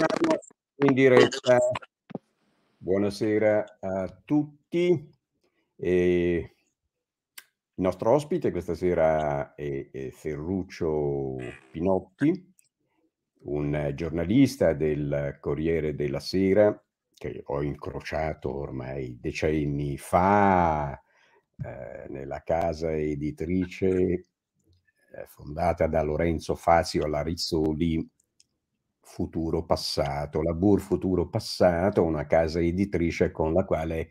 Siamo in diretta. Buonasera a tutti. E il nostro ospite questa sera è, è Ferruccio Pinotti, un giornalista del Corriere della Sera che ho incrociato ormai decenni fa eh, nella casa editrice eh, fondata da Lorenzo Fazio Larizzoli Futuro Passato, la Bur Futuro Passato, una casa editrice con la quale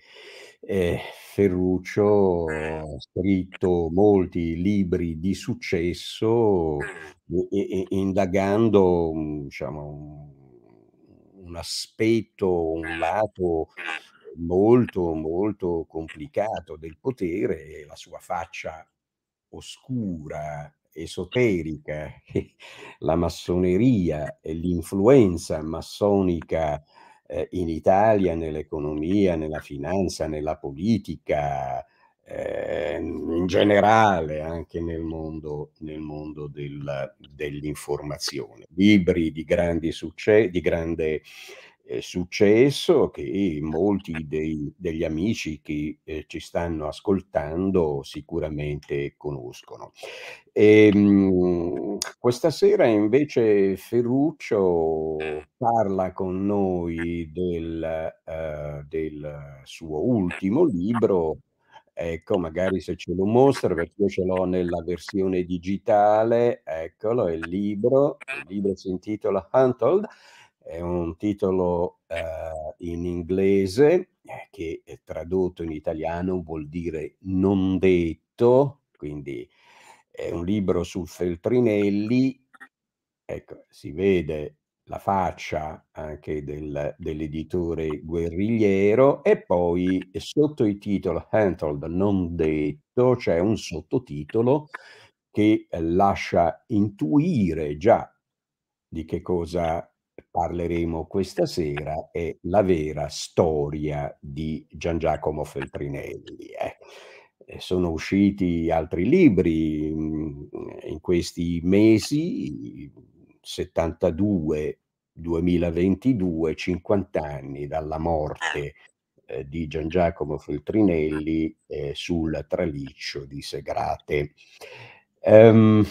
eh, Ferruccio ha scritto molti libri di successo e, e, indagando diciamo, un, un aspetto, un lato molto molto complicato del potere, la sua faccia oscura, esoterica, la massoneria e l'influenza massonica eh, in Italia nell'economia, nella finanza, nella politica, eh, in generale anche nel mondo, nel mondo del, dell'informazione. Libri di, grandi succe- di grande eh, successo che molti dei, degli amici che eh, ci stanno ascoltando sicuramente conoscono. E, ehm, mh, questa sera invece Ferruccio parla con noi del, uh, del suo ultimo libro. Ecco, magari se ce lo mostra, perché io ce l'ho nella versione digitale, eccolo, è il libro, il libro si intitola Untold, è un titolo eh, in inglese eh, che è tradotto in italiano vuol dire non detto, quindi è un libro su Feltrinelli, ecco, si vede la faccia anche del, dell'editore guerrigliero e poi sotto il titolo Handled non detto c'è un sottotitolo che lascia intuire già di che cosa parleremo questa sera è la vera storia di Gian Giacomo Feltrinelli. Eh. Sono usciti altri libri mm, in questi mesi, 72, 2022, 50 anni dalla morte eh, di Gian Giacomo Feltrinelli eh, sul traliccio di Segrate. Um,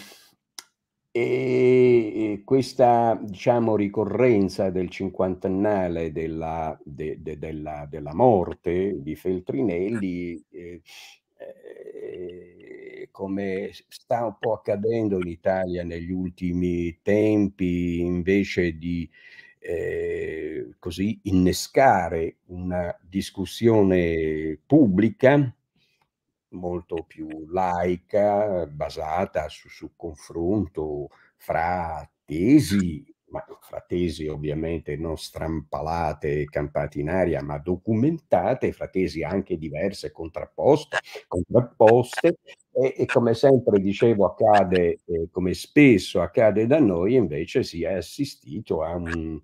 e questa, diciamo, ricorrenza del cinquantennale della, de, de, della, della morte di Feltrinelli, eh, eh, come sta un po' accadendo in Italia negli ultimi tempi, invece di eh, così innescare una discussione pubblica molto più laica, basata su, su confronto fra tesi, ma fra tesi ovviamente non strampalate e campate in aria, ma documentate, fra tesi anche diverse, contrapposte, contrapposte e, e come sempre dicevo accade, eh, come spesso accade da noi, invece si è assistito a un,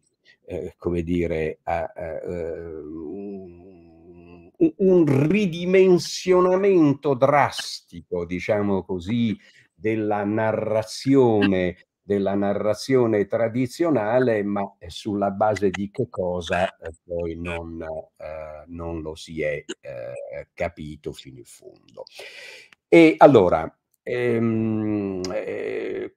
eh, come dire, a, a, a un un ridimensionamento drastico, diciamo così, della narrazione della narrazione tradizionale, ma sulla base di che cosa eh, poi non, eh, non, lo si è eh, capito fino in fondo. E allora, ehm, eh,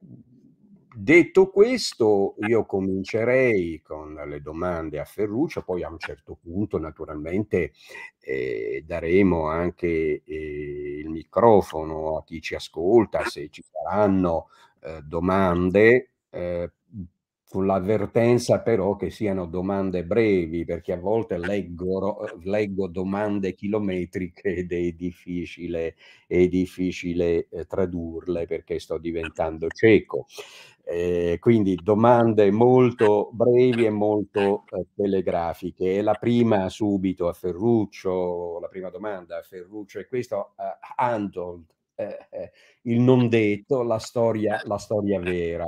Detto questo, io comincerei con le domande a Ferruccio, poi a un certo punto naturalmente eh, daremo anche eh, il microfono a chi ci ascolta, se ci saranno eh, domande, eh, con l'avvertenza però che siano domande brevi, perché a volte leggo, leggo domande chilometriche ed è difficile, è difficile eh, tradurle perché sto diventando cieco. Eh, quindi domande molto brevi e molto eh, telegrafiche. La prima subito a Ferruccio, la prima domanda a Ferruccio è questo, uh, Untold, eh, eh, il non detto, la storia, la storia vera.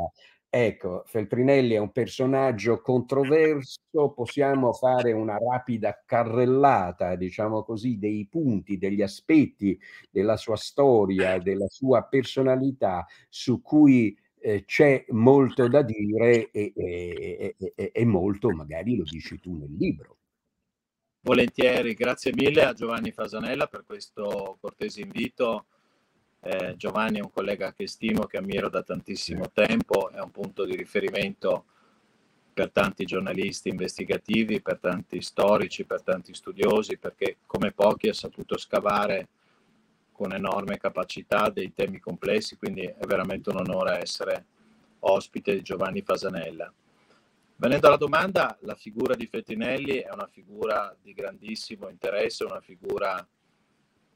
Ecco, Feltrinelli è un personaggio controverso, possiamo fare una rapida carrellata, diciamo così, dei punti, degli aspetti della sua storia, della sua personalità su cui eh, c'è molto da dire e, e, e, e molto magari lo dici tu nel libro. Volentieri, grazie mille a Giovanni Fasanella per questo cortese invito. Eh, Giovanni è un collega che stimo, che ammiro da tantissimo tempo, è un punto di riferimento per tanti giornalisti investigativi, per tanti storici, per tanti studiosi, perché come pochi ha saputo scavare con enorme capacità dei temi complessi, quindi è veramente un onore essere ospite di Giovanni Fasanella. Venendo alla domanda, la figura di Fettinelli è una figura di grandissimo interesse, una figura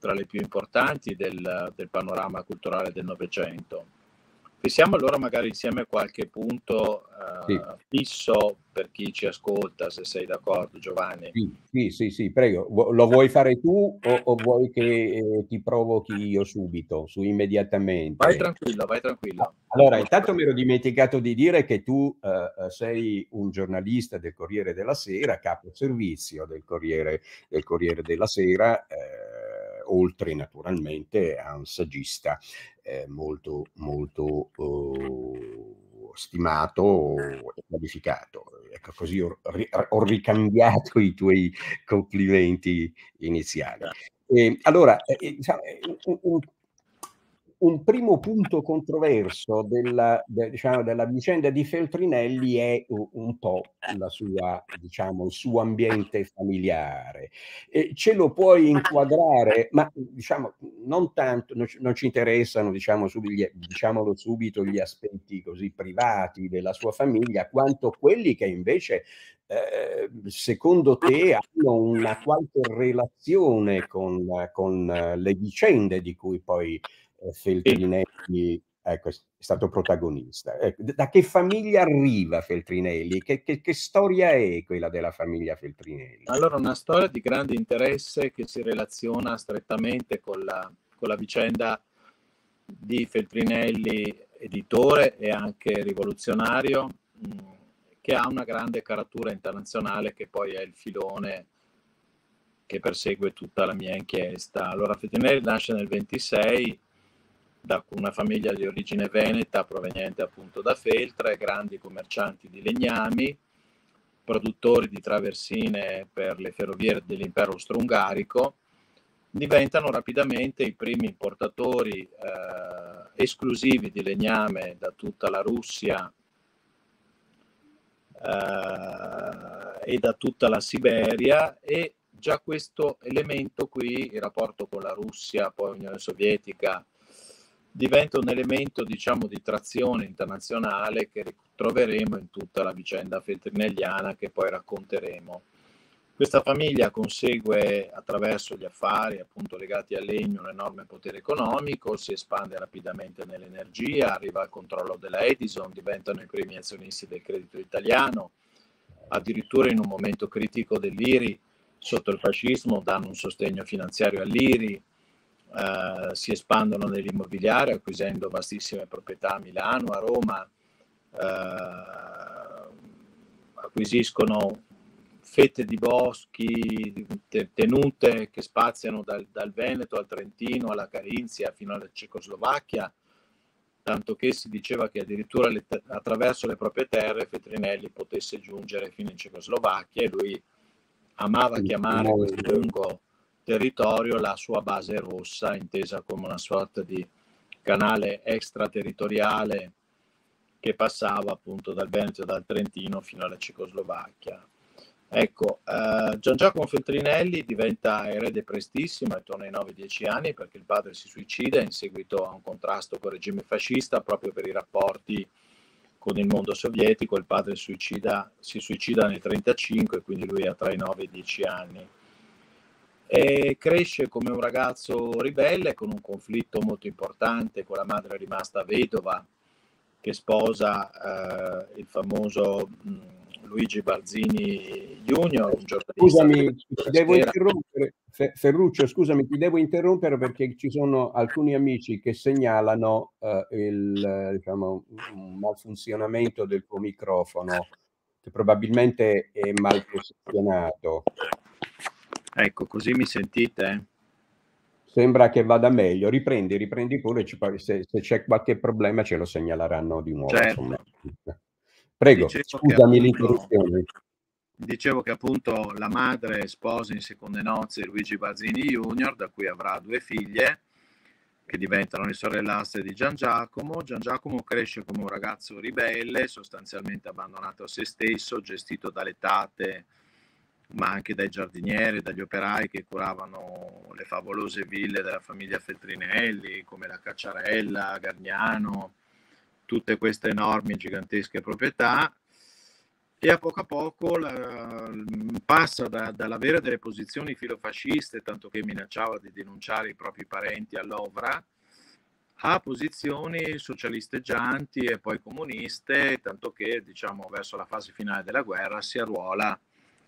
tra le più importanti del, del panorama culturale del Novecento. Fissiamo allora magari insieme qualche punto uh, sì. fisso per chi ci ascolta, se sei d'accordo Giovanni. Sì, sì, sì, sì prego. Lo vuoi fare tu o, o vuoi che eh, ti provochi io subito, su immediatamente? Vai tranquillo, vai tranquillo. Allora, intanto mi ero dimenticato di dire che tu uh, sei un giornalista del Corriere della Sera, capo servizio del Corriere, del Corriere della Sera. Eh, oltre naturalmente a un saggista eh, molto, molto uh, stimato e qualificato. Ecco, così ho, ho, ricambiato i tuoi complimenti iniziali. E, allora, eh, diciamo, un, un, un primo punto controverso della, de, diciamo, della, vicenda di Feltrinelli è un po' sua, diciamo, il suo ambiente familiare. E ce lo puoi inquadrare, ma diciamo, non tanto, non, non ci interessano, diciamo, subito, diciamolo subito, gli aspetti così privati della sua famiglia, quanto quelli che invece eh, secondo te hanno una qualche relazione con, con le vicende di cui poi Feltrinelli ecco, è stato protagonista. Ecco, da che famiglia arriva Feltrinelli? Che, che, che, storia è quella della famiglia Feltrinelli? Allora, una storia di grande interesse che si relaziona strettamente con la, con la vicenda di Feltrinelli, editore e anche rivoluzionario, mh, che ha una grande caratura internazionale che poi è il filone che persegue tutta la mia inchiesta. Allora, Feltrinelli nasce nel 26 da una famiglia di origine veneta proveniente appunto da Feltre, grandi commercianti di legnami, produttori di traversine per le ferrovie dell'impero austro-ungarico, diventano rapidamente i primi importatori eh, esclusivi di legname da tutta la Russia eh, e da tutta la Siberia e già questo elemento qui, il rapporto con la Russia, poi Unione Sovietica, diventa un elemento diciamo di trazione internazionale che ritroveremo in tutta la vicenda feltrinelliana che poi racconteremo. Questa famiglia consegue attraverso gli affari appunto legati al legno un enorme potere economico, si espande rapidamente nell'energia, arriva al controllo della Edison, diventano i primi azionisti del credito italiano, addirittura in un momento critico dell'IRI sotto il fascismo danno un sostegno finanziario all'IRI, eh, si espandono nell'immobiliare acquisendo vastissime proprietà a Milano, a Roma, eh, acquisiscono fette di boschi, tenute che spaziano dal, dal, Veneto al Trentino, alla Carinzia fino alla Cecoslovacchia, tanto che si diceva che addirittura le, attraverso le proprie terre Fetrinelli potesse giungere fino in Cecoslovacchia e lui amava chiamare questo lungo territorio la sua base rossa, intesa come una sorta di canale extraterritoriale che passava appunto dal Veneto e dal Trentino fino alla Cecoslovacchia. Ecco, eh, Gian Giacomo Feltrinelli diventa erede prestissimo, attorno ai 9-10 anni, perché il padre si suicida in seguito a un contrasto con il regime fascista proprio per i rapporti con il mondo sovietico. Il padre suicida, si suicida nel 1935, quindi lui ha tra i 9 e i 10 anni e cresce come un ragazzo ribelle con un conflitto molto importante con la madre rimasta vedova che sposa eh, il famoso mh, mm, Luigi Barzini Junior, un giornalista. Scusami, ti devo interrompere, Ferruccio, scusami, ti devo interrompere perché ci sono alcuni amici che segnalano eh, il diciamo, un malfunzionamento del tuo microfono che probabilmente è mal posizionato. Ecco, così mi sentite? sembra che vada meglio. Riprendi, riprendi pure, se, se, c'è qualche problema ce lo segnaleranno di nuovo. Certo. Prego, Dicevo scusami l'interruzione. Dicevo che appunto la madre sposa in seconde nozze Luigi Bazzini Junior, da cui avrà due figlie, che diventano le sorellastre di Gian Giacomo. Gian Giacomo cresce come un ragazzo ribelle, sostanzialmente abbandonato a se stesso, gestito dalle tate, ma anche dai giardinieri, dagli operai che curavano le favolose ville della famiglia Feltrinelli, come la Cacciarella, Gargnano, tutte queste enormi, gigantesche proprietà. E a poco a poco la, passa da, dall'avere delle posizioni filofasciste, tanto che minacciava di denunciare i propri parenti all'Ovra, a posizioni socialisteggianti e poi comuniste, tanto che diciamo, verso la fase finale della guerra si arruola,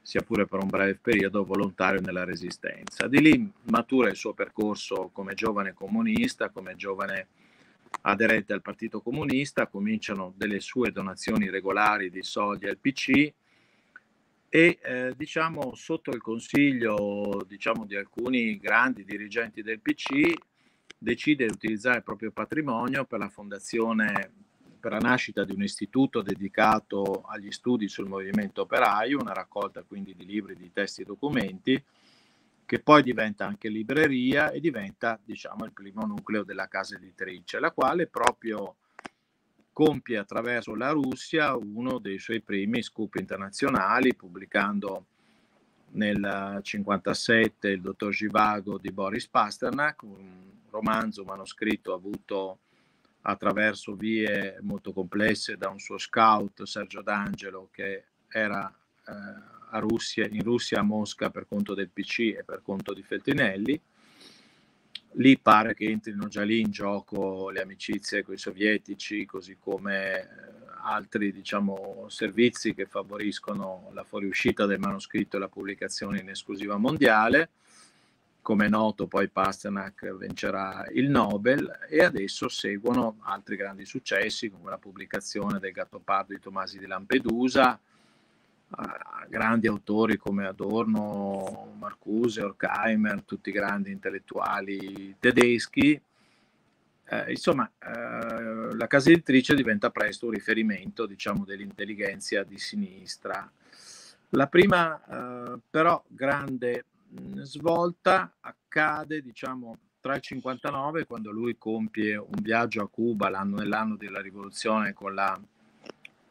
sia pure per un breve periodo, volontario nella resistenza. Di lì matura il suo percorso come giovane comunista, come giovane aderente al Partito Comunista, cominciano delle sue donazioni regolari di soldi al PC e eh, diciamo sotto il consiglio diciamo, di alcuni grandi dirigenti del PC decide di utilizzare il proprio patrimonio per la fondazione per la nascita di un istituto dedicato agli studi sul movimento operaio, una raccolta quindi di libri, di testi e documenti che poi diventa anche libreria e diventa, diciamo, il primo nucleo della casa editrice, la quale proprio compie attraverso la Russia uno dei suoi primi scoop internazionali, pubblicando nel 1957 il dottor Givago di Boris Pasternak, un romanzo manoscritto avuto attraverso vie molto complesse da un suo scout Sergio D'Angelo che era eh, Russia, in Russia a Mosca per conto del PC e per conto di Feltrinelli. Lì pare che entrino già lì in gioco le amicizie con i sovietici, così come eh, altri diciamo, servizi che favoriscono la fuoriuscita del manoscritto e la pubblicazione in esclusiva mondiale. Come è noto, poi Pasternak vincerà il Nobel e adesso seguono altri grandi successi, come la pubblicazione del Gattopardo di Tomasi di Lampedusa, grandi autori come Adorno, Marcuse, Horkheimer, tutti grandi intellettuali tedeschi. Eh, insomma, eh, la casa editrice diventa presto un riferimento, diciamo, dell'intelligenza di sinistra. La prima, eh, però, grande svolta accade, diciamo, tra il 59, quando lui compie un viaggio a Cuba l'anno, nell'anno della rivoluzione con la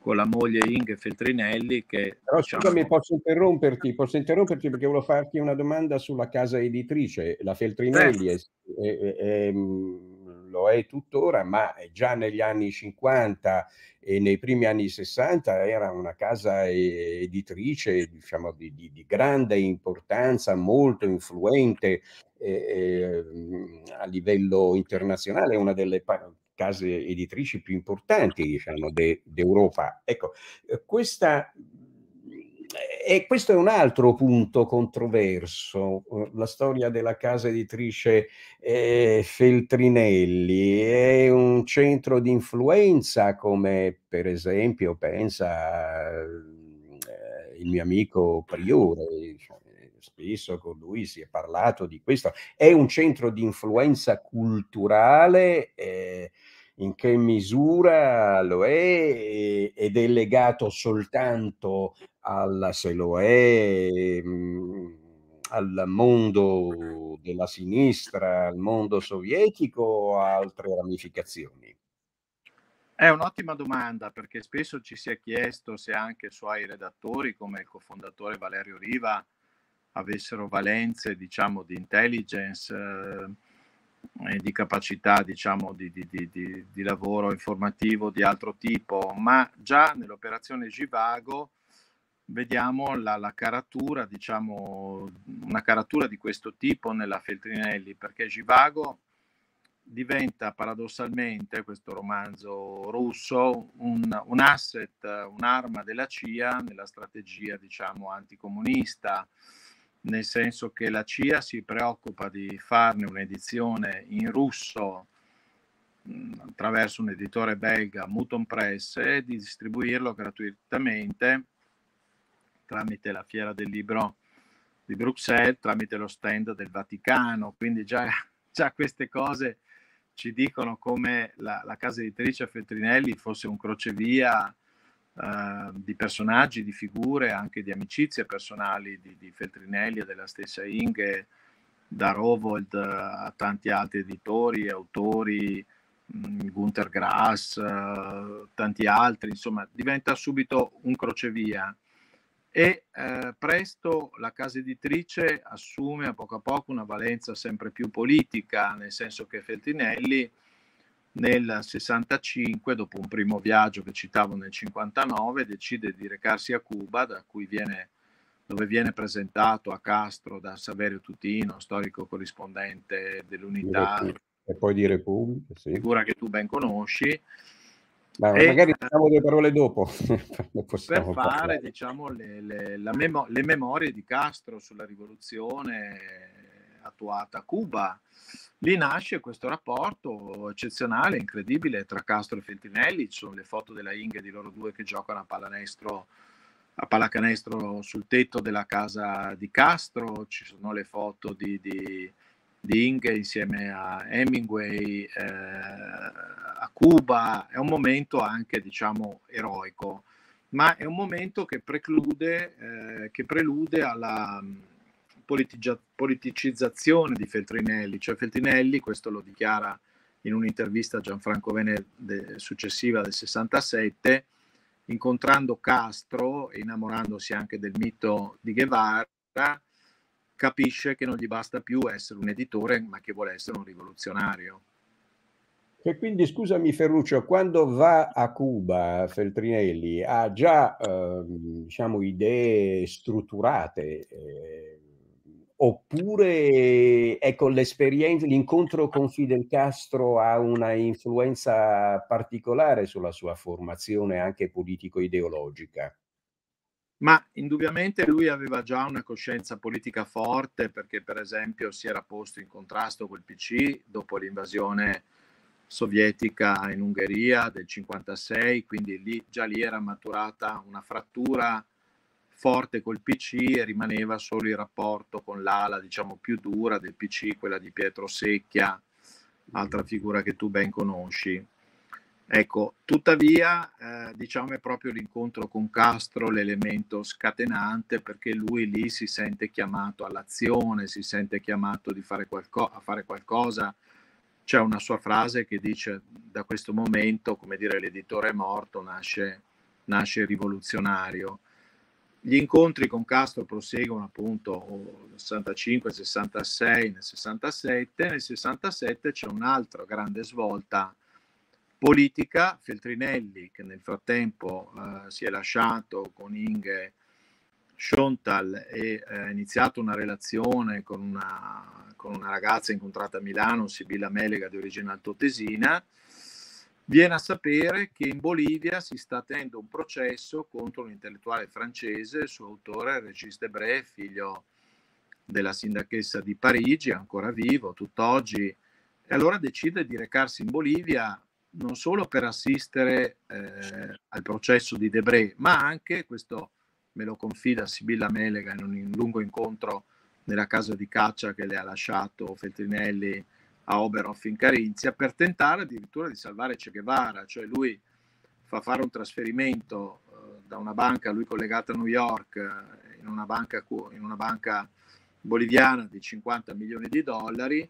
con la moglie Inge Feltrinelli che... Però diciamo... scusami, posso interromperti, posso interromperti perché volevo farti una domanda sulla casa editrice. La Feltrinelli è, è, è, mm, lo è tuttora, ma già negli anni 50 e nei primi anni 60 era una casa editrice diciamo, di, di, di grande importanza, molto influente eh, a livello internazionale, una delle case editrici più importanti diciamo, de, d'Europa. Ecco, eh, questa, e questo è un altro punto controverso, eh, la storia della casa editrice eh, Feltrinelli. È un centro di influenza come per esempio pensa eh, il mio amico Priore, spesso con lui si è parlato di questo, è un centro di influenza culturale, eh, in che misura lo è ed è legato soltanto al, se lo è, mh, al mondo della sinistra, al mondo sovietico o altre ramificazioni? È un'ottima domanda perché spesso ci si è chiesto se anche suoi redattori, come il cofondatore Valerio Riva, avessero valenze, diciamo, di intelligence eh, e di capacità, diciamo, di, di, di, di, lavoro informativo di altro tipo, ma già nell'operazione Givago vediamo la, la caratura, diciamo, una caratura di questo tipo nella Feltrinelli, perché Givago diventa paradossalmente questo romanzo russo un, un asset, un'arma della CIA nella strategia, diciamo, anticomunista nel senso che la CIA si preoccupa di farne un'edizione in russo attraverso un editore belga, Mouton Press, e di distribuirlo gratuitamente tramite la fiera del libro di Bruxelles, tramite lo stand del Vaticano. Quindi già già queste cose ci dicono come la, la casa editrice Feltrinelli fosse un crocevia eh, di personaggi, di figure, anche di amicizie personali di, di Feltrinelli e della stessa Inge, da Rovold a tanti altri editori, autori, mh, Gunther Grass, uh, tanti altri, insomma, diventa subito un crocevia e eh, presto la casa editrice assume a poco a poco una valenza sempre più politica, nel senso che Feltinelli nel 65, dopo un primo viaggio che citavo nel 59, decide di recarsi a Cuba, viene, dove viene presentato a Castro da Saverio Tutino, storico corrispondente dell'Unità. E poi di Repubblica, sì. Figura che tu ben conosci ma e, magari diciamo due parole dopo. per fare diciamo, le, le, memo- le, memorie di Castro sulla rivoluzione attuata a Cuba. Lì nasce questo rapporto eccezionale, incredibile tra Castro e Feltinelli. Ci sono le foto della Inge di loro due che giocano a pallacanestro, a pallacanestro sul tetto della casa di Castro. Ci sono le foto di, di di Inge insieme a Hemingway eh, a Cuba, è un momento anche diciamo eroico, ma è un momento che preclude, eh, che prelude alla mm, politicizzazione di Feltrinelli, cioè Feltrinelli, questo lo dichiara in un'intervista a Gianfranco Vene de, successiva del 67, incontrando Castro innamorandosi anche del mito di Guevara, capisce che non gli basta più essere un editore, ma che vuole essere un rivoluzionario. E quindi scusami Ferruccio, quando va a Cuba Feltrinelli ha già eh, diciamo, idee strutturate eh, oppure ecco, l'incontro con Fidel Castro ha una influenza particolare sulla sua formazione anche politico-ideologica? Ma indubbiamente lui aveva già una coscienza politica forte perché per esempio si era posto in contrasto col PC dopo l'invasione sovietica in Ungheria del 56, quindi lì, già lì era maturata una frattura forte col PC e rimaneva solo il rapporto con l'ala diciamo più dura del PC, quella di Pietro Secchia, altra figura che tu ben conosci. Ecco, tuttavia, eh, diciamo è proprio l'incontro con Castro l'elemento scatenante perché lui lì si sente chiamato all'azione, si sente chiamato fare qualco- a fare qualcosa. C'è una sua frase che dice da questo momento, come dire, l'editore è morto, nasce, nasce rivoluzionario. Gli incontri con Castro proseguono appunto nel 65, 66, nel 67. Nel 67 c'è un'altra grande svolta politica, Feltrinelli che nel frattempo eh, si è lasciato con Inge Schontal e eh, ha iniziato una relazione con una, con una, ragazza incontrata a Milano, Sibilla Melega di origine altoatesina, viene a sapere che in Bolivia si sta tenendo un processo contro un intellettuale francese, suo autore Regis Debray, figlio della sindachessa di Parigi, ancora vivo tutt'oggi, e allora decide di recarsi in Bolivia non solo per assistere eh, al processo di Debré, ma anche, questo me lo confida Sibilla Melega in un lungo incontro nella casa di caccia che le ha lasciato Feltrinelli a Oberhof in Carinzia, per tentare addirittura di salvare Che Guevara, cioè lui fa fare un trasferimento eh, da una banca, lui collegato a New York, eh, in una banca, in una banca boliviana di 50 milioni di dollari,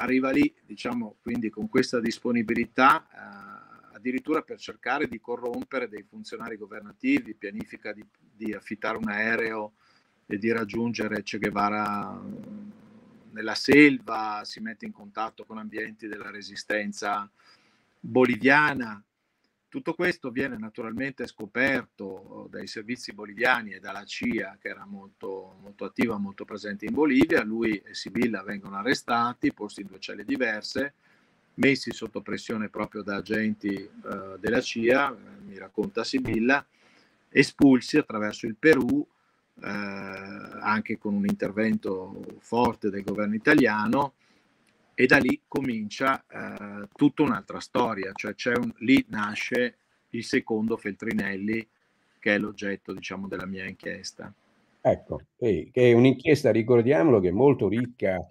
arriva lì, diciamo, quindi con questa disponibilità, eh, addirittura per cercare di corrompere dei funzionari governativi, pianifica di, di, affittare un aereo e di raggiungere Che Guevara mm, nella selva, si mette in contatto con ambienti della resistenza boliviana, tutto questo viene naturalmente scoperto dai servizi boliviani e dalla CIA, che era molto, molto attiva, molto presente in Bolivia. Lui e Sibilla vengono arrestati, posti in due celle diverse, messi sotto pressione proprio da agenti eh, della CIA, mi racconta Sibilla, espulsi attraverso il Perù, eh, anche con un intervento forte del governo italiano e da lì comincia eh, tutta un'altra storia, cioè un, lì nasce il secondo Feltrinelli che è l'oggetto diciamo della mia inchiesta. Ecco, che è un'inchiesta, ricordiamolo, che è molto ricca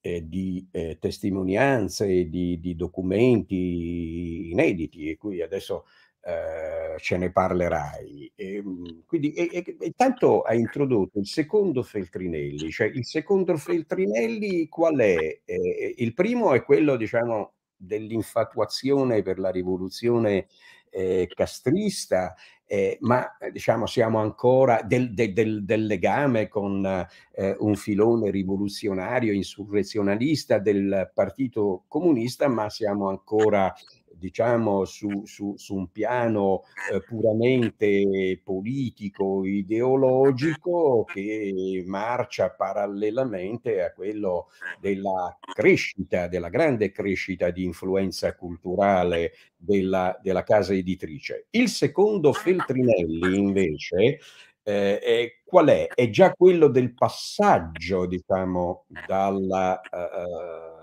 eh, di eh, testimonianze, di, di, documenti inediti e qui adesso eh, ce ne parlerai. E, ehm, quindi, e, e, e, tanto ha introdotto il secondo Feltrinelli, cioè il secondo Feltrinelli qual è? Eh, il primo è quello, diciamo, dell'infatuazione per la rivoluzione eh, castrista, eh, ma diciamo siamo ancora del, del, del, del legame con eh, un filone rivoluzionario, insurrezionalista del Partito Comunista, ma siamo ancora diciamo su, su, su un piano eh, puramente politico, ideologico che marcia parallelamente a quello della crescita, della grande crescita di influenza culturale della, della casa editrice. Il secondo Feltrinelli invece eh, è, qual è? È già quello del passaggio, diciamo, dalla, uh,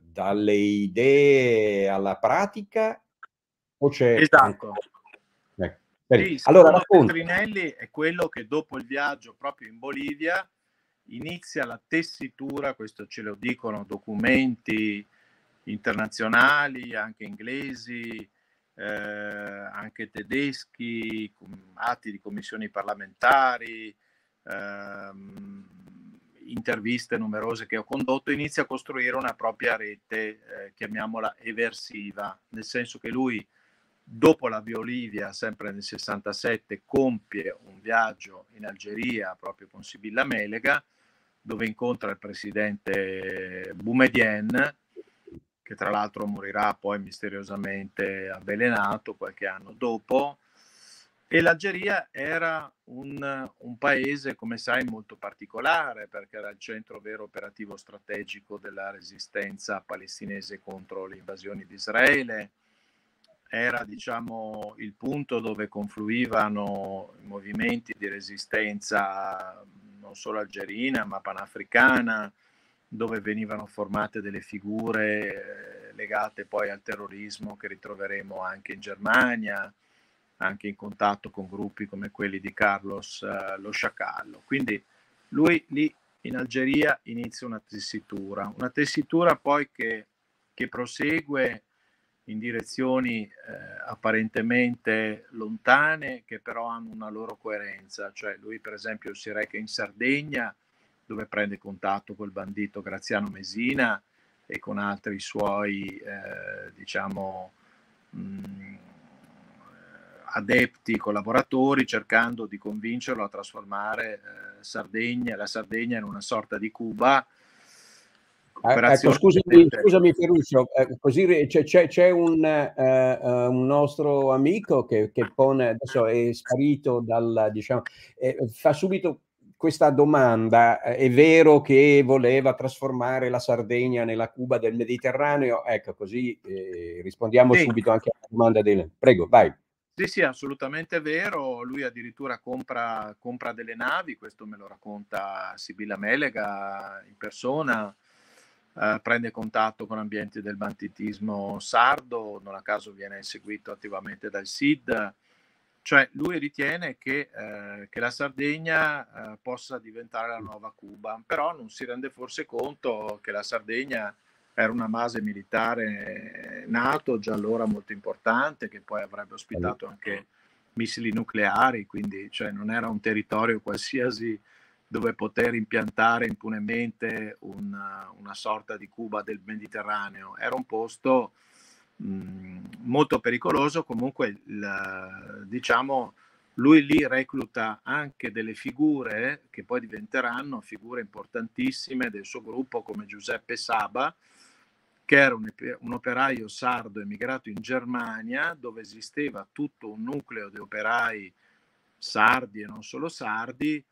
dalle idee alla pratica o c'è esatto. eh, sì, allora racconta. Trinelli è quello che dopo il viaggio proprio in Bolivia inizia la tessitura questo ce lo dicono documenti internazionali anche inglesi eh, anche tedeschi atti di commissioni parlamentari ehm, interviste numerose che ho condotto, inizia a costruire una propria rete, eh, chiamiamola eversiva, nel senso che lui, dopo la Bolivia, sempre nel 67, compie un viaggio in Algeria proprio con Sibilla Melega, dove incontra il presidente Boumedienne, che tra l'altro morirà poi misteriosamente avvelenato qualche anno dopo, e l'Algeria era un, un, paese, come sai, molto particolare perché era il centro vero operativo strategico della resistenza palestinese contro le invasioni di Israele. Era, diciamo, il punto dove confluivano i movimenti di resistenza non solo algerina, ma panafricana, dove venivano formate delle figure eh, legate poi al terrorismo che ritroveremo anche in Germania anche in contatto con gruppi come quelli di Carlos eh, Lo Sciacallo. Quindi lui lì in Algeria inizia una tessitura, una tessitura poi che, che prosegue in direzioni eh, apparentemente lontane che però hanno una loro coerenza, cioè lui per esempio si reca in Sardegna dove prende contatto col bandito Graziano Mesina e con altri suoi eh, diciamo mh, adepti, collaboratori, cercando di convincerlo a trasformare eh, Sardegna, la Sardegna in una sorta di Cuba. Ah, ecco, scusami, scusami Ferruccio, eh, così c'è, c'è, c'è un, eh, un, nostro amico che, che, pone, adesso è sparito dal, diciamo, eh, fa subito questa domanda, è vero che voleva trasformare la Sardegna nella Cuba del Mediterraneo? Ecco, così eh, rispondiamo sì. subito anche alla domanda del... Prego, vai. Sì, sì, assolutamente vero. Lui addirittura compra, compra delle navi, questo me lo racconta Sibilla Melega in persona. Eh, prende contatto con ambienti del banditismo sardo, non a caso viene seguito attivamente dal SID. Cioè lui ritiene che, eh, che la Sardegna eh, possa diventare la nuova Cuba, però non si rende forse conto che la Sardegna era una base militare NATO già allora molto importante che poi avrebbe ospitato anche missili nucleari, quindi cioè, non era un territorio qualsiasi dove poter impiantare impunemente una, una sorta di Cuba del Mediterraneo, era un posto mh, molto pericoloso, comunque il, diciamo lui lì recluta anche delle figure che poi diventeranno figure importantissime del suo gruppo come Giuseppe Saba, che era un, un, operaio sardo emigrato in Germania, dove esisteva tutto un nucleo di operai sardi e non solo sardi,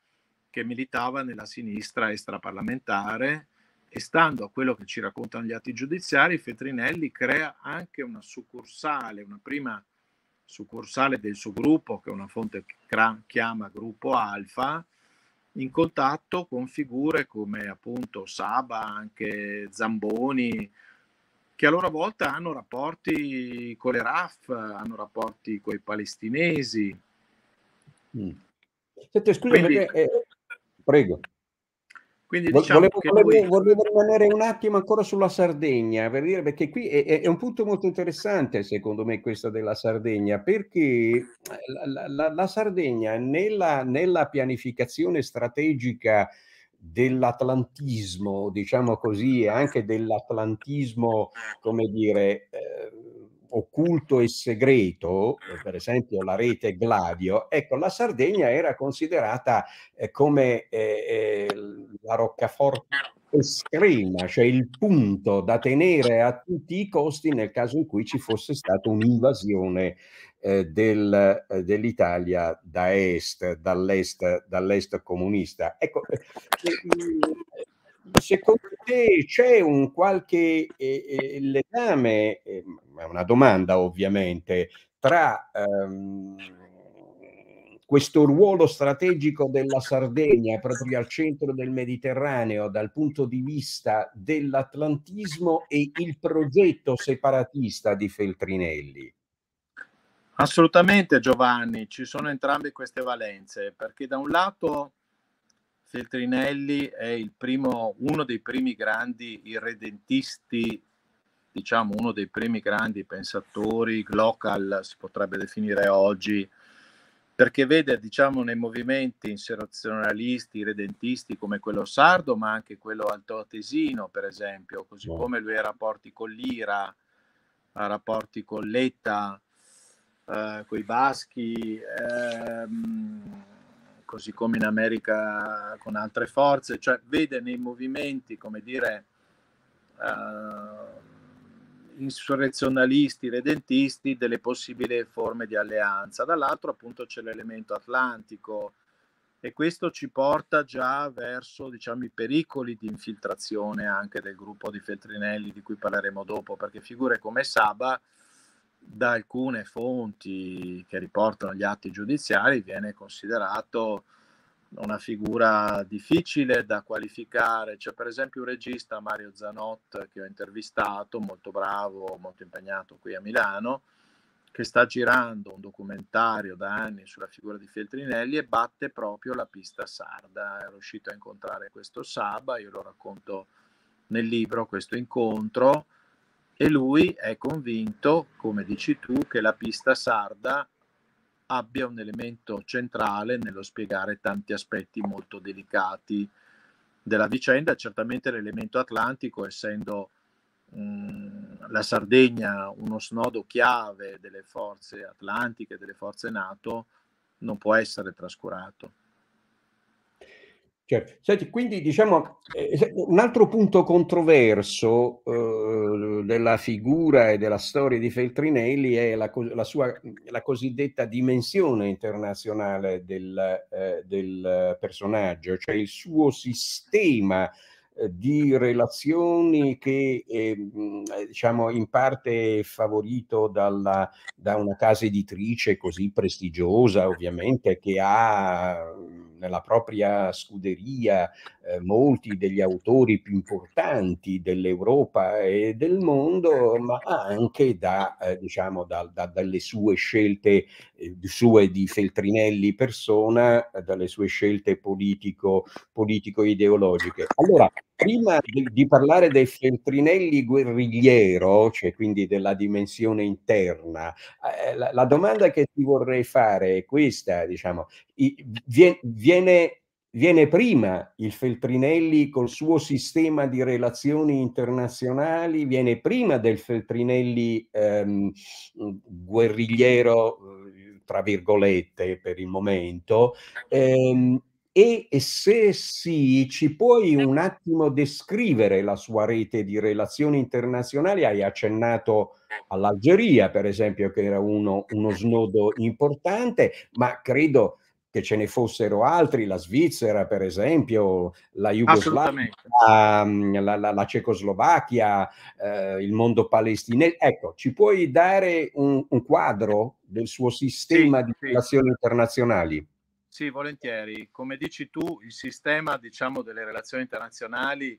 che militava nella sinistra extraparlamentare e stando a quello che ci raccontano gli atti giudiziari, Fetrinelli crea anche una succursale, una prima succursale del suo gruppo, che una fonte chiama gruppo Alfa, in contatto con figure come appunto Saba, anche Zamboni, che a loro volta hanno rapporti con le RAF, hanno rapporti con i palestinesi. Mm. Senti, scusa, Quindi, perché, eh, prego. Quindi diciamo volevo, che volevo, lui... volevo, rimanere un attimo ancora sulla Sardegna, per dire, perché qui è, è, un punto molto interessante secondo me questo della Sardegna, perché la, la, la Sardegna nella, nella, pianificazione strategica dell'atlantismo, diciamo così, e anche dell'atlantismo, come dire, eh, occulto e segreto, per esempio la rete Gladio, ecco, la Sardegna era considerata eh, come eh, eh, la roccaforte estrema, cioè il punto da tenere a tutti i costi nel caso in cui ci fosse stata un'invasione eh, del, eh, dell'Italia da est, dall'est, dall'est comunista. Ecco, eh, secondo te c'è un qualche eh, eh legame, eh, è una domanda ovviamente, tra ehm, questo ruolo strategico della Sardegna proprio al centro del Mediterraneo dal punto di vista dell'atlantismo e il progetto separatista di Feltrinelli? Assolutamente Giovanni, ci sono entrambe queste valenze, perché da un lato Feltrinelli è primo, uno dei primi grandi irredentisti, diciamo uno dei primi grandi pensatori, local si potrebbe definire oggi, perché vede diciamo nei movimenti inserazionalisti, redentisti come quello sardo, ma anche quello altoatesino per esempio, così come lui ha rapporti con l'Ira, ha rapporti con l'Etta, eh, con i baschi, ehm, così come in America con altre forze, cioè vede nei movimenti, come dire, uh, insurrezionalisti, redentisti, delle possibili forme di alleanza. Dall'altro appunto c'è l'elemento atlantico e questo ci porta già verso diciamo, i pericoli di infiltrazione anche del gruppo di Feltrinelli di cui parleremo dopo, perché figure come Saba da alcune fonti che riportano gli atti giudiziari viene considerato una figura difficile da qualificare. C'è per esempio un regista, Mario Zanot, che ho intervistato, molto bravo, molto impegnato qui a Milano, che sta girando un documentario da anni sulla figura di Feltrinelli e batte proprio la pista sarda. È riuscito a incontrare questo Saba, io lo racconto nel libro, questo incontro e lui è convinto, come dici tu, che la pista sarda abbia un elemento centrale nello spiegare tanti aspetti molto delicati della vicenda, certamente l'elemento atlantico, essendo mm, la Sardegna uno snodo chiave delle forze atlantiche, delle forze NATO, non può essere trascurato. Certo. Senti, quindi diciamo eh, un altro punto controverso eh, della figura e della storia di Feltrinelli è la, la sua la cosiddetta dimensione internazionale del, eh, del personaggio, cioè il suo sistema di relazioni che ehm, eh, diciamo in parte è favorito dalla, da una casa editrice così prestigiosa ovviamente che ha nella propria scuderia eh, molti degli autori più importanti dell'Europa e del mondo, ma anche da, eh, diciamo, da, da, dalle sue scelte eh, sue di Feltrinelli persona, dalle sue scelte politico, politico-ideologiche. Allora, prima di, di, parlare del Feltrinelli guerrigliero, cioè quindi della dimensione interna, eh, la, la, domanda che ti vorrei fare è questa, diciamo, viene, viene viene prima il Feltrinelli col suo sistema di relazioni internazionali, viene prima del Feltrinelli ehm, guerrigliero, tra virgolette, per il momento. Ehm, e se sì, ci puoi un attimo descrivere la sua rete di relazioni internazionali? Hai accennato all'Algeria, per esempio, che era uno, uno snodo importante, ma credo che ce ne fossero altri, la Svizzera per esempio, la Jugoslavia, mm, la, la, la, Cecoslovacchia, eh, il mondo palestinese. Ecco, ci puoi dare un, un quadro del suo sistema sì, di sì. relazioni internazionali? Sì, volentieri. Come dici tu, il sistema diciamo, delle relazioni internazionali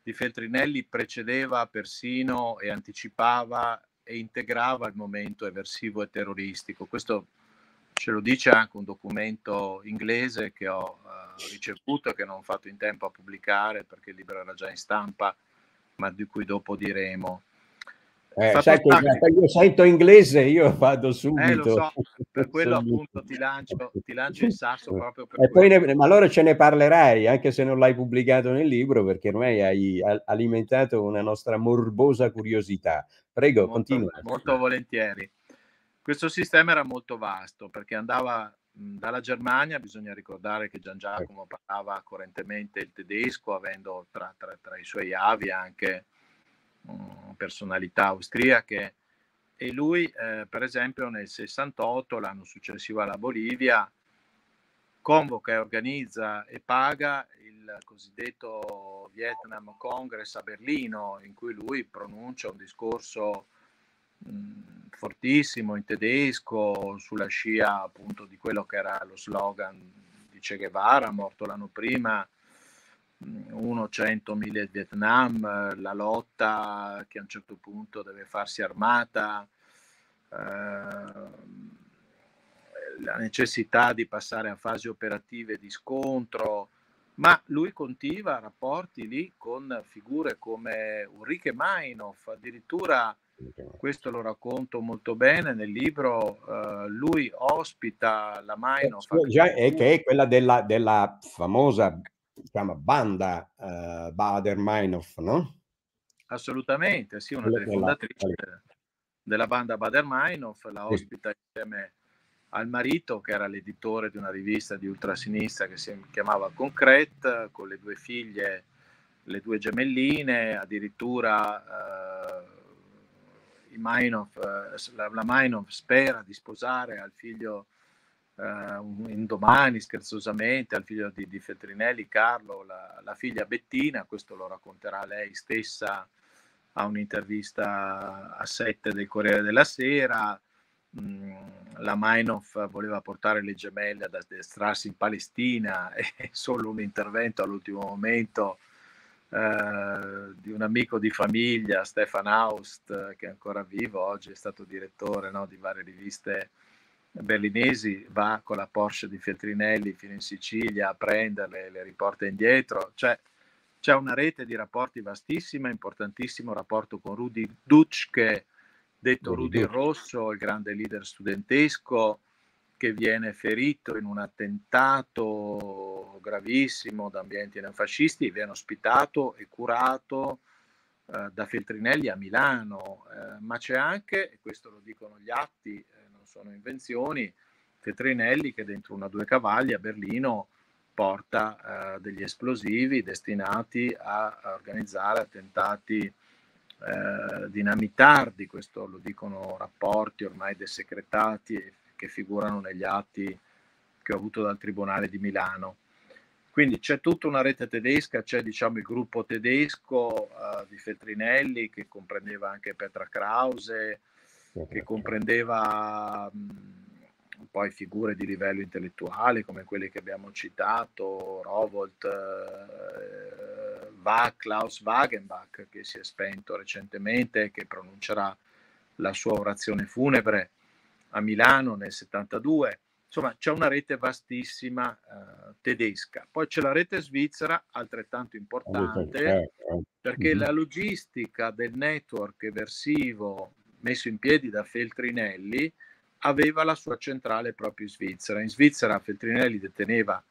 di Feltrinelli precedeva persino e anticipava e integrava il momento eversivo e terroristico. Questo ce lo dice anche un documento inglese che ho uh, ricevuto e che non ho fatto in tempo a pubblicare perché il libro era già in stampa, ma di cui dopo diremo. Eh, sai che io sento inglese, io vado subito. Eh, lo so, per quello appunto ti lancio, ti lancio il sasso proprio ne, ma allora ce ne parlerai, anche se non l'hai pubblicato nel libro, perché ormai hai alimentato una nostra morbosa curiosità. Prego, molto, continua. Molto volentieri. Questo sistema era molto vasto perché andava dalla Germania, bisogna ricordare che Gian Giacomo parlava correntemente il tedesco, avendo tra, tra, tra i suoi avi anche um, personalità austriache. E lui, eh, per esempio, nel 68, l'anno successivo alla Bolivia, convoca e organizza e paga il cosiddetto Vietnam Congress a Berlino, in cui lui pronuncia un discorso fortissimo in tedesco sulla scia appunto di quello che era lo slogan di Che Guevara, morto l'anno prima, uno 100 mille Vietnam, la lotta che a un certo punto deve farsi armata, eh, la necessità di passare a fasi operative di scontro, ma lui coltiva rapporti lì con figure come Ulrike Meinhof, addirittura questo lo racconto molto bene nel libro, uh, lui ospita la Meinhof. Eh, già, è che è quella della, della famosa diciamo, banda uh, Bader-Meinhof, no? Assolutamente, sì, una delle fondatrici della, della banda Bader-Meinhof, la ospita sì. insieme al marito che era l'editore di una rivista di ultrasinistra che si chiamava Concrete, con le due figlie, le due gemelline, addirittura uh, Mainov, la, la Mainov spera di sposare al figlio uh, in domani scherzosamente al figlio di, di Feltrinelli, Carlo, la, la, figlia Bettina, questo lo racconterà lei stessa a un'intervista a 7 del Corriere della Sera. Mm, la Mainov voleva portare le gemelle ad addestrarsi in Palestina e solo un intervento all'ultimo momento eh, di un amico di famiglia, Stefan Aust, che è ancora vivo, oggi è stato direttore no, di varie riviste berlinesi, va con la Porsche di Feltrinelli fino in Sicilia a prenderle, le riporta indietro. Cioè, c'è una rete di rapporti vastissima, importantissimo rapporto con Rudi Dutschke, detto Rudy Rosso, il grande leader studentesco, che viene ferito in un attentato gravissimo da ambienti neofascisti, viene ospitato e curato eh, da Feltrinelli a Milano, eh, ma c'è anche, e questo lo dicono gli atti, eh, non sono invenzioni, Feltrinelli che dentro una due cavalli a Berlino porta eh, degli esplosivi destinati a, a organizzare attentati eh, dinamitardi, questo lo dicono rapporti ormai desecretati che figurano negli atti che ho avuto dal Tribunale di Milano. Quindi c'è tutta una rete tedesca, c'è diciamo il gruppo tedesco uh, di Feltrinelli che comprendeva anche Petra Krause, che comprendeva mh, poi figure di livello intellettuale come quelle che abbiamo citato, Rowold, uh, Va, Klaus Wagenbach che si è spento recentemente e che pronuncerà la sua orazione funebre a Milano nel 72. Insomma, c'è una rete vastissima uh, tedesca. Poi c'è la rete svizzera, altrettanto importante, eh, eh. perché la logistica del network eversivo messo in piedi da Feltrinelli aveva la sua centrale proprio in Svizzera. In Svizzera Feltrinelli deteneva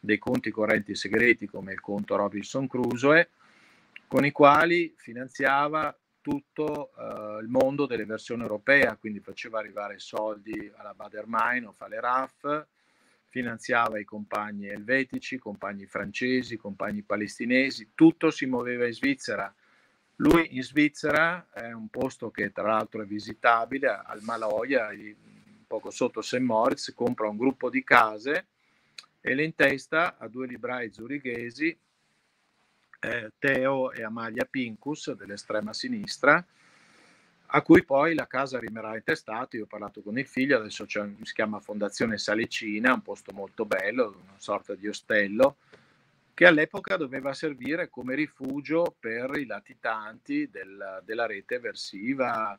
dei conti correnti segreti come il conto Robinson Crusoe, con i quali finanziava tutto uh, il mondo delle versioni europee, quindi faceva arrivare soldi alla Bader-Meinhof, alle RAF, finanziava i compagni elvetici, compagni francesi, compagni palestinesi, tutto si muoveva in Svizzera. Lui in Svizzera è un posto che tra l'altro è visitabile, al Maloia, poco sotto St. Moritz, compra un gruppo di case e le intesta a due librai zurighesi eh, Teo e Amalia Pincus dell'estrema sinistra, a cui poi la casa rimarrà intestata. Io ho parlato con il figlio, adesso si chiama Fondazione Salicina, un posto molto bello, una sorta di ostello, che all'epoca doveva servire come rifugio per i latitanti del, della rete eversiva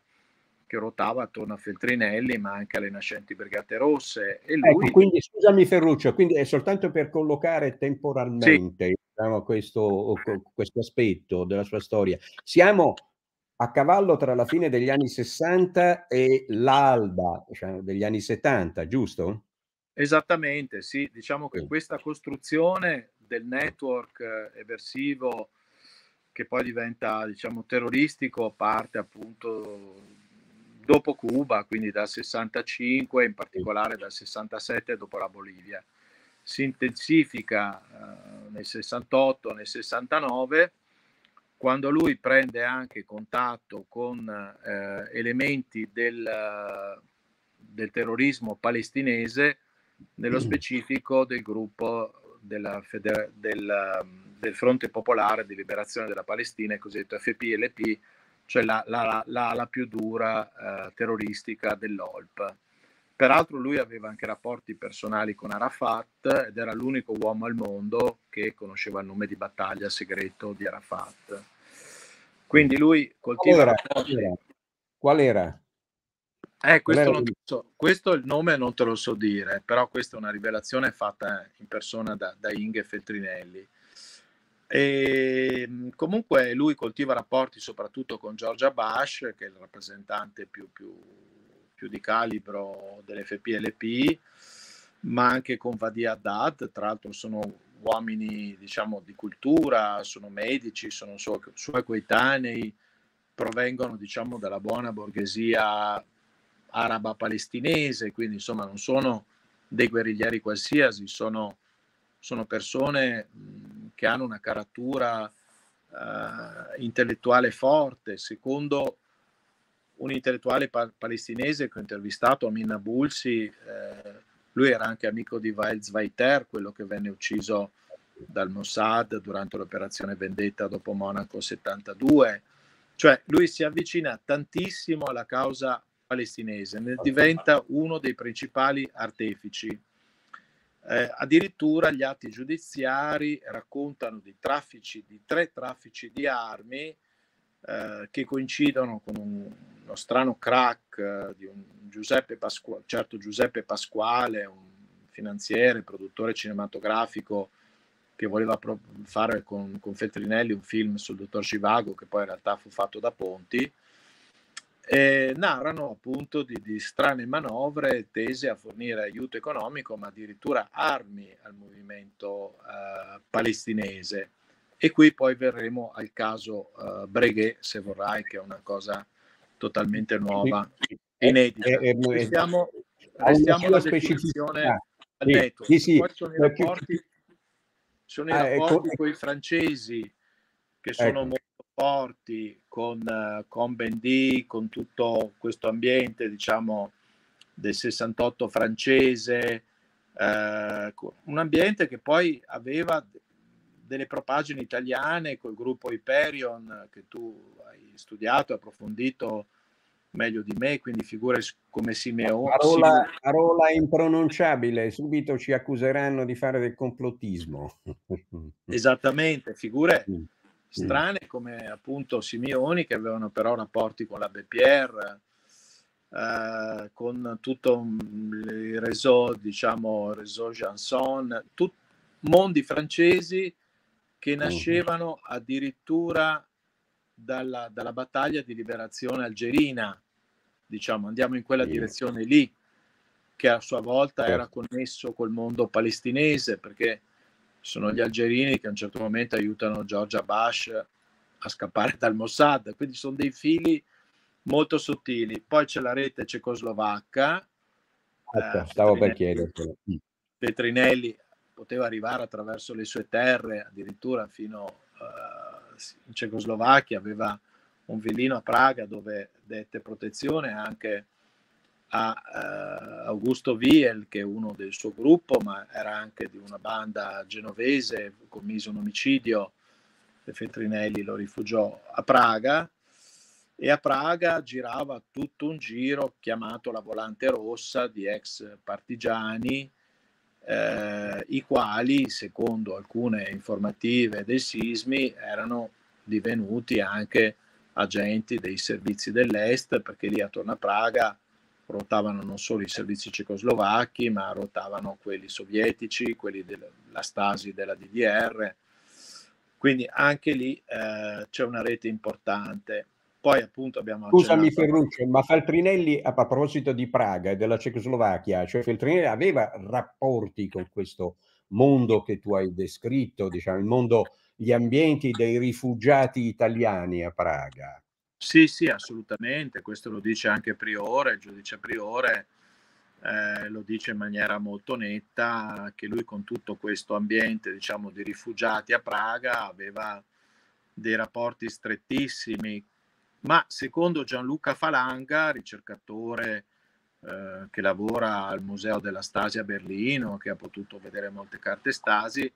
che ruotava attorno a Feltrinelli, ma anche alle nascenti Brigate Rosse. E lui... Ecco, quindi scusami Ferruccio, quindi è soltanto per collocare temporalmente sì. Diciamo, questo, questo aspetto della sua storia. Siamo a cavallo tra la fine degli anni 60 e l'alba diciamo, degli anni 70, giusto? Esattamente, sì. Diciamo che questa costruzione del network eh, eversivo che poi diventa, diciamo, terroristico parte appunto dopo Cuba, quindi dal 65, in particolare dal 67 dopo la Bolivia. Si intensifica eh, nel 68, nel 69 quando lui prende anche contatto con eh, elementi del, del, terrorismo palestinese, nello specifico del gruppo della, del, del, Fronte Popolare di Liberazione della Palestina, il cosiddetto FPLP, cioè la, la, la, la più dura eh, terroristica dell'OLP. Peraltro lui aveva anche rapporti personali con Arafat ed era l'unico uomo al mondo che conosceva il nome di battaglia segreto di Arafat. Quindi lui coltiva... Qual era? Rapporti... Qual era? Eh, questo, non so, questo il nome non te lo so dire, però questa è una rivelazione fatta in persona da, da Inge Feltrinelli. E, ehm, comunque lui coltiva rapporti soprattutto con Giorgia Bash, che è il rappresentante più, più più di calibro dell'FPLP, ma anche con Vadia Haddad, tra l'altro sono uomini diciamo di cultura, sono medici, sono suoi, coetanei, provengono diciamo dalla buona borghesia araba palestinese, quindi insomma non sono dei guerriglieri qualsiasi, sono, sono persone che hanno una caratura uh, intellettuale forte, secondo un intellettuale pa- palestinese che ho intervistato, Amin Abulsi, eh, lui era anche amico di Wael Zweiter, quello che venne ucciso dal Mossad durante l'operazione Vendetta dopo Monaco 72. Cioè lui si avvicina tantissimo alla causa palestinese, ne diventa uno dei principali artefici. Eh, addirittura gli atti giudiziari raccontano di traffici, di tre traffici di armi eh, che coincidono con un, uno strano crack eh, di un Giuseppe Pasquale, certo Giuseppe Pasquale, un finanziere, produttore cinematografico che voleva pro- fare con, con, Feltrinelli un film sul dottor Civago che poi in realtà fu fatto da Ponti e narrano appunto di, di, strane manovre tese a fornire aiuto economico ma addirittura armi al movimento eh, palestinese. E qui poi verremo al caso uh, Breguet, se vorrai, che è una cosa totalmente nuova, inedita. Eh, eh, restiamo, restiamo alla netto. Sì, sì, Poi sono i rapporti, sono i ah, rapporti ecco, con i francesi che sono ecco. molto forti con, con Bendy, con tutto questo ambiente, diciamo, del 68 francese, uh, un ambiente che poi aveva delle propagine italiane col gruppo Hyperion che tu hai studiato, approfondito meglio di me, quindi figure come Simeone. Parola, parola impronunciabile, subito ci accuseranno di fare del complottismo. Esattamente, figure mm. strane come appunto Simeoni che avevano però rapporti con la BPR, eh, con tutto il réseau, diciamo, réseau Janson, tut, mondi francesi che nascevano addirittura dalla, dalla battaglia di liberazione algerina, diciamo, andiamo in quella direzione lì, che a sua volta era connesso col mondo palestinese, perché sono gli algerini che a un certo momento aiutano Georgia Bush a scappare dal Mossad, quindi sono dei fili molto sottili. Poi c'è la rete cecoslovacca. Ecco, eh, stavo per chiedere. Petrinelli poteva arrivare attraverso le sue terre, addirittura fino uh, in Cecoslovacchia, aveva un villino a Praga dove dette protezione anche a uh, Augusto Viel, che è uno del suo gruppo, ma era anche di una banda genovese, commise un omicidio e Feltrinelli lo rifugiò a Praga. E a Praga girava tutto un giro chiamato la Volante Rossa di ex partigiani eh, i quali, secondo alcune informative dei sismi, erano divenuti anche agenti dei servizi dell'Est, perché lì attorno a Praga ruotavano non solo i servizi cecoslovacchi, ma ruotavano quelli sovietici, quelli della Stasi della DDR. Quindi anche lì eh, c'è una rete importante. Poi appunto abbiamo... Scusami Ferruccio, ma Feltrinelli a proposito di Praga e della Cecoslovacchia, cioè Feltrinelli aveva rapporti con questo mondo che tu hai descritto, diciamo, il mondo, gli ambienti dei rifugiati italiani a Praga. Sì, sì, assolutamente, questo lo dice anche Priore, il giudice Priore eh, lo dice in maniera molto netta, che lui con tutto questo ambiente, diciamo, di rifugiati a Praga aveva dei rapporti strettissimi, ma secondo Gianluca Falanga, ricercatore eh, che lavora al Museo della Stasi a Berlino, che ha potuto vedere molte carte Stasi,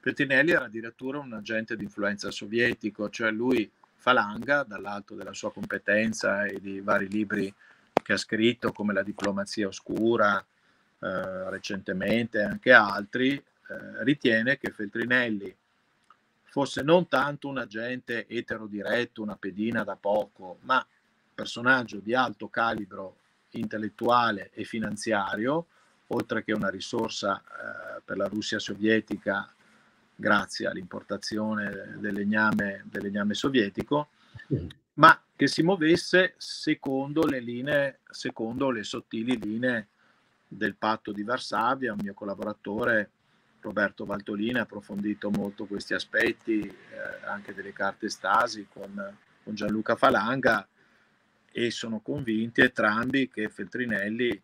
Pettinelli era addirittura un agente di influenza sovietico, cioè lui Falanga, dall'alto della sua competenza e di vari libri che ha scritto come La diplomazia oscura, eh, recentemente anche altri, eh, ritiene che Feltrinelli fosse non tanto un agente eterodiretto, una pedina da poco, ma personaggio di alto calibro intellettuale e finanziario, oltre che una risorsa eh, per la Russia sovietica grazie all'importazione del legname, del legname sovietico, ma che si muovesse secondo le linee, secondo le sottili linee del patto di Varsavia. Un mio collaboratore Roberto Valtolini ha approfondito molto questi aspetti, eh, anche delle carte Stasi con, con Gianluca Falanga e sono convinti entrambi che Feltrinelli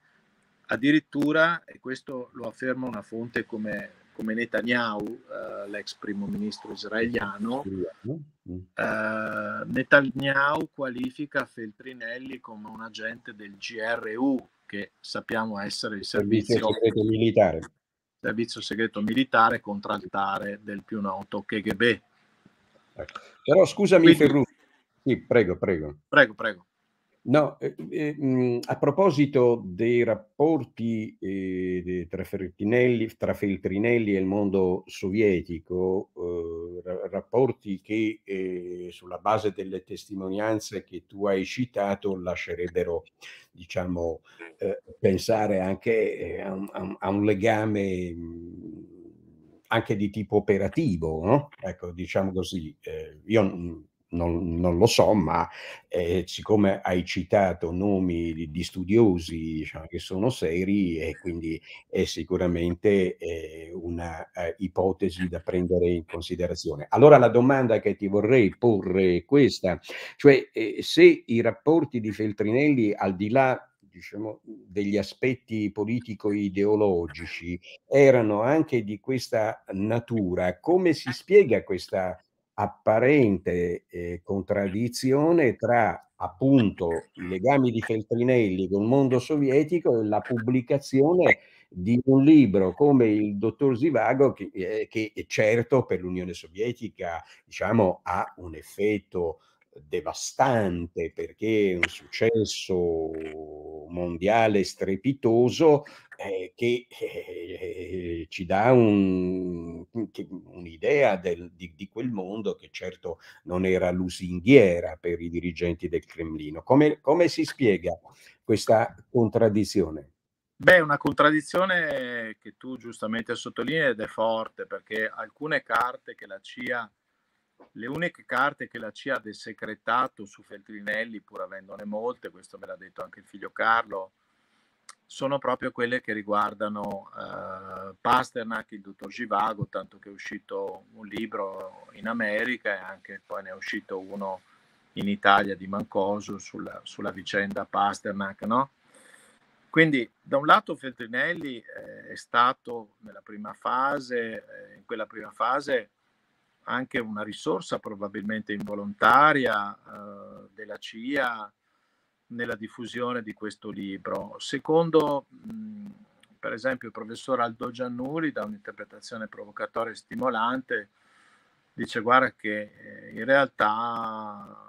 addirittura, e questo lo afferma una fonte come come Netanyahu, eh, l'ex primo ministro israeliano, eh, Netanyahu qualifica Feltrinelli come un agente del GRU, che sappiamo essere il servizio, servizio segreto militare. Servizio segreto militare contraltare del più noto KGB. Ecco. Però scusami Quindi, Ferruccio. Sì, prego, prego. Prego, prego. No, eh, eh, a proposito dei rapporti eh, tra, Feltrinelli, tra Feltrinelli e il mondo sovietico, eh, rapporti che eh, sulla base delle testimonianze che tu hai citato lascerebbero, diciamo, eh, pensare anche a un, a, un, legame mh, anche di tipo operativo, no? Ecco, diciamo così. io non, non, lo so, ma eh, siccome hai citato nomi di, di studiosi diciamo, che sono seri e quindi è sicuramente eh, una eh, ipotesi da prendere in considerazione. Allora la domanda che ti vorrei porre è questa, cioè eh, se i rapporti di Feltrinelli al di là diciamo, degli aspetti politico-ideologici erano anche di questa natura, come si spiega questa apparente eh, contraddizione tra appunto i legami di Feltrinelli con il mondo sovietico e la pubblicazione di un libro come il dottor Zivago che, eh, che certo per l'Unione Sovietica diciamo ha un effetto devastante perché è un successo mondiale strepitoso eh, che eh, ci dà un, un'idea del, di, di, quel mondo che certo non era lusinghiera per i dirigenti del Cremlino. Come, come si spiega questa contraddizione? Beh, una contraddizione che tu giustamente sottolinei ed è forte perché alcune carte che la CIA le uniche carte che la CIA ha desecretato su Feltrinelli, pur avendone molte, questo me l'ha detto anche il figlio Carlo, sono proprio quelle che riguardano eh, Pasternak, il dottor Givago, tanto che è uscito un libro in America e anche poi ne è uscito uno in Italia di Mancoso sulla, sulla vicenda Pasternak, no? Quindi da un lato Feltrinelli eh, è stato nella prima fase, eh, in quella prima fase anche una risorsa probabilmente involontaria eh, della CIA nella diffusione di questo libro. Secondo, mh, per esempio, il professor Aldo Giannuli, da un'interpretazione provocatoria e stimolante, dice guarda che eh, in realtà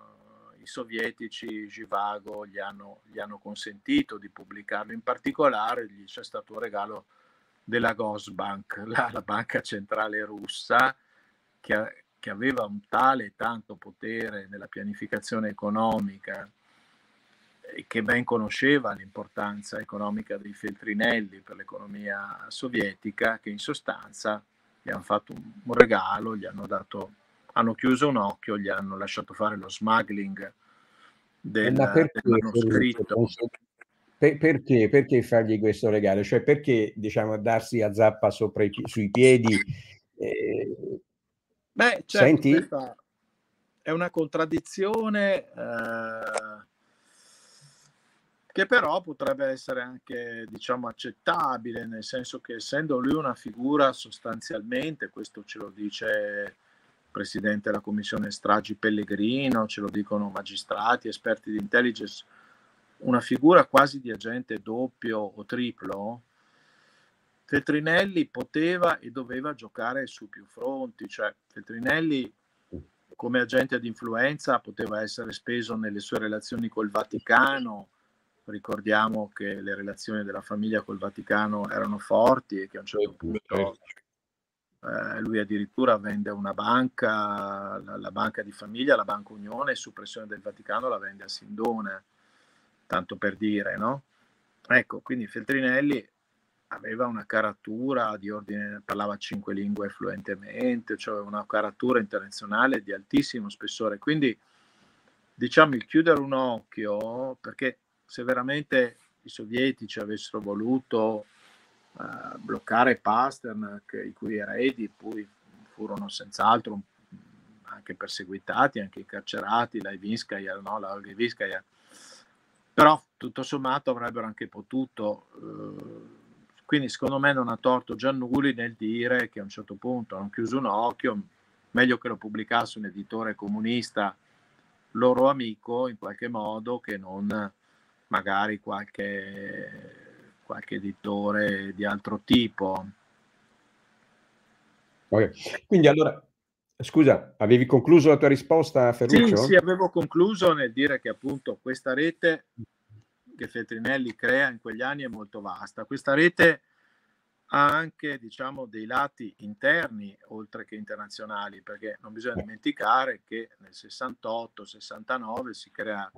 i sovietici Givago gli hanno, gli hanno consentito di pubblicarlo, in particolare gli c'è stato un regalo della Gosbank, la, la banca centrale russa, che, che aveva un tale e tanto potere nella pianificazione economica che ben conosceva l'importanza economica dei Feltrinelli per l'economia sovietica, che in sostanza gli hanno fatto un regalo, gli hanno dato, hanno chiuso un occhio, gli hanno lasciato fare lo smuggling del, del manoscritto. Per, perché? Perché fargli questo regalo? Cioè perché diciamo darsi a zappa sopra i, sui piedi? Eh, Beh, certo, Senti? è una contraddizione eh, che però potrebbe essere anche diciamo accettabile, nel senso che essendo lui una figura sostanzialmente, questo ce lo dice il presidente della commissione stragi Pellegrino, ce lo dicono magistrati, esperti di intelligence, una figura quasi di agente doppio o triplo, Feltrinelli poteva e doveva giocare su più fronti, cioè Feltrinelli come agente di influenza poteva essere speso nelle sue relazioni col Vaticano, ricordiamo che le relazioni della famiglia col Vaticano erano forti e che a un certo punto eh, lui addirittura vende una banca, la, la, banca di famiglia, la Banca Unione, su pressione del Vaticano la vende a Sindone tanto per dire, no? Ecco, quindi Feltrinelli aveva una caratura di ordine, parlava cinque lingue fluentemente, cioè una caratura internazionale di altissimo spessore. Quindi, diciamo, il chiudere un occhio, perché se veramente i sovietici avessero voluto uh, bloccare Pasternak, i cui eredi poi furono senz'altro anche perseguitati, anche incarcerati, la Ivinskaya, no? la Olga però tutto sommato avrebbero anche potuto. Eh, quindi secondo me non ha torto Giannulli nel dire che a un certo punto hanno chiuso un occhio, meglio che lo pubblicasse un editore comunista loro amico in qualche modo che non magari qualche, qualche editore di altro tipo. Okay. Quindi allora, scusa, avevi concluso la tua risposta Ferruccio? Sì, sì, avevo concluso nel dire che appunto questa rete che Feltrinelli crea in quegli anni è molto vasta. Questa rete ha anche diciamo, dei lati interni oltre che internazionali, perché non bisogna dimenticare che nel 68-69 si crea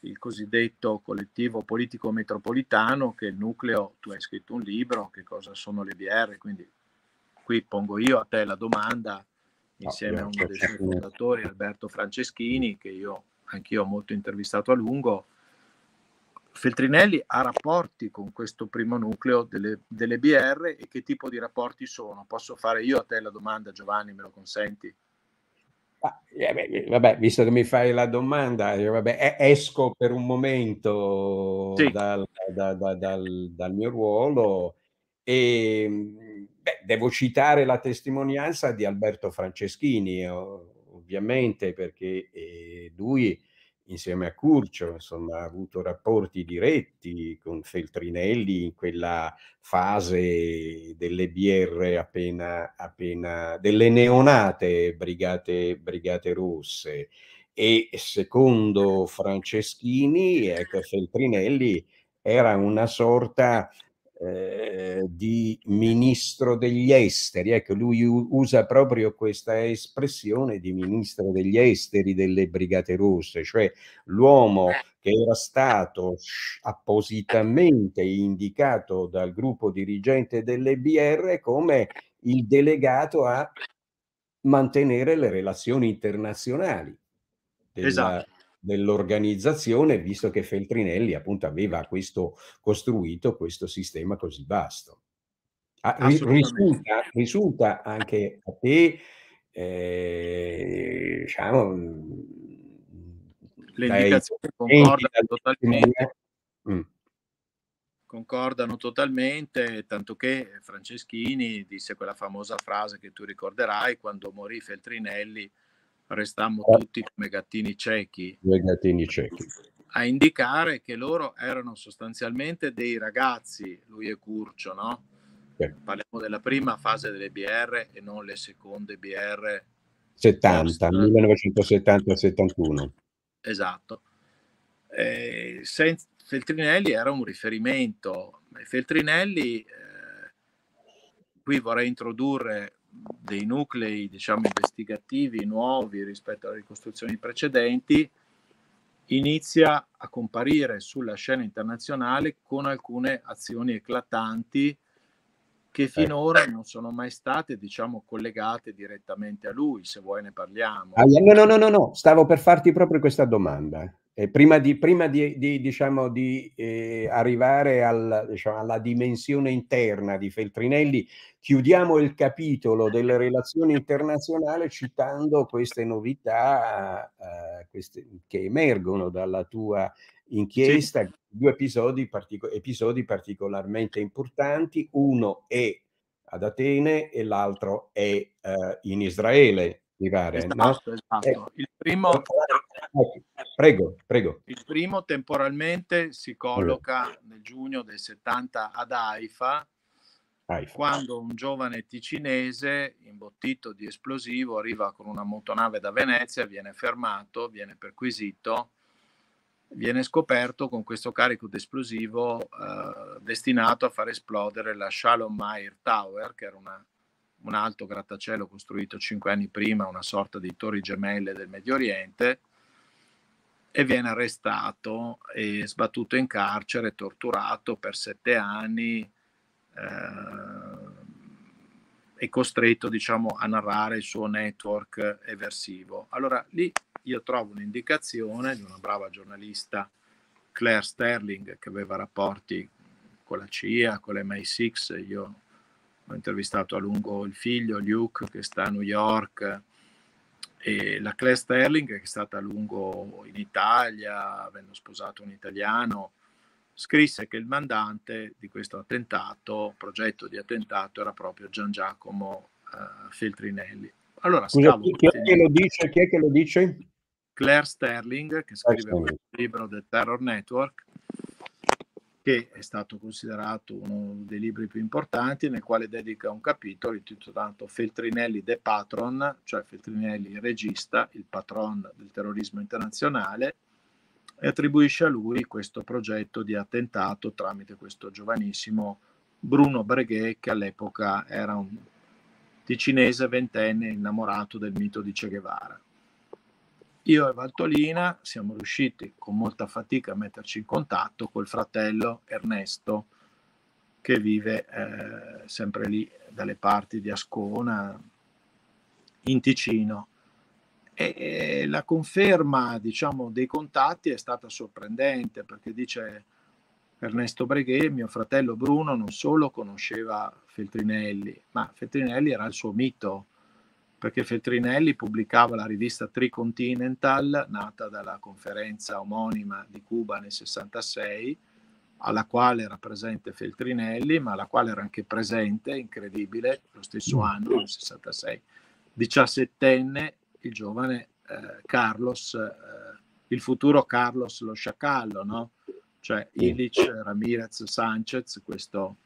il cosiddetto collettivo politico metropolitano, che è il nucleo, tu hai scritto un libro, che cosa sono le BR, quindi qui pongo io a te la domanda, insieme a uno dei suoi fondatori, Alberto Franceschini, che io anch'io ho molto intervistato a lungo, Feltrinelli ha rapporti con questo primo nucleo delle, delle, BR e che tipo di rapporti sono? Posso fare io a te la domanda, Giovanni, me lo consenti? Ah, eh, vabbè, visto che mi fai la domanda, vabbè, esco per un momento sì. dal, da, da, dal, dal, mio ruolo e beh, devo citare la testimonianza di Alberto Franceschini, ovviamente, perché eh, lui insieme a Curcio, insomma, ha avuto rapporti diretti con Feltrinelli in quella fase delle BR appena, appena delle neonate brigate, brigate rosse. E secondo Franceschini, ecco, Feltrinelli era una sorta eh, di ministro degli esteri. Ecco, lui usa proprio questa espressione di ministro degli esteri delle Brigate Rosse, cioè l'uomo che era stato appositamente indicato dal gruppo dirigente delle BR come il delegato a mantenere le relazioni internazionali della, esatto dell'organizzazione, visto che Feltrinelli appunto aveva questo, costruito questo sistema così vasto. Ah, risulta, risulta, anche a te, eh, diciamo, le indicazioni concordano totalmente. Mm. Concordano totalmente, tanto che Franceschini disse quella famosa frase che tu ricorderai quando morì Feltrinelli restammo eh. tutti come gattini ciechi. gattini ciechi. A indicare che loro erano sostanzialmente dei ragazzi, lui e Curcio, no? Sì. Parliamo della prima fase delle BR e non le seconde BR. 70, 1970-71. Esatto. Eh, Feltrinelli era un riferimento. Feltrinelli, eh, qui vorrei introdurre dei nuclei diciamo, investigativi nuovi rispetto alle ricostruzioni precedenti, inizia a comparire sulla scena internazionale con alcune azioni eclatanti che ecco. finora non sono mai state, diciamo, collegate direttamente a lui, se vuoi ne parliamo. Ah, no, no, no, no, no, stavo per farti proprio questa domanda. Eh, prima di, prima di, di, diciamo, di eh, arrivare al, diciamo, alla dimensione interna di Feltrinelli, chiudiamo il capitolo delle relazioni internazionali citando queste novità eh, queste, che emergono dalla tua inchiesta, sì. due episodi, partico- episodi particolarmente importanti. Uno è ad Atene e l'altro è uh, in Israele, mi pare. Esatto, no? esatto. Eh, il primo, prego, prego. Il primo temporalmente si colloca nel giugno del 70 ad Haifa, Haifa, quando un giovane ticinese imbottito di esplosivo arriva con una motonave da Venezia, viene fermato, viene perquisito viene scoperto con questo carico d'esplosivo eh, destinato a far esplodere la Shalom Mayer Tower, che era una, un alto grattacielo costruito cinque anni prima, una sorta di torri gemelle del Medio Oriente, e viene arrestato e sbattuto in carcere, torturato per sette anni eh, e costretto diciamo, a narrare il suo network eversivo. Allora lì io trovo un'indicazione di una brava giornalista, Claire Sterling, che aveva rapporti con la CIA, con l'MI6. Io ho intervistato a lungo il figlio Luke, che sta a New York, e la Claire Sterling, che è stata a lungo in Italia, avendo sposato un italiano, scrisse che il mandante di questo attentato, progetto di attentato, era proprio Gian Giacomo uh, Feltrinelli. Allora, Scusa, chi, è che lo dice? Chi è che lo dice? Claire Sterling, che scrive questo libro del Terror Network, che è stato considerato uno dei libri più importanti, nel quale dedica un capitolo intitolato Feltrinelli the Patron, cioè Feltrinelli il regista, il patron del terrorismo internazionale, e attribuisce a lui questo progetto di attentato tramite questo giovanissimo Bruno Breguet, che all'epoca era un ticinese ventenne innamorato del mito di Che Guevara. Io e Valtolina siamo riusciti con molta fatica a metterci in contatto col fratello Ernesto che vive eh, sempre lì dalle parti di Ascona in Ticino. E, e la conferma diciamo dei contatti è stata sorprendente perché dice Ernesto Breghe, mio fratello Bruno non solo conosceva Feltrinelli ma Feltrinelli era il suo mito perché Feltrinelli pubblicava la rivista Tricontinental, nata dalla conferenza omonima di Cuba nel 66, alla quale era presente Feltrinelli, ma alla quale era anche presente, incredibile, lo stesso anno, nel 66, diciassettenne, il giovane eh, Carlos, eh, il futuro Carlos lo sciacallo, no? cioè Ilic Ramirez Sanchez, questo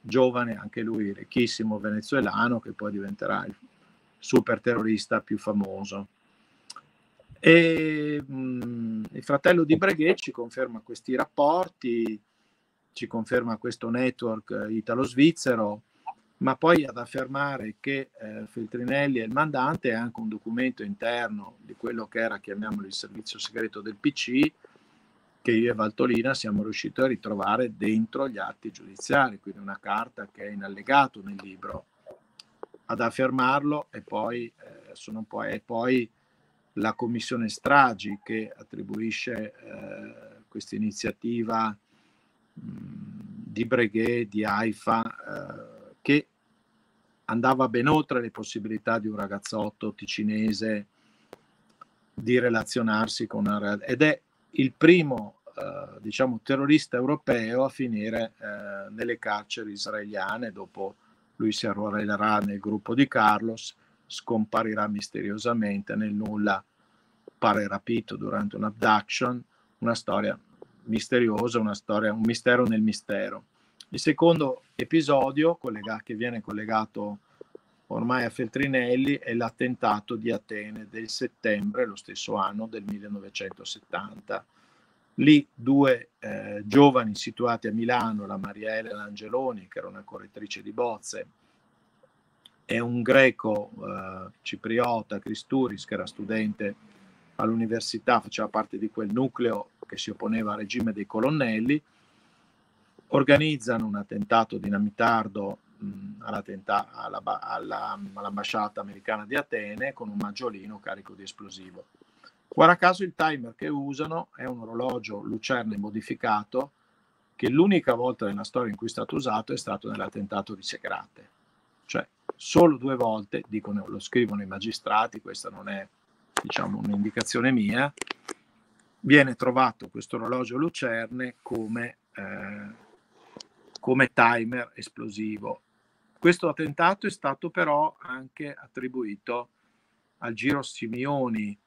giovane, anche lui ricchissimo venezuelano, che poi diventerà il super terrorista più famoso. E mh, mm, il fratello di Breguet ci conferma questi rapporti, ci conferma questo network italo-svizzero, ma poi ad affermare che eh, Feltrinelli è il mandante è anche un documento interno di quello che era, chiamiamolo, il servizio segreto del PC, che io e Valtolina siamo riusciti a ritrovare dentro gli atti giudiziari, quindi una carta che è in allegato nel libro ad affermarlo e poi, eh, sono poi, e poi la commissione stragi che attribuisce eh, questa iniziativa di Breguet, di Haifa, eh, che andava ben oltre le possibilità di un ragazzotto ticinese di relazionarsi con una realtà ed è il primo eh, diciamo terrorista europeo a finire eh, nelle carceri israeliane dopo lui si arruolerà nel gruppo di Carlos, scomparirà misteriosamente nel nulla, pare rapito durante un abduction, una storia misteriosa, una storia, un mistero nel mistero. Il secondo episodio collega, che viene collegato ormai a Feltrinelli è l'attentato di Atene del settembre, lo stesso anno del 1970 Lì due eh, giovani situati a Milano, la Maria Elena Angeloni, che era una correttrice di bozze, e un greco eh, cipriota, Christouris, che era studente all'università, faceva parte di quel nucleo che si opponeva al regime dei colonnelli, organizzano un attentato dinamitardo alla, alla, all'ambasciata americana di Atene con un maggiolino carico di esplosivo. Guarda caso il timer che usano è un orologio lucerne modificato che l'unica volta nella storia in cui è stato usato è stato nell'attentato di Secrate. Cioè, solo due volte, dicono, lo scrivono i magistrati, questa non è diciamo un'indicazione mia, viene trovato questo orologio lucerne come, eh, come timer esplosivo. Questo attentato è stato però anche attribuito al Giro Simioni,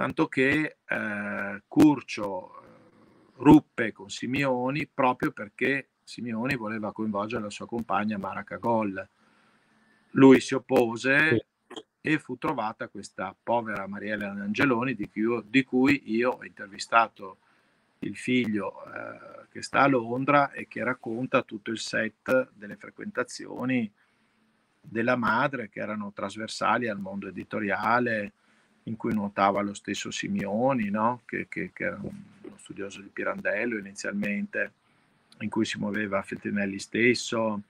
tanto che eh, Curcio eh, ruppe con Simioni proprio perché Simioni voleva coinvolgere la sua compagna Mara Cagol. Lui si oppose sì. e fu trovata questa povera Mariella Angeloni di cui io, di cui io ho intervistato il figlio eh, che sta a Londra e che racconta tutto il set delle frequentazioni della madre che erano trasversali al mondo editoriale, in cui nuotava lo stesso Simioni, no? che, che, che, era uno studioso di Pirandello inizialmente, in cui si muoveva Feltrinelli stesso.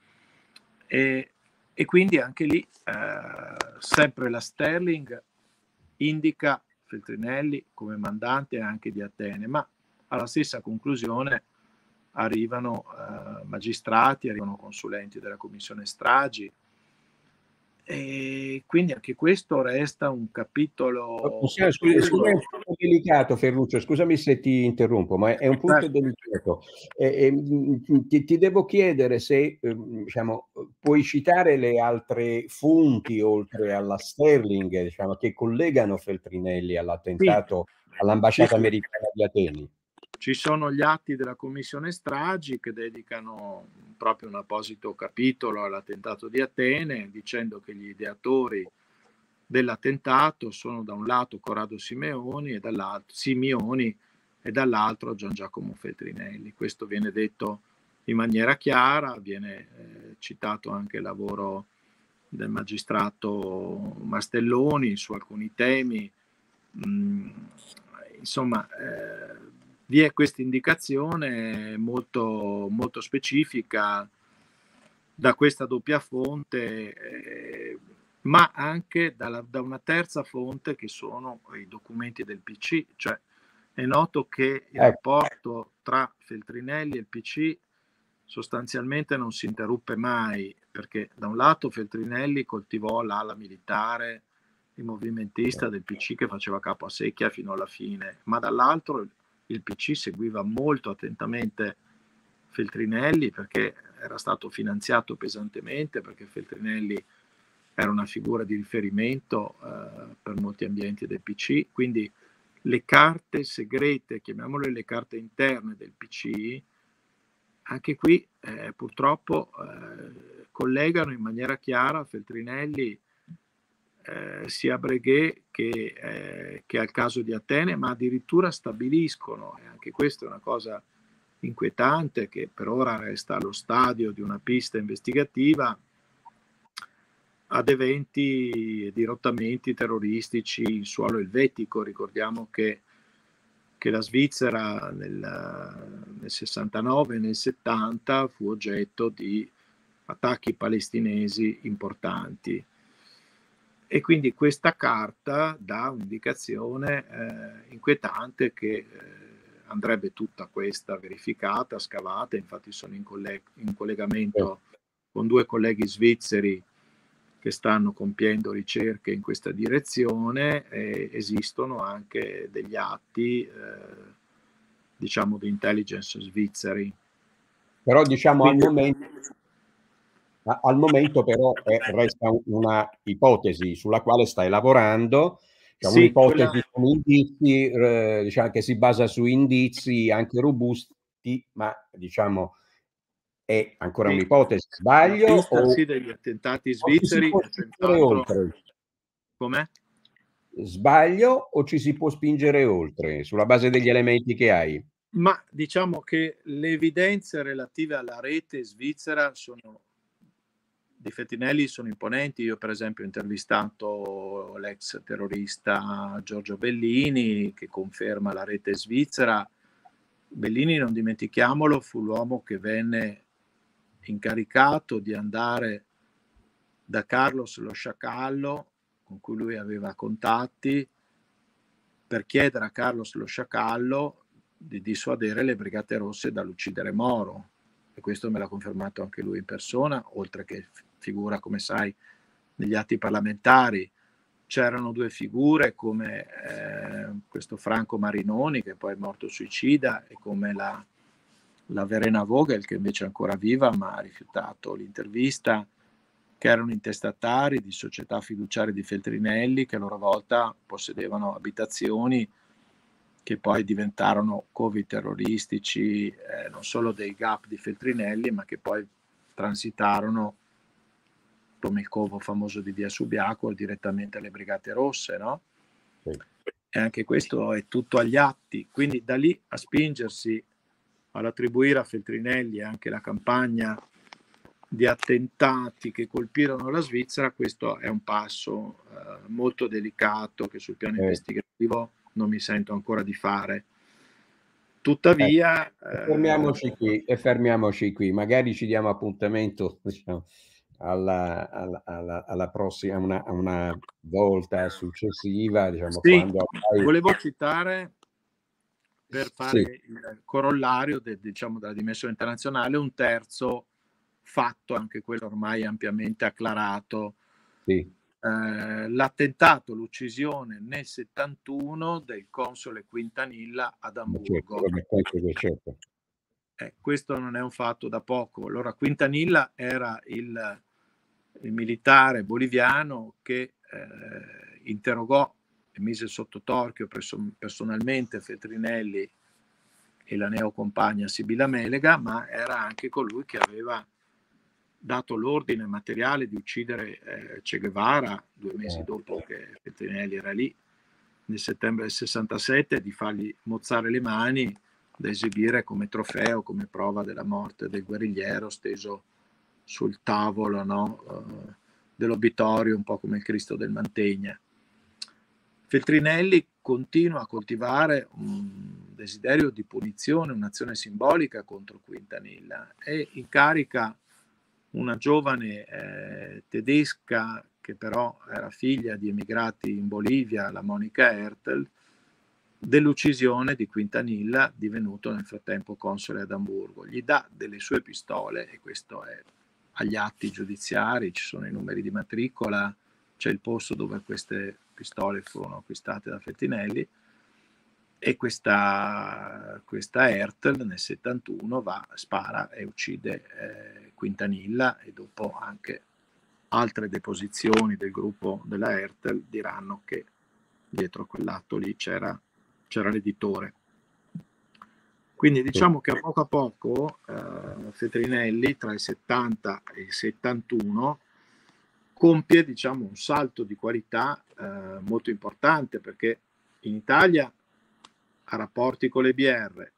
E, e quindi anche lì, eh, sempre la Sterling indica Feltrinelli come mandante anche di Atene, ma alla stessa conclusione arrivano eh, magistrati, arrivano consulenti della commissione stragi, e quindi anche questo resta un capitolo. Scusa, scusa, scusa, è un punto delicato, Ferruccio. Scusami se ti interrompo, ma è un punto certo. delicato. Eh, eh, ti, ti, devo chiedere se eh, diciamo, puoi citare le altre fonti oltre alla Sterling diciamo, che collegano Feltrinelli all'attentato sì. all'ambasciata sì. americana di Atene. Ci sono gli atti della commissione stragi che dedicano proprio un apposito capitolo all'attentato di Atene, dicendo che gli ideatori dell'attentato sono da un lato Corrado Simeoni e dall'altro, Simioni e dall'altro Gian Giacomo Feltrinelli. Questo viene detto in maniera chiara, viene eh, citato anche il lavoro del magistrato Mastelloni su alcuni temi. Mm, insomma, eh, vi è questa indicazione molto, molto specifica da questa doppia fonte, eh, ma anche dalla, da una terza fonte che sono i documenti del PC, cioè è noto che il ecco. rapporto tra Feltrinelli e il PC sostanzialmente non si interruppe mai, perché da un lato Feltrinelli coltivò l'ala militare, il movimentista del PC che faceva capo a secchia fino alla fine, ma dall'altro il PC seguiva molto attentamente Feltrinelli perché era stato finanziato pesantemente, perché Feltrinelli era una figura di riferimento eh, per molti ambienti del PC, quindi le carte segrete, chiamiamole le carte interne del PC, anche qui eh, purtroppo eh, collegano in maniera chiara Feltrinelli eh, sia a Breguet che, eh, che, al caso di Atene, ma addirittura stabiliscono, e anche questa è una cosa inquietante che per ora resta allo stadio di una pista investigativa, ad eventi e dirottamenti terroristici in suolo elvetico. Ricordiamo che, che la Svizzera nel, nel 69 e nel 70 fu oggetto di attacchi palestinesi importanti e quindi questa carta dà un'indicazione eh, inquietante che eh, andrebbe tutta questa verificata, scavata, infatti sono in, colleg- in collegamento con due colleghi svizzeri che stanno compiendo ricerche in questa direzione e esistono anche degli atti, eh, diciamo, di intelligence svizzeri. Però diciamo Quindi, al momento al momento però eh, resta una ipotesi sulla quale stai lavorando, cioè sì, un'ipotesi quella... con indizi, eh, diciamo, che si basa su indizi anche robusti, ma diciamo è ancora sì. un'ipotesi. Sbaglio? O... Sì, degli attentati svizzeri. Oltre? Com'è? Sbaglio o ci si può spingere oltre sulla base degli elementi che hai? Ma diciamo che le evidenze relative alla rete svizzera sono di Fettinelli sono imponenti. Io, per esempio, ho intervistato l'ex terrorista Giorgio Bellini, che conferma la rete svizzera. Bellini, non dimentichiamolo, fu l'uomo che venne incaricato di andare da Carlos lo Sciacallo, con cui lui aveva contatti, per chiedere a Carlos lo Sciacallo di dissuadere le Brigate Rosse dall'uccidere Moro. E questo me l'ha confermato anche lui in persona, oltre che figura, come sai, negli atti parlamentari. C'erano due figure come eh, questo Franco Marinoni, che poi è morto suicida, e come la, la Verena Vogel, che invece è ancora viva, ma ha rifiutato l'intervista, che erano intestatari di società fiduciarie di Feltrinelli, che a loro volta possedevano abitazioni che poi diventarono covi terroristici eh, non solo dei GAP di Feltrinelli, ma che poi transitarono come il covo famoso di Via Subiaco direttamente alle Brigate Rosse, no? Sì. E anche questo è tutto agli atti, quindi da lì a spingersi ad attribuire a Feltrinelli anche la campagna di attentati che colpirono la Svizzera, questo è un passo eh, molto delicato che sul piano eh. investigativo non mi sento ancora di fare. Tuttavia... Eh, fermiamoci eh, qui e fermiamoci qui, magari ci diamo appuntamento diciamo, alla, alla, alla, alla, prossima, una, una volta successiva. Diciamo, sì, hai... volevo citare per fare sì. il corollario de, diciamo, della dimensione internazionale un terzo fatto, anche quello ormai ampiamente acclarato. Sì eh, l'attentato, l'uccisione nel 71 del console Quintanilla ad Amburgo. Certo, certo. Eh, questo non è un fatto da poco. Allora, Quintanilla era il, il militare boliviano che eh, interrogò e mise sotto torchio presso, personalmente Feltrinelli e la neocompagna Sibilla Melega, ma era anche colui che aveva dato l'ordine materiale di uccidere eh, Che Guevara due mesi certo. dopo che Pettinelli era lì, nel settembre del 67, di fargli mozzare le mani da esibire come trofeo, come prova della morte del guerrigliero steso sul tavolo no? uh, dell'obitorio, un po' come il Cristo del Mantegna. Feltrinelli continua a coltivare un desiderio di punizione, un'azione simbolica contro Quintanilla e incarica una giovane eh, tedesca che però era figlia di emigrati in Bolivia, la Monica Ertel, dell'uccisione di Quintanilla, divenuto nel frattempo console ad Amburgo. Gli dà delle sue pistole, e questo è agli atti giudiziari, ci sono i numeri di matricola, c'è il posto dove queste pistole furono acquistate da Fettinelli, e questa, questa Ertel nel 71 va, spara e uccide eh, Quintanilla e dopo anche altre deposizioni del gruppo della Ertel diranno che dietro quell'atto lì c'era, c'era l'editore. Quindi diciamo che a poco a poco eh, Fetrinelli tra il 70 e il 71 compie diciamo, un salto di qualità eh, molto importante perché in Italia ha rapporti con le BR,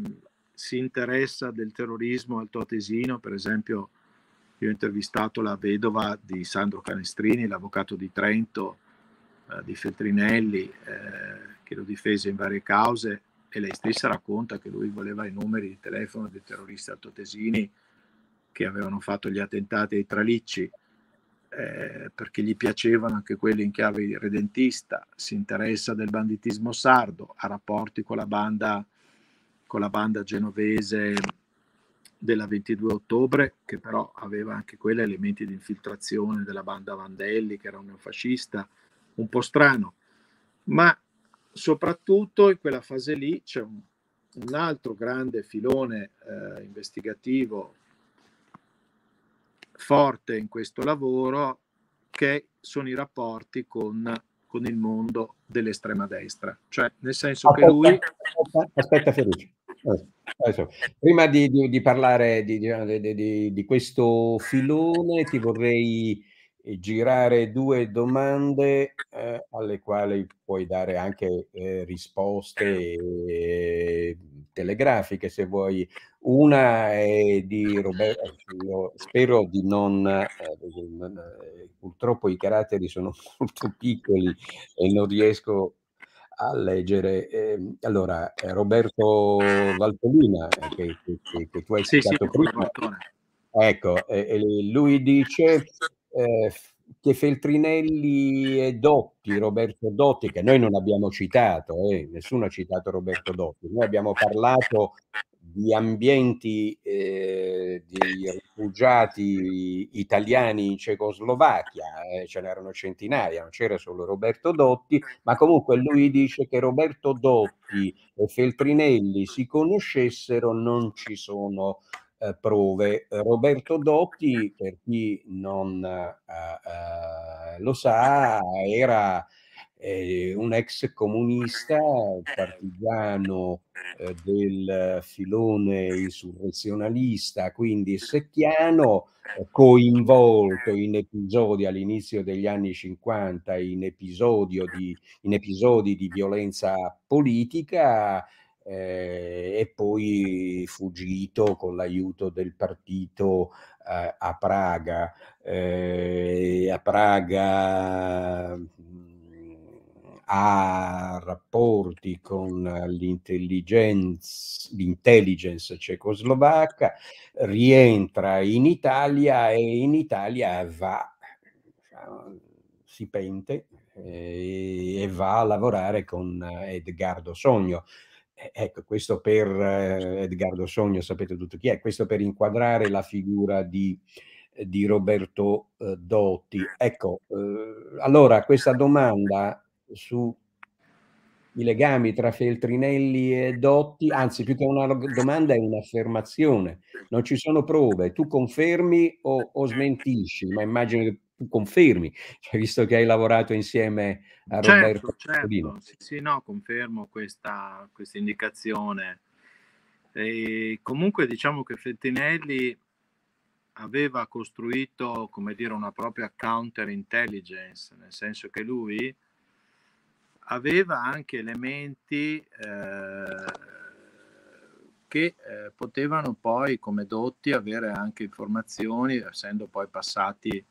mm, si interessa del terrorismo altoatesino, per esempio io ho intervistato la vedova di Sandro Canestrini, l'avvocato di Trento, eh, di Feltrinelli, eh, che lo difese in varie cause e lei stessa racconta che lui voleva i numeri di telefono dei terroristi altoatesini che avevano fatto gli attentati ai Tralicci eh, perché gli piacevano anche quelli in chiave redentista, si interessa del banditismo sardo, ha rapporti con la banda, con la banda genovese della 22 ottobre, che però aveva anche quella elementi di infiltrazione della banda Vandelli, che era un neofascista, un po' strano, ma soprattutto in quella fase lì c'è un, un altro grande filone eh, investigativo forte in questo lavoro che sono i rapporti con, con il mondo dell'estrema destra, cioè nel senso aspetta, che lui... Aspetta, Felice. Adesso, prima di, di, di parlare di, di, questo filone ti vorrei girare due domande eh, alle quali puoi dare anche eh, risposte eh, telegrafiche se vuoi. Una è di Roberto, spero di non, eh, eh, purtroppo i caratteri sono molto piccoli e non riesco a leggere. Eh, allora, Roberto Valpolina, che, che, che, tu hai sì, citato sì, prima, ecco, eh, lui dice eh, che Feltrinelli e Dotti, Roberto Dotti, che noi non abbiamo citato, eh, nessuno ha citato Roberto Dotti, noi abbiamo parlato di ambienti eh, di rifugiati italiani in Cecoslovacchia, eh, ce n'erano centinaia, non c'era solo Roberto Dotti, ma comunque lui dice che Roberto Dotti e Feltrinelli si conoscessero, non ci sono eh, prove. Roberto Dotti, per chi non eh, eh, lo sa, era eh, un ex comunista, partigiano eh, del filone insurrezionalista, quindi secchiano, eh, coinvolto in episodi all'inizio degli anni 50, in, di, in episodi di violenza politica, eh, e poi fuggito con l'aiuto del partito eh, a Praga. Eh, a Praga ha rapporti con l'intelligence, l'intelligence cecoslovacca, rientra in Italia e in Italia va, si pente eh, e va a lavorare con Edgardo Sogno. Ecco, questo per Edgardo Sogno, sapete tutti chi è, questo per inquadrare la figura di, di Roberto eh, Dotti. Ecco, eh, allora questa domanda sui legami tra Feltrinelli e Dotti, anzi più che una domanda è un'affermazione, non ci sono prove, tu confermi o, o smentisci, ma immagino che tu confermi, cioè, visto che hai lavorato insieme a certo, Roberto certo, certo. Sì, sì, no, confermo questa, questa indicazione. E comunque diciamo che Feltrinelli aveva costruito, come dire, una propria counter intelligence, nel senso che lui aveva anche elementi eh, che eh, potevano poi come dotti avere anche informazioni, essendo poi passati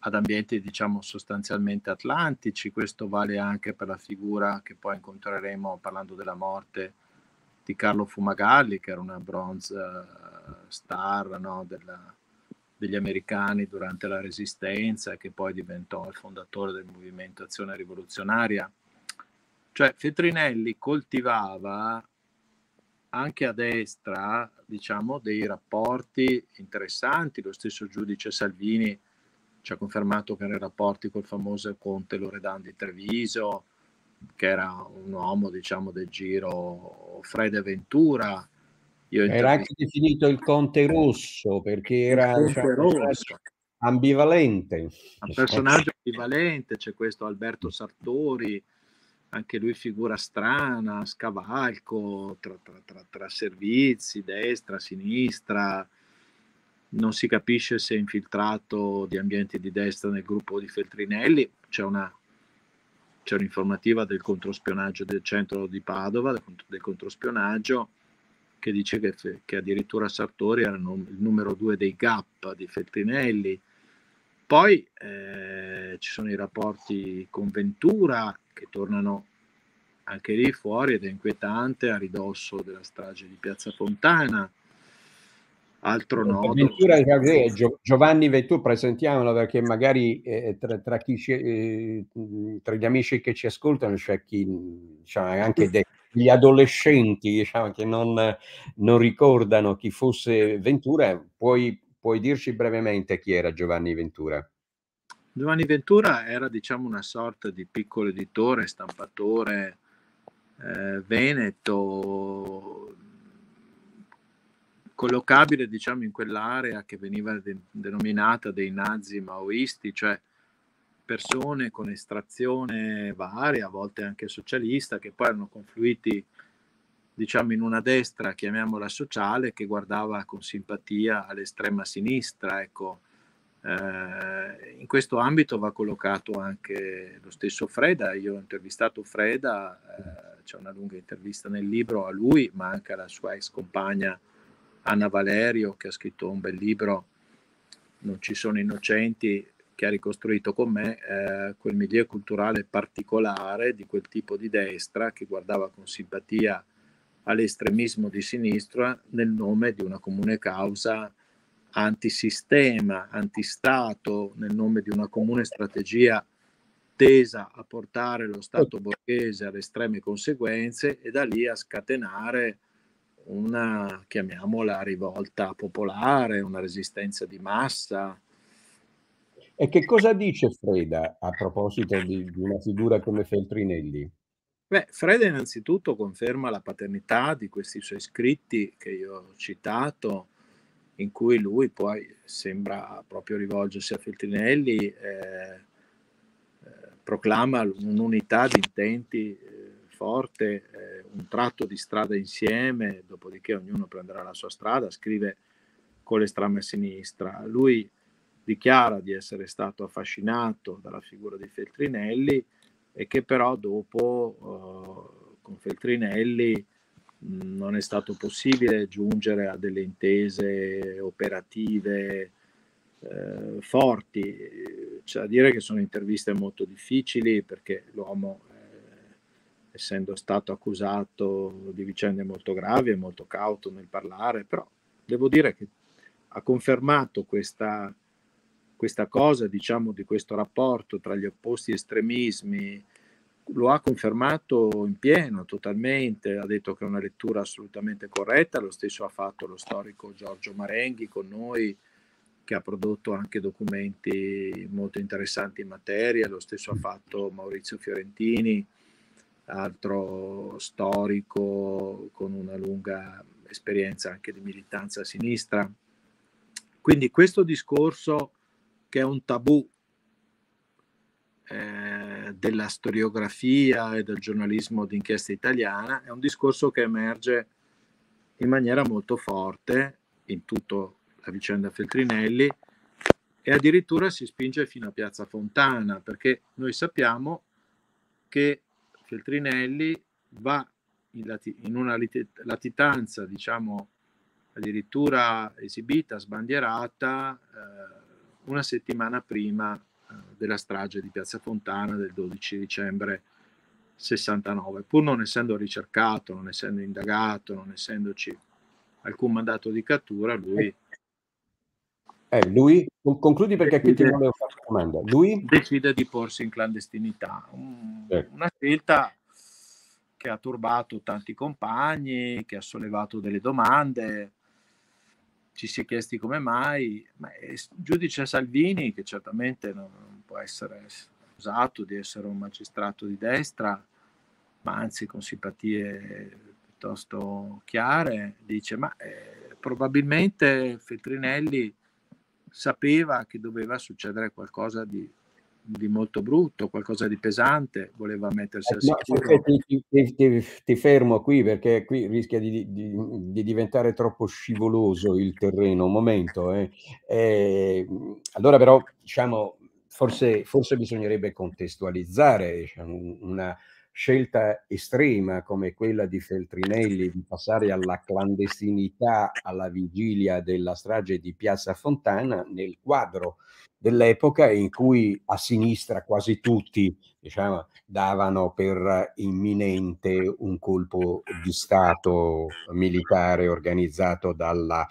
ad ambienti diciamo sostanzialmente atlantici, questo vale anche per la figura che poi incontreremo parlando della morte di Carlo Fumagalli, che era una bronze uh, star no, della, degli americani durante la resistenza e che poi diventò il fondatore del movimento Azione Rivoluzionaria. Cioè Fetrinelli coltivava anche a destra, diciamo, dei rapporti interessanti. Lo stesso giudice Salvini ci ha confermato che nei rapporti col famoso conte Loredan di Treviso, che era un uomo, diciamo, del giro Fred Ventura. Io era anche definito il conte rosso perché era diciamo, rosso. ambivalente. Un personaggio ambivalente, c'è questo Alberto Sartori, anche lui figura strana, scavalco tra, tra, tra, tra servizi, destra, sinistra, non si capisce se è infiltrato di ambienti di destra nel gruppo di Feltrinelli, c'è, una, c'è un'informativa del controspionaggio del centro di Padova, del, controspionaggio, che dice che, che, addirittura Sartori era il numero due dei GAP di Feltrinelli. Poi eh, ci sono i rapporti con Ventura che tornano anche lì fuori ed è inquietante a ridosso della strage di Piazza Fontana altro nodo. Ventura, Giovanni Ventura, presentiamolo perché magari eh, tra, tra, chi, eh, tra, gli amici che ci ascoltano c'è chi, diciamo, anche degli adolescenti diciamo, che non, non, ricordano chi fosse Ventura. Puoi, puoi dirci brevemente chi era Giovanni Ventura? Giovanni Ventura era diciamo una sorta di piccolo editore, stampatore eh, veneto, collocabile diciamo in quell'area che veniva de- denominata dei nazi maoisti, cioè persone con estrazione varia, a volte anche socialista, che poi erano confluiti diciamo in una destra, chiamiamola sociale, che guardava con simpatia all'estrema sinistra, ecco. Eh, in questo ambito va collocato anche lo stesso Freda, io ho intervistato Freda, eh, c'è una lunga intervista nel libro a lui, ma anche alla sua ex compagna Anna Valerio che ha scritto un bel libro non ci sono innocenti, che ha ricostruito con me eh, quel milieu culturale particolare di quel tipo di destra che guardava con simpatia all'estremismo di sinistra nel nome di una comune causa antisistema, antistato, nel nome di una comune strategia tesa a portare lo Stato borghese alle estreme conseguenze e da lì a scatenare una, chiamiamola, rivolta popolare, una resistenza di massa. E che cosa dice Freda a proposito di, di una figura come Feltrinelli? Beh, Freda innanzitutto conferma la paternità di questi suoi scritti che io ho citato, in cui lui poi sembra proprio rivolgersi a Feltrinelli. Eh, proclama un'unità di intenti eh, forte, eh, un tratto di strada insieme, dopodiché ognuno prenderà la sua strada, scrive con l'estrema sinistra. Lui dichiara di essere stato affascinato dalla figura di Feltrinelli e che però dopo eh, con Feltrinelli mh, non è stato possibile giungere a delle intese operative eh, forti. C'è da dire che sono interviste molto difficili perché l'uomo, essendo stato accusato di vicende molto gravi, è molto cauto nel parlare, però devo dire che ha confermato questa, questa cosa, diciamo, di questo rapporto tra gli opposti estremismi, lo ha confermato in pieno, totalmente, ha detto che è una lettura assolutamente corretta, lo stesso ha fatto lo storico Giorgio Marenghi con noi, che ha prodotto anche documenti molto interessanti in materia, lo stesso ha fatto Maurizio Fiorentini, altro storico con una lunga esperienza anche di militanza a sinistra. Quindi questo discorso che è un tabù eh, della storiografia e del giornalismo d'inchiesta italiana, è un discorso che emerge in maniera molto forte in tutto la vicenda Feltrinelli e addirittura si spinge fino a Piazza Fontana perché noi sappiamo che Feltrinelli va in, lati- in una lit- latitanza, diciamo, addirittura esibita, sbandierata, eh, una settimana prima eh, della strage di Piazza Fontana del 12 dicembre 69, pur non essendo ricercato, non essendo indagato, non essendoci alcun mandato di cattura, lui eh, lui, concludi perché qui ti volevo fare una domanda. Lui decide di porsi in clandestinità, un, eh. una scelta che ha turbato tanti compagni, che ha sollevato delle domande, ci si è chiesti come mai, ma il giudice Salvini, che certamente non, non può essere accusato di essere un magistrato di destra, ma anzi con simpatie piuttosto chiare, dice ma eh, probabilmente Feltrinelli sapeva che doveva succedere qualcosa di, di molto brutto, qualcosa di pesante, voleva mettersi al eh, sicuro. Ti, ti, ti, ti, fermo qui perché qui rischia di, di, di, diventare troppo scivoloso il terreno, un momento. Eh. Eh, allora però, diciamo, forse, forse bisognerebbe contestualizzare diciamo, una, scelta estrema come quella di Feltrinelli di passare alla clandestinità alla vigilia della strage di Piazza Fontana nel quadro dell'epoca in cui a sinistra quasi tutti diciamo, davano per imminente un colpo di Stato militare organizzato dalla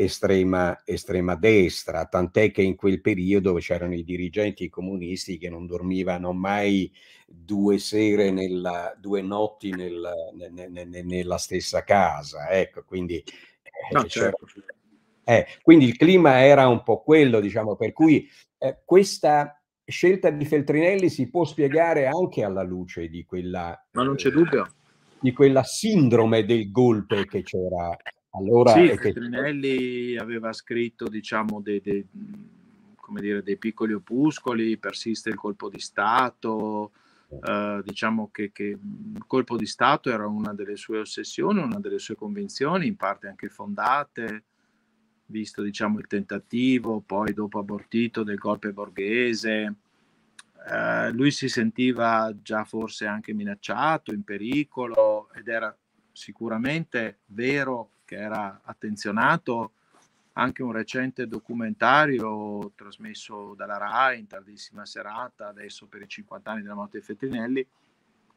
estrema, estrema destra, tant'è che in quel periodo c'erano i dirigenti comunisti che non dormivano mai due sere, nella, due notti nella, ne, ne, nella stessa casa. Ecco, quindi, eh, no, certo. eh, quindi il clima era un po' quello, diciamo, per cui eh, questa scelta di Feltrinelli si può spiegare anche alla luce di quella... Ma non c'è dubbio. Di quella sindrome del golpe che c'era allora, sì, Petrinelli che... aveva scritto, diciamo, dei, dei, dire, dei, piccoli opuscoli, persiste il colpo di Stato, eh, diciamo che, che, il colpo di Stato era una delle sue ossessioni, una delle sue convinzioni, in parte anche fondate, visto diciamo, il tentativo, poi dopo abortito del golpe borghese. Eh, lui si sentiva già forse anche minacciato, in pericolo ed era sicuramente vero che era attenzionato anche un recente documentario trasmesso dalla RAI in tardissima serata, adesso per i 50 anni della morte di Feltrinelli,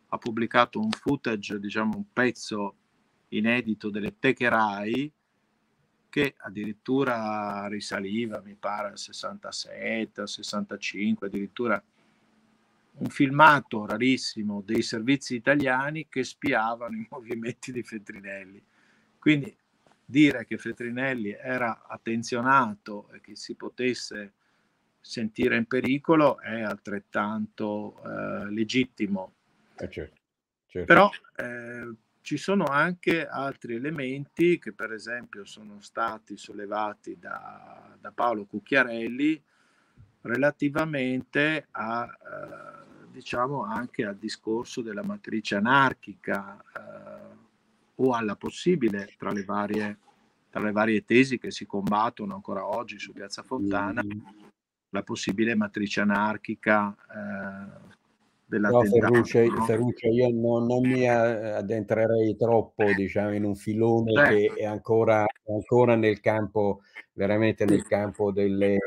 ha pubblicato un footage, diciamo un pezzo inedito delle teche RAI che addirittura risaliva, mi pare, al 67, al 65, addirittura un filmato rarissimo dei servizi italiani che spiavano i movimenti di Feltrinelli. Quindi dire che Feltrinelli era attenzionato e che si potesse sentire in pericolo è altrettanto eh, legittimo. Eh certo, certo. Però eh, ci sono anche altri elementi che per esempio sono stati sollevati da, da Paolo Cucchiarelli relativamente a, eh, diciamo anche al discorso della matrice anarchica eh, o alla possibile tra le varie, tra le varie tesi che si combattono ancora oggi su Piazza Fontana, mm. la possibile matrice anarchica eh, no, Ferruccio, no? Ferruccio, io non, non, mi addentrerei troppo diciamo, in un filone Beh. che è ancora, ancora, nel campo, veramente nel campo delle,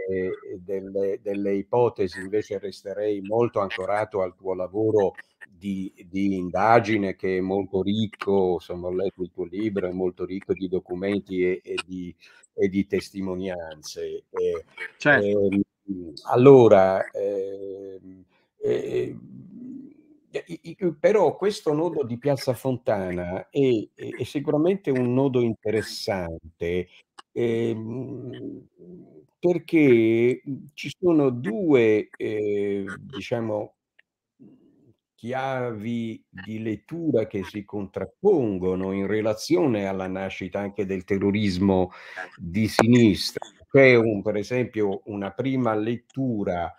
delle, delle, ipotesi, invece resterei molto ancorato al tuo lavoro di, di, indagine che è molto ricco, insomma ho letto il tuo libro, è molto ricco di documenti e, e, di, e di, testimonianze. E, certo. Ehm, allora, eh, eh, però questo nodo di Piazza Fontana è, è sicuramente un nodo interessante eh, perché ci sono due, eh, diciamo, chiavi di lettura che si contrappongono in relazione alla nascita anche del terrorismo di sinistra. C'è un, per esempio una prima lettura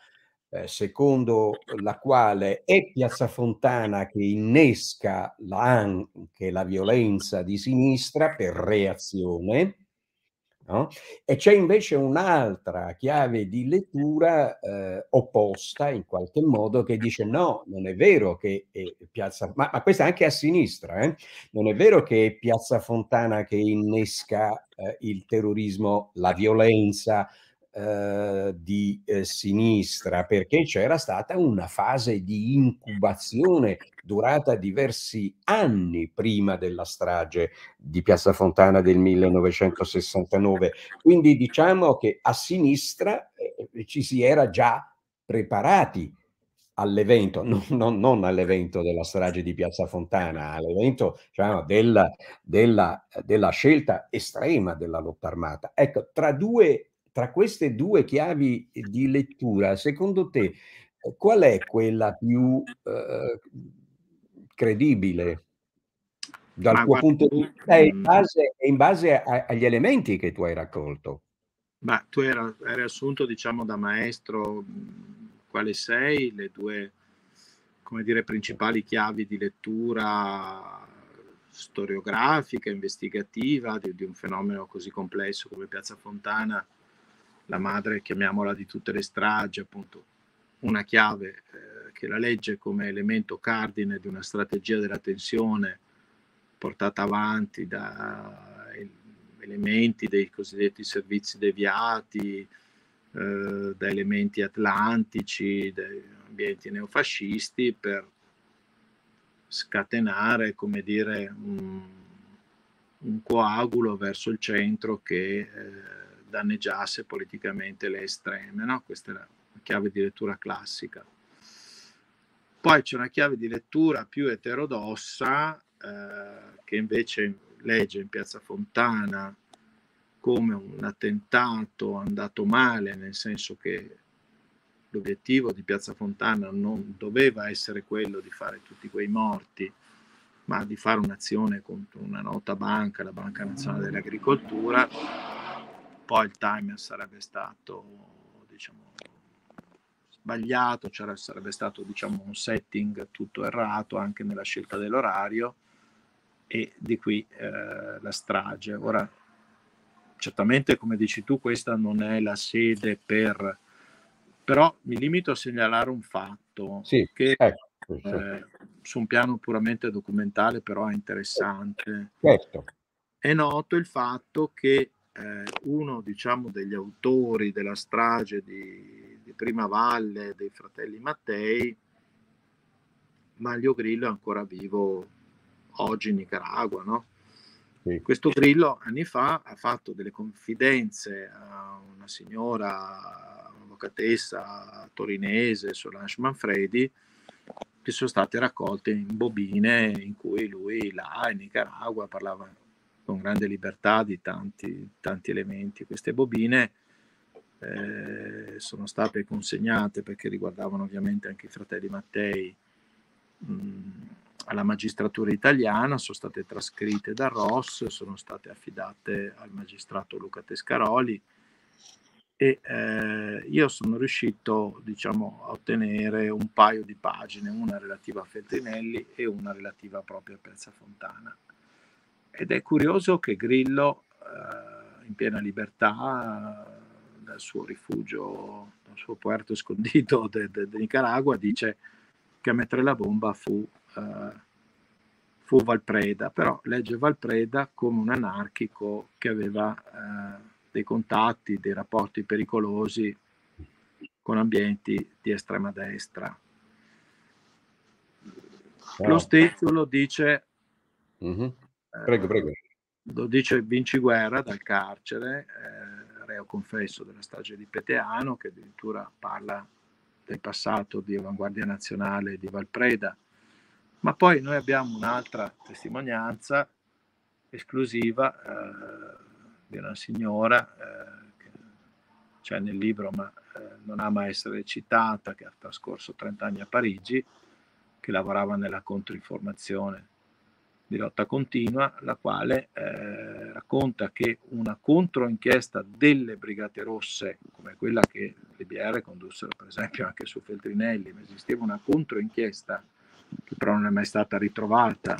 eh, secondo la quale è Piazza Fontana che innesca la, anche la violenza di sinistra per reazione, No? E c'è invece un'altra chiave di lettura eh, opposta in qualche modo che dice no, non è vero che è Piazza, ma, ma questa anche a sinistra, eh? non è vero che è Piazza Fontana che innesca eh, il terrorismo, la violenza, eh, di eh, sinistra perché c'era stata una fase di incubazione durata diversi anni prima della strage di Piazza Fontana del 1969. Quindi diciamo che a sinistra eh, ci si era già preparati all'evento, non, non, non, all'evento della strage di Piazza Fontana, all'evento diciamo, della, della, della, scelta estrema della lotta armata. Ecco, tra due tra queste due chiavi di lettura, secondo te, eh, qual è quella più eh, credibile? Dal Ma tuo guarda, punto di vista e in base, in base a, agli elementi che tu hai raccolto? Ma tu hai, riassunto, diciamo, da maestro quali sei le due, come dire, principali chiavi di lettura storiografica, investigativa di, di un fenomeno così complesso come Piazza Fontana la madre, chiamiamola di tutte le stragi, appunto una chiave eh, che la legge come elemento cardine di una strategia della tensione portata avanti da elementi dei cosiddetti servizi deviati, eh, da elementi atlantici, da ambienti neofascisti per scatenare, come dire, un, un coagulo verso il centro che eh, danneggiasse politicamente le estreme. No? Questa è la chiave di lettura classica. Poi c'è una chiave di lettura più eterodossa eh, che invece legge in Piazza Fontana come un attentato andato male, nel senso che l'obiettivo di Piazza Fontana non doveva essere quello di fare tutti quei morti, ma di fare un'azione contro una nota banca, la Banca Nazionale dell'Agricoltura, poi il timer sarebbe stato diciamo, sbagliato, cioè sarebbe stato diciamo, un setting tutto errato anche nella scelta dell'orario e di qui eh, la strage. Ora, certamente come dici tu, questa non è la sede per... però mi limito a segnalare un fatto sì, che ecco, eh, su un piano puramente documentale però è interessante. Certo. È noto il fatto che eh, uno diciamo, degli autori della strage di, di Prima Valle dei fratelli Mattei, Maglio Grillo è ancora vivo oggi in Nicaragua, no? Sì. Questo Grillo anni fa ha fatto delle confidenze a una signora, un'avvocatessa torinese, Solange Manfredi, che sono state raccolte in bobine in cui lui là in Nicaragua parlava con grande libertà di tanti, tanti elementi. Queste bobine eh, sono state consegnate perché riguardavano ovviamente anche i fratelli Mattei mh, alla magistratura italiana, sono state trascritte da Ross, sono state affidate al magistrato Luca Tescaroli e eh, io sono riuscito diciamo, a ottenere un paio di pagine, una relativa a Feltrinelli e una relativa proprio a Piazza Fontana. Ed è curioso che Grillo, eh, in piena libertà, dal suo rifugio, dal suo puerto scondito di Nicaragua, dice che a mettere la bomba fu, eh, fu Valpreda, però legge Valpreda come un anarchico che aveva eh, dei contatti, dei rapporti pericolosi con ambienti di estrema destra. Wow. Lo stesso lo dice, mm-hmm. Prego, prego. lo dice Vinci Guerra dal carcere, eh, reo confesso della strage di Peteano, che addirittura parla del passato di Avanguardia Nazionale di Valpreda. Ma poi noi abbiamo un'altra testimonianza esclusiva eh, di una signora eh, che c'è nel libro ma eh, non ama essere citata, che ha trascorso 30 anni a Parigi, che lavorava nella controinformazione di lotta continua, la quale eh, racconta che una controinchiesta delle Brigate Rosse, come quella che le BR condussero per esempio anche su Feltrinelli, ma esisteva una controinchiesta che però non è mai stata ritrovata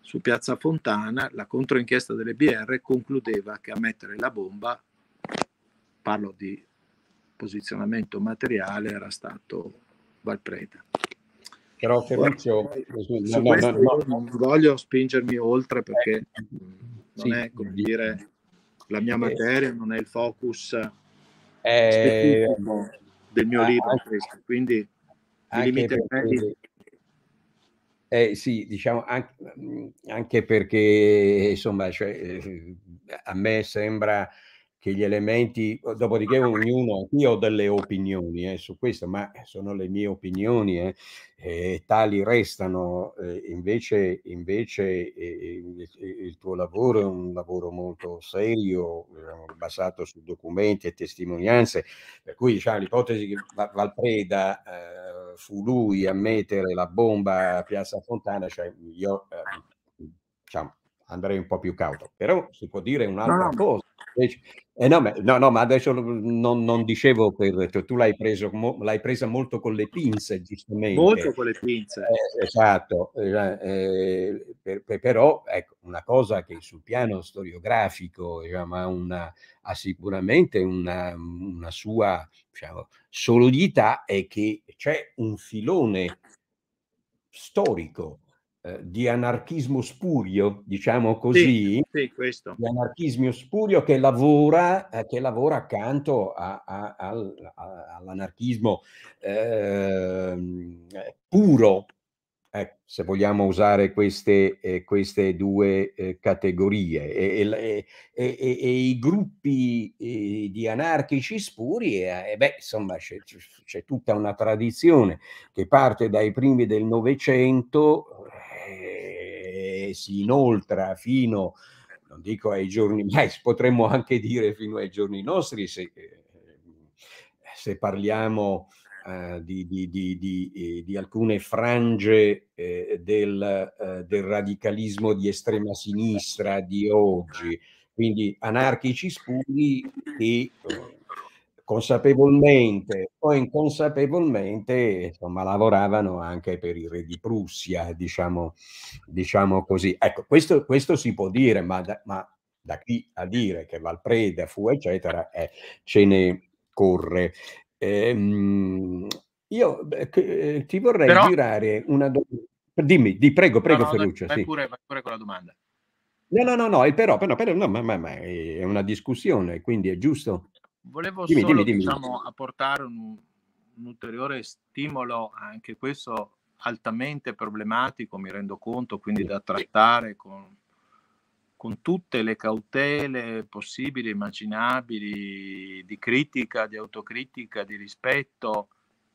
su Piazza Fontana, la controinchiesta delle BR concludeva che a mettere la bomba, parlo di posizionamento materiale, era stato Valpreda. Però Ferruccio, no, no, no, non voglio spingermi oltre perché eh, non sì, è come dire la mia materia, non è il focus eh, del mio libro, quindi mi limiterei eh, sì, diciamo anche, anche perché insomma, cioè, eh, a me sembra che gli elementi, dopodiché ognuno, io ho delle opinioni eh, su questo, ma sono le mie opinioni eh, e tali restano, eh, invece, invece eh, il tuo lavoro è un lavoro molto serio, diciamo, basato su documenti e testimonianze, per cui diciamo, l'ipotesi che Valpreda eh, fu lui a mettere la bomba a Piazza Fontana, cioè io eh, diciamo, andrei un po' più cauto, però si può dire un'altra no, cosa eh no, ma, no, no, ma adesso non, non dicevo per cioè, tu l'hai, preso, l'hai presa molto con le pinze, giustamente. Molto con le pinze. Eh, esatto, eh, eh per, per, però ecco, una cosa che sul piano storiografico diciamo, ha, una, ha sicuramente una, una sua diciamo, solidità è che c'è un filone storico eh, di anarchismo spurio, diciamo così, sì, sì, di anarchismo spurio che lavora, eh, che lavora accanto a, a, a, all'anarchismo ehm, eh, puro, eh, se vogliamo usare queste, eh, queste due eh, categorie. E, e, e, e, i gruppi eh, di anarchici spuri, eh, beh, insomma, c'è, c'è, tutta una tradizione che parte dai primi del Novecento si inoltra fino, non dico ai giorni, ma potremmo anche dire fino ai giorni nostri se, eh, se parliamo uh, di, di, di, di, alcune frange eh, del, uh, del radicalismo di estrema sinistra di oggi, quindi anarchici spuri che consapevolmente o inconsapevolmente insomma, lavoravano anche per i re di Prussia, diciamo, diciamo così. Ecco, questo, questo, si può dire, ma da, ma da, qui a dire che Valpreda fu, eccetera, eh, ce ne corre. Ehm, io eh, ti vorrei Però... girare una domanda. Dimmi, di, prego, prego, no, no, Ferruccio. Vai, sì. pure, vai pure con la domanda. No, no, no, no, però, però, però no, ma, ma, ma, è una discussione, quindi è giusto. Volevo dimmi, solo dimmi, dimmi. Diciamo, apportare un, un ulteriore stimolo, anche questo altamente problematico, mi rendo conto, quindi da trattare con, con tutte le cautele possibili immaginabili di critica, di autocritica, di rispetto,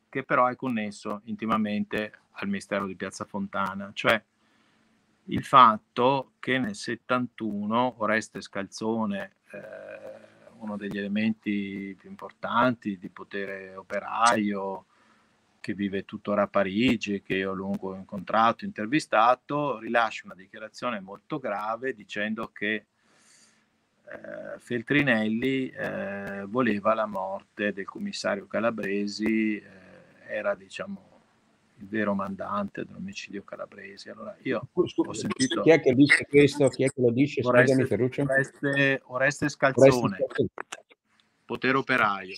che però è connesso intimamente al mistero di Piazza Fontana, cioè il fatto che nel 71 Oreste Scalzone, eh, uno degli elementi più importanti di potere operaio, che vive tuttora a Parigi, che io a lungo ho incontrato, intervistato, rilascia una dichiarazione molto grave dicendo che eh, Feltrinelli eh, voleva la morte del commissario Calabresi, eh, era diciamo il vero mandante dell'omicidio calabrese. Allora io Scusa, ho sentito... Chi è che dice questo? Chi è che lo dice? Oreste, Scusami, Ferruccio. Oreste, Oreste Scalzone, Oreste potere operaio.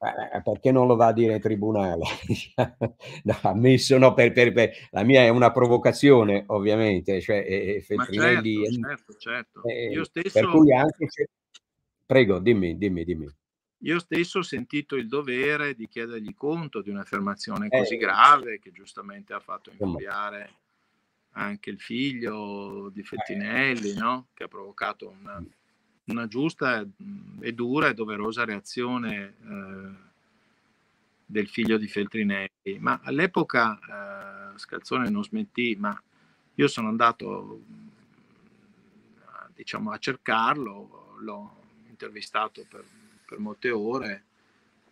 Eh, perché non lo va a dire in tribunale? no, ammesso, no, per, per, per, la mia è una provocazione, ovviamente. Cioè, eh, Feltrinelli, certo, certo, certo. Eh, Io stesso... Per cui anche se... Prego, dimmi, dimmi, dimmi. Io stesso ho sentito il dovere di chiedergli conto di un'affermazione così eh, grave che giustamente ha fatto infuriare anche il figlio di Fettinelli, no? che ha provocato una, una, giusta e dura e doverosa reazione eh, del figlio di Feltrinelli. Ma all'epoca eh, Scalzone non smentì, ma io sono andato diciamo, a cercarlo, l'ho intervistato per per molte ore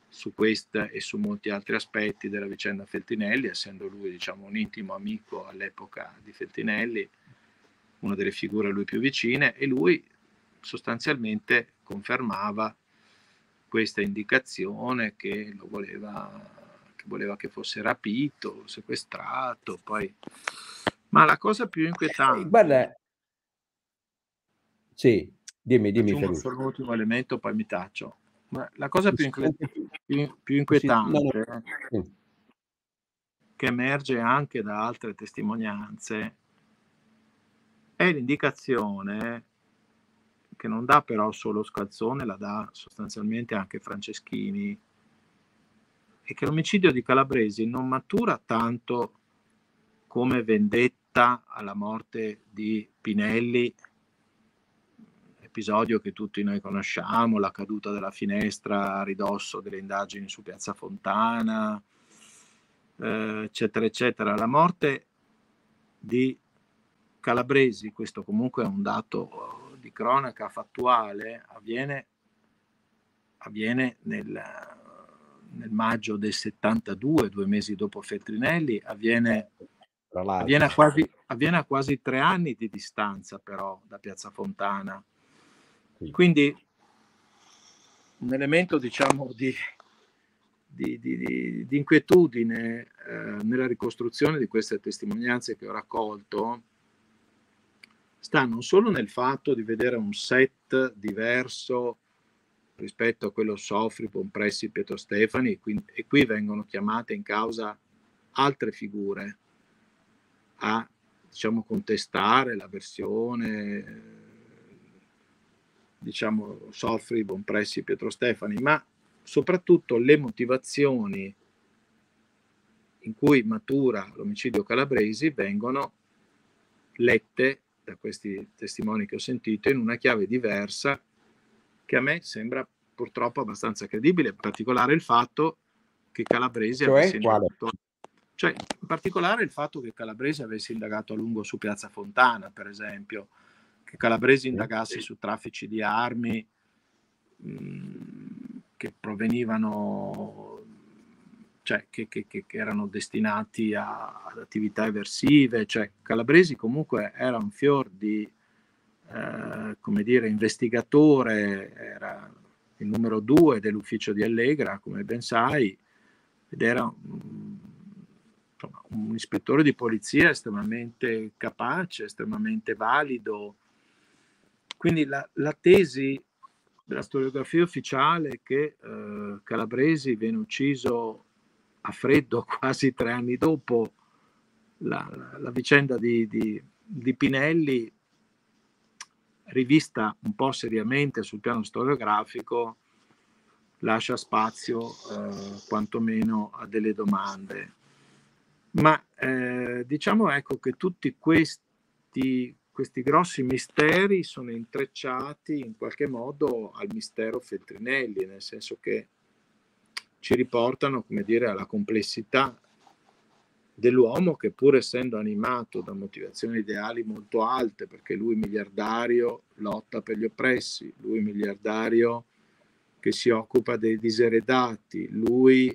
su questa e su molti altri aspetti della vicenda Feltinelli, essendo lui diciamo, un intimo amico all'epoca di Feltinelli, una delle figure a lui più vicine, e lui sostanzialmente confermava questa indicazione che lo voleva che, voleva che fosse rapito, sequestrato, poi... Ma la cosa più inquietante... Guarda, sì, dimmi, dimmi. Faccio un ultimo elemento, poi mi taccio la cosa più, inquietante, più, più inquietante che emerge anche da altre testimonianze è l'indicazione che non dà però solo Scalzone, la dà sostanzialmente anche Franceschini, e che l'omicidio di Calabresi non matura tanto come vendetta alla morte di Pinelli episodio che tutti noi conosciamo, la caduta della finestra a ridosso delle indagini su Piazza Fontana, eh, eccetera, eccetera. La morte di Calabresi, questo comunque è un dato di cronaca fattuale, avviene, avviene nel, nel maggio del 72, due mesi dopo Feltrinelli, avviene, avviene, a quasi, avviene a quasi tre anni di distanza però da Piazza Fontana. Quindi un elemento diciamo di, di, di, di inquietudine eh, nella ricostruzione di queste testimonianze che ho raccolto sta non solo nel fatto di vedere un set diverso rispetto a quello Sofri, Pompressi, Pietro Stefani e qui, e qui vengono chiamate in causa altre figure a diciamo, contestare la versione diciamo, Soffri, Bonpressi, Pietro Stefani, ma soprattutto le motivazioni in cui matura l'omicidio Calabresi vengono lette da questi testimoni che ho sentito in una chiave diversa che a me sembra purtroppo abbastanza credibile, in particolare il fatto che Calabresi cioè, avesse indagato, cioè, in particolare il fatto che Calabresi avesse indagato a lungo su Piazza Fontana, per esempio, che Calabresi indagasse su traffici di armi mh, che provenivano, cioè che, che, che erano destinati a, ad attività eversive, cioè Calabresi comunque era un fior di, eh, come dire, investigatore, era il numero due dell'ufficio di Allegra, come ben sai, ed era insomma, un ispettore di polizia estremamente capace, estremamente valido, quindi la, la tesi della storiografia ufficiale che eh, Calabresi viene ucciso a freddo quasi tre anni dopo la, la vicenda di, di, di, Pinelli rivista un po' seriamente sul piano storiografico, lascia spazio eh, quantomeno a delle domande. Ma eh, diciamo ecco che tutti questi, questi grossi misteri sono intrecciati in qualche modo al mistero Feltrinelli, nel senso che ci riportano, come dire, alla complessità dell'uomo che pur essendo animato da motivazioni ideali molto alte, perché lui miliardario lotta per gli oppressi, lui miliardario che si occupa dei diseredati, lui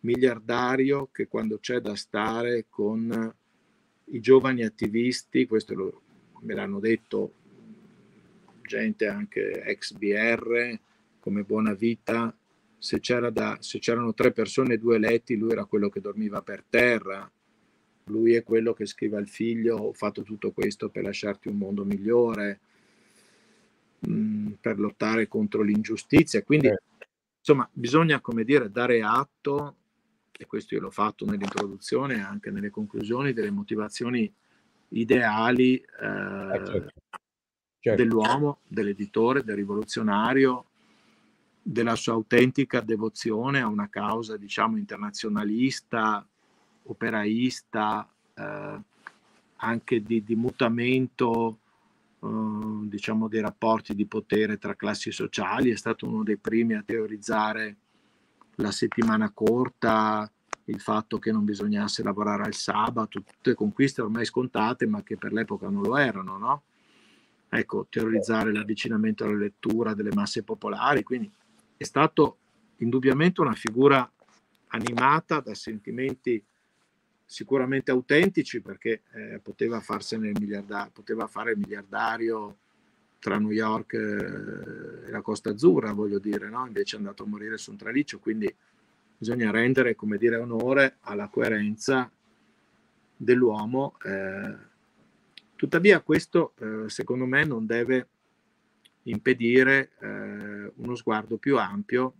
miliardario che quando c'è da stare con i giovani attivisti, questo lo, me l'hanno detto gente anche ex BR come Buona Vita, se, c'era da, se c'erano tre persone e due letti, lui era quello che dormiva per terra, lui è quello che scrive al figlio, ho fatto tutto questo per lasciarti un mondo migliore, mh, mm, per lottare contro l'ingiustizia. Quindi, eh. insomma, bisogna, come dire, dare atto, e questo io l'ho fatto nell'introduzione e anche nelle conclusioni, delle motivazioni ideali eh, eh certo. Certo. dell'uomo, dell'editore, del rivoluzionario, della sua autentica devozione a una causa, diciamo, internazionalista, operaista, eh, anche di, di mutamento, eh, diciamo, dei rapporti di potere tra classi sociali. È stato uno dei primi a teorizzare la settimana corta, il fatto che non bisognasse lavorare al sabato, tutte conquiste ormai scontate, ma che per l'epoca non lo erano, no? Ecco, teorizzare l'avvicinamento alla lettura delle masse popolari, quindi è stato indubbiamente una figura animata da sentimenti sicuramente autentici perché eh, poteva farsene il miliardario, poteva fare il miliardario tra New York eh, e la Costa Azzurra, voglio dire, no? invece è andato a morire su un traliccio, quindi bisogna rendere, come dire, onore alla coerenza dell'uomo. Eh, tuttavia questo, eh, secondo me, non deve impedire eh, uno sguardo più ampio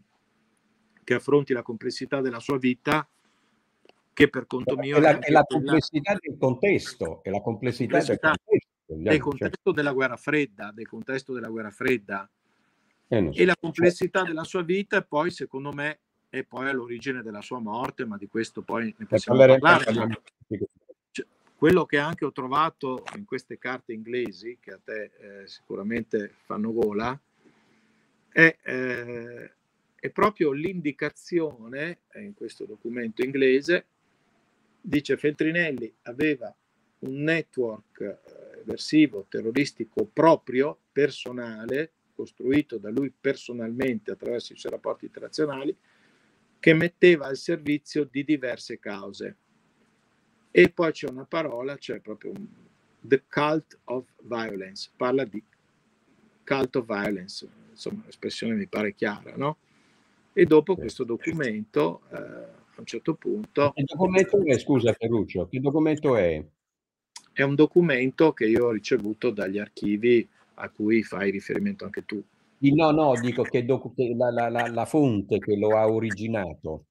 che affronti la complessità della sua vita che per conto mio è la, è la complessità quella... del contesto è la complessità, complessità del contesto, del contesto certo. della guerra fredda del contesto della guerra fredda eh, e so. la complessità della sua vita poi secondo me è poi all'origine della sua morte ma di questo poi ne possiamo parlare quello che anche ho trovato in queste carte inglesi, che a te eh, sicuramente fanno gola, è, eh, è proprio l'indicazione, eh, in questo documento inglese, dice Feltrinelli aveva un network eh, eversivo terroristico proprio, personale, costruito da lui personalmente attraverso i suoi rapporti internazionali, che metteva al servizio di diverse cause e poi c'è una parola, c'è proprio un, The Cult of Violence, parla di cult of violence, insomma l'espressione mi pare chiara, no? E dopo questo documento, eh, a un certo punto... Che documento è, scusa Ferruccio, che documento è? È un documento che io ho ricevuto dagli archivi a cui fai riferimento anche tu. No, no, dico che, docu- che la, la, la, la fonte che lo ha originato.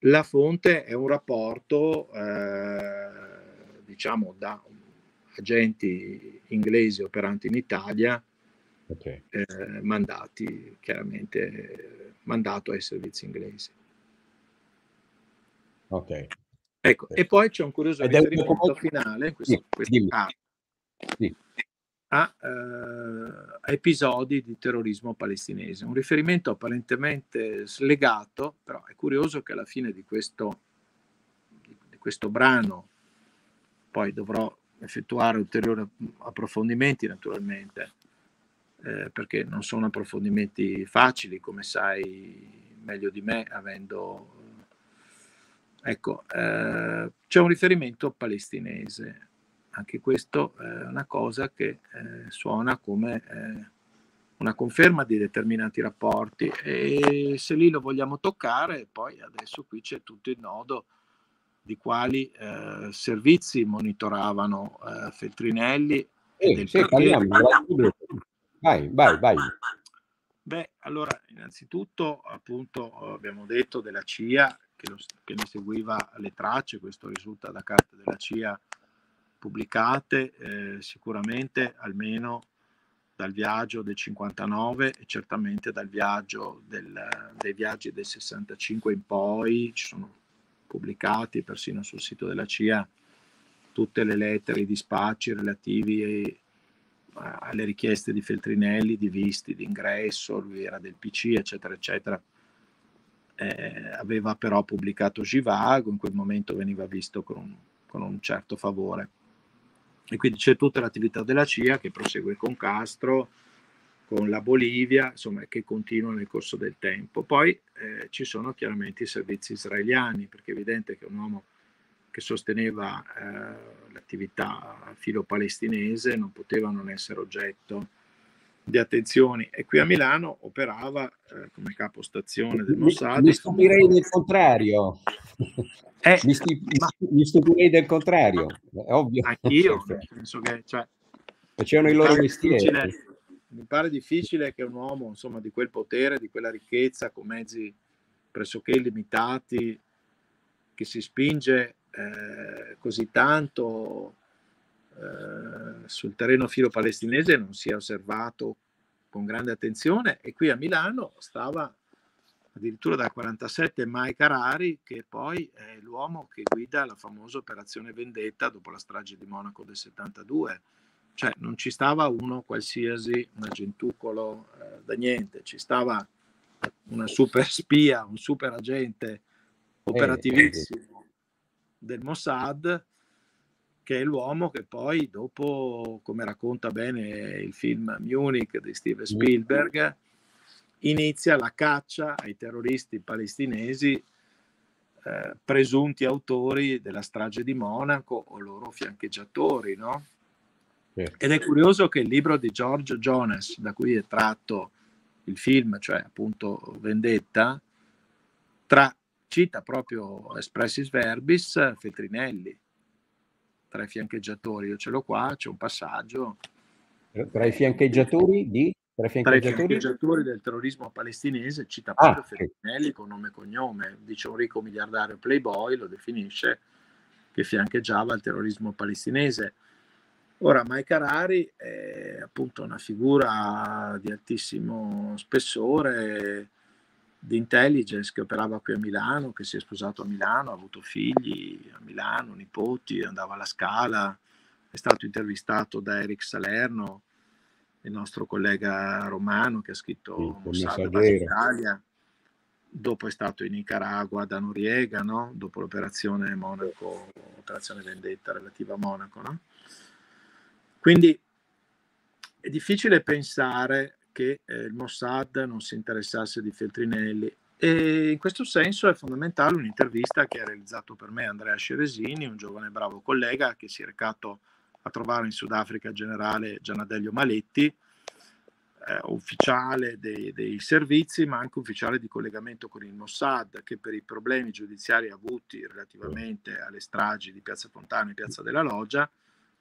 La fonte è un rapporto, eh, diciamo, da agenti inglesi operanti in Italia, okay. eh, mandati chiaramente, mandato ai servizi inglesi. Ok. Ecco, okay. e poi c'è un curioso Ed riferimento finale, questo, sì, questo, ah, sì a eh, episodi di terrorismo palestinese. Un riferimento apparentemente slegato, però è curioso che alla fine di questo, di questo brano, poi dovrò effettuare ulteriori approfondimenti naturalmente, eh, perché non sono approfondimenti facili, come sai meglio di me, avendo... Ecco, eh, c'è un riferimento palestinese anche questo è una cosa che eh, suona come eh, una conferma di determinati rapporti e se lì lo vogliamo toccare, poi adesso qui c'è tutto il nodo di quali eh, servizi monitoravano eh, Feltrinelli. Eh, sì, parliamo, vai, vai, vai. Beh, allora, innanzitutto, appunto, abbiamo detto della CIA che, lo, che ne seguiva le tracce, questo risulta da carte della CIA pubblicate, eh, sicuramente almeno dal viaggio del 59 e certamente dal viaggio del, dei viaggi del 65 in poi, ci sono pubblicati persino sul sito della CIA tutte le lettere, i dispacci relativi alle richieste di Feltrinelli, di visti, di ingresso, lui era del PC, eccetera, eccetera. Eh, aveva però pubblicato Givago, in quel momento veniva visto con un, con un certo favore. E quindi c'è tutta l'attività della CIA che prosegue con Castro, con la Bolivia, insomma, che continua nel corso del tempo. Poi eh, ci sono chiaramente i servizi israeliani, perché è evidente che un uomo che sosteneva eh, l'attività filo-palestinese non poteva non essere oggetto di attenzioni e qui a Milano operava eh, come capostazione del Mossad. Mi, stupirei del contrario. Eh, mi, sti, ma, mi, stupirei del contrario, è ovvio. Anch'io, penso che... Cioè, Facevano i loro mestieri. Mi pare difficile che un uomo insomma, di quel potere, di quella ricchezza, con mezzi pressoché limitati, che si spinge eh, così tanto eh, sul terreno filo-palestinese non si è osservato con grande attenzione e qui a Milano stava addirittura dal 47 Mike Harari che poi è l'uomo che guida la famosa operazione Vendetta dopo la strage di Monaco del 72 cioè non ci stava uno qualsiasi un agentucolo eh, da niente ci stava una super spia un super agente eh, operativissimo del Mossad, che è l'uomo che poi dopo, come racconta bene il film Munich di Steven Spielberg, inizia la caccia ai terroristi palestinesi eh, presunti autori della strage di Monaco o loro fiancheggiatori, no? Ed è curioso che il libro di George Jonas, da cui è tratto il film, cioè appunto Vendetta, tra cita proprio expressis verbis Feltrinelli tra i fiancheggiatori. Io ce l'ho qua, c'è un passaggio. Tra i fiancheggiatori di? Tra i fiancheggiatori, tra i fiancheggiatori del terrorismo palestinese cita proprio ah, Feltrinelli con nome e cognome. Dice un ricco miliardario playboy, lo definisce, che fiancheggiava il terrorismo palestinese. Ora, Mike Harari è appunto una figura di altissimo spessore, di intelligence che operava qui a Milano, che si è sposato a Milano, ha avuto figli a Milano, nipoti, andava alla Scala, è stato intervistato da Eric Salerno, il nostro collega romano che ha scritto Mossad Italia, dopo è stato in Nicaragua da Noriega, no? dopo l'operazione Monaco, operazione vendetta relativa a Monaco. No? Quindi è difficile pensare che eh, il Mossad non si interessasse di Feltrinelli. E in questo senso è fondamentale un'intervista che ha realizzato per me Andrea Ceresini, un giovane bravo collega che si è recato a trovare in Sudafrica il generale Gianadello Maletti, eh, ufficiale dei, dei, servizi, ma anche ufficiale di collegamento con il Mossad, che per i problemi giudiziari avuti relativamente alle stragi di Piazza Fontana e Piazza della Loggia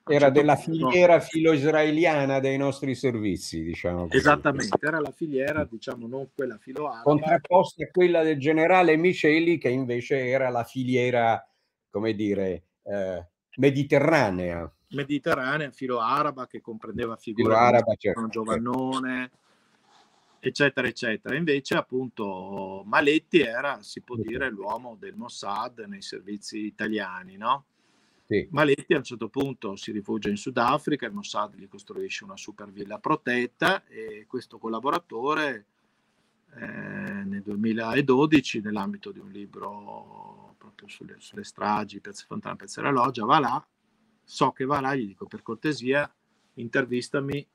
era della filiera filo-israeliana dei nostri servizi, diciamo. Così. Esattamente, era la filiera, diciamo, non quella filo-araba. Contrapposta a quella del generale Miceli, che invece era la filiera, come dire, eh, mediterranea. Mediterranea, filo-araba, che comprendeva figure araba, certo, Giovannone, certo. eccetera, eccetera. Invece, appunto, Maletti era, si può dire, l'uomo del Mossad nei servizi italiani, no? Sì. Maletti a un certo punto si rifugia in Sudafrica, il Mossad gli costruisce una super villa protetta e questo collaboratore eh, nel 2012 nell'ambito di un libro proprio sulle, sulle stragi, Piazza Fontana, Piazza della Loggia, va là, so che va là, gli dico per cortesia intervistami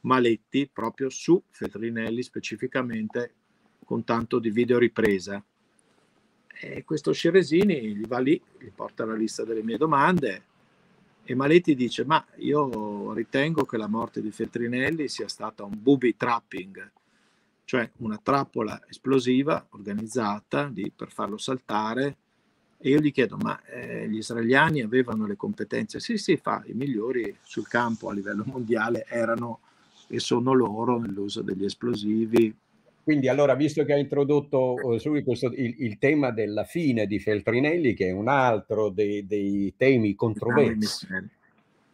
Maletti proprio su Feltrinelli specificamente con tanto di videoripresa e questo Sceresini gli va lì, gli porta la lista delle mie domande e Maletti dice ma io ritengo che la morte di Feltrinelli sia stata un booby trapping, cioè una trappola esplosiva organizzata lì per farlo saltare e io gli chiedo ma eh, gli israeliani avevano le competenze? Sì, sì, fa, i migliori sul campo a livello mondiale erano e sono loro nell'uso degli esplosivi quindi allora, visto che ha introdotto uh, questo, il, il, tema della fine di Feltrinelli, che è un altro dei, dei temi controversi,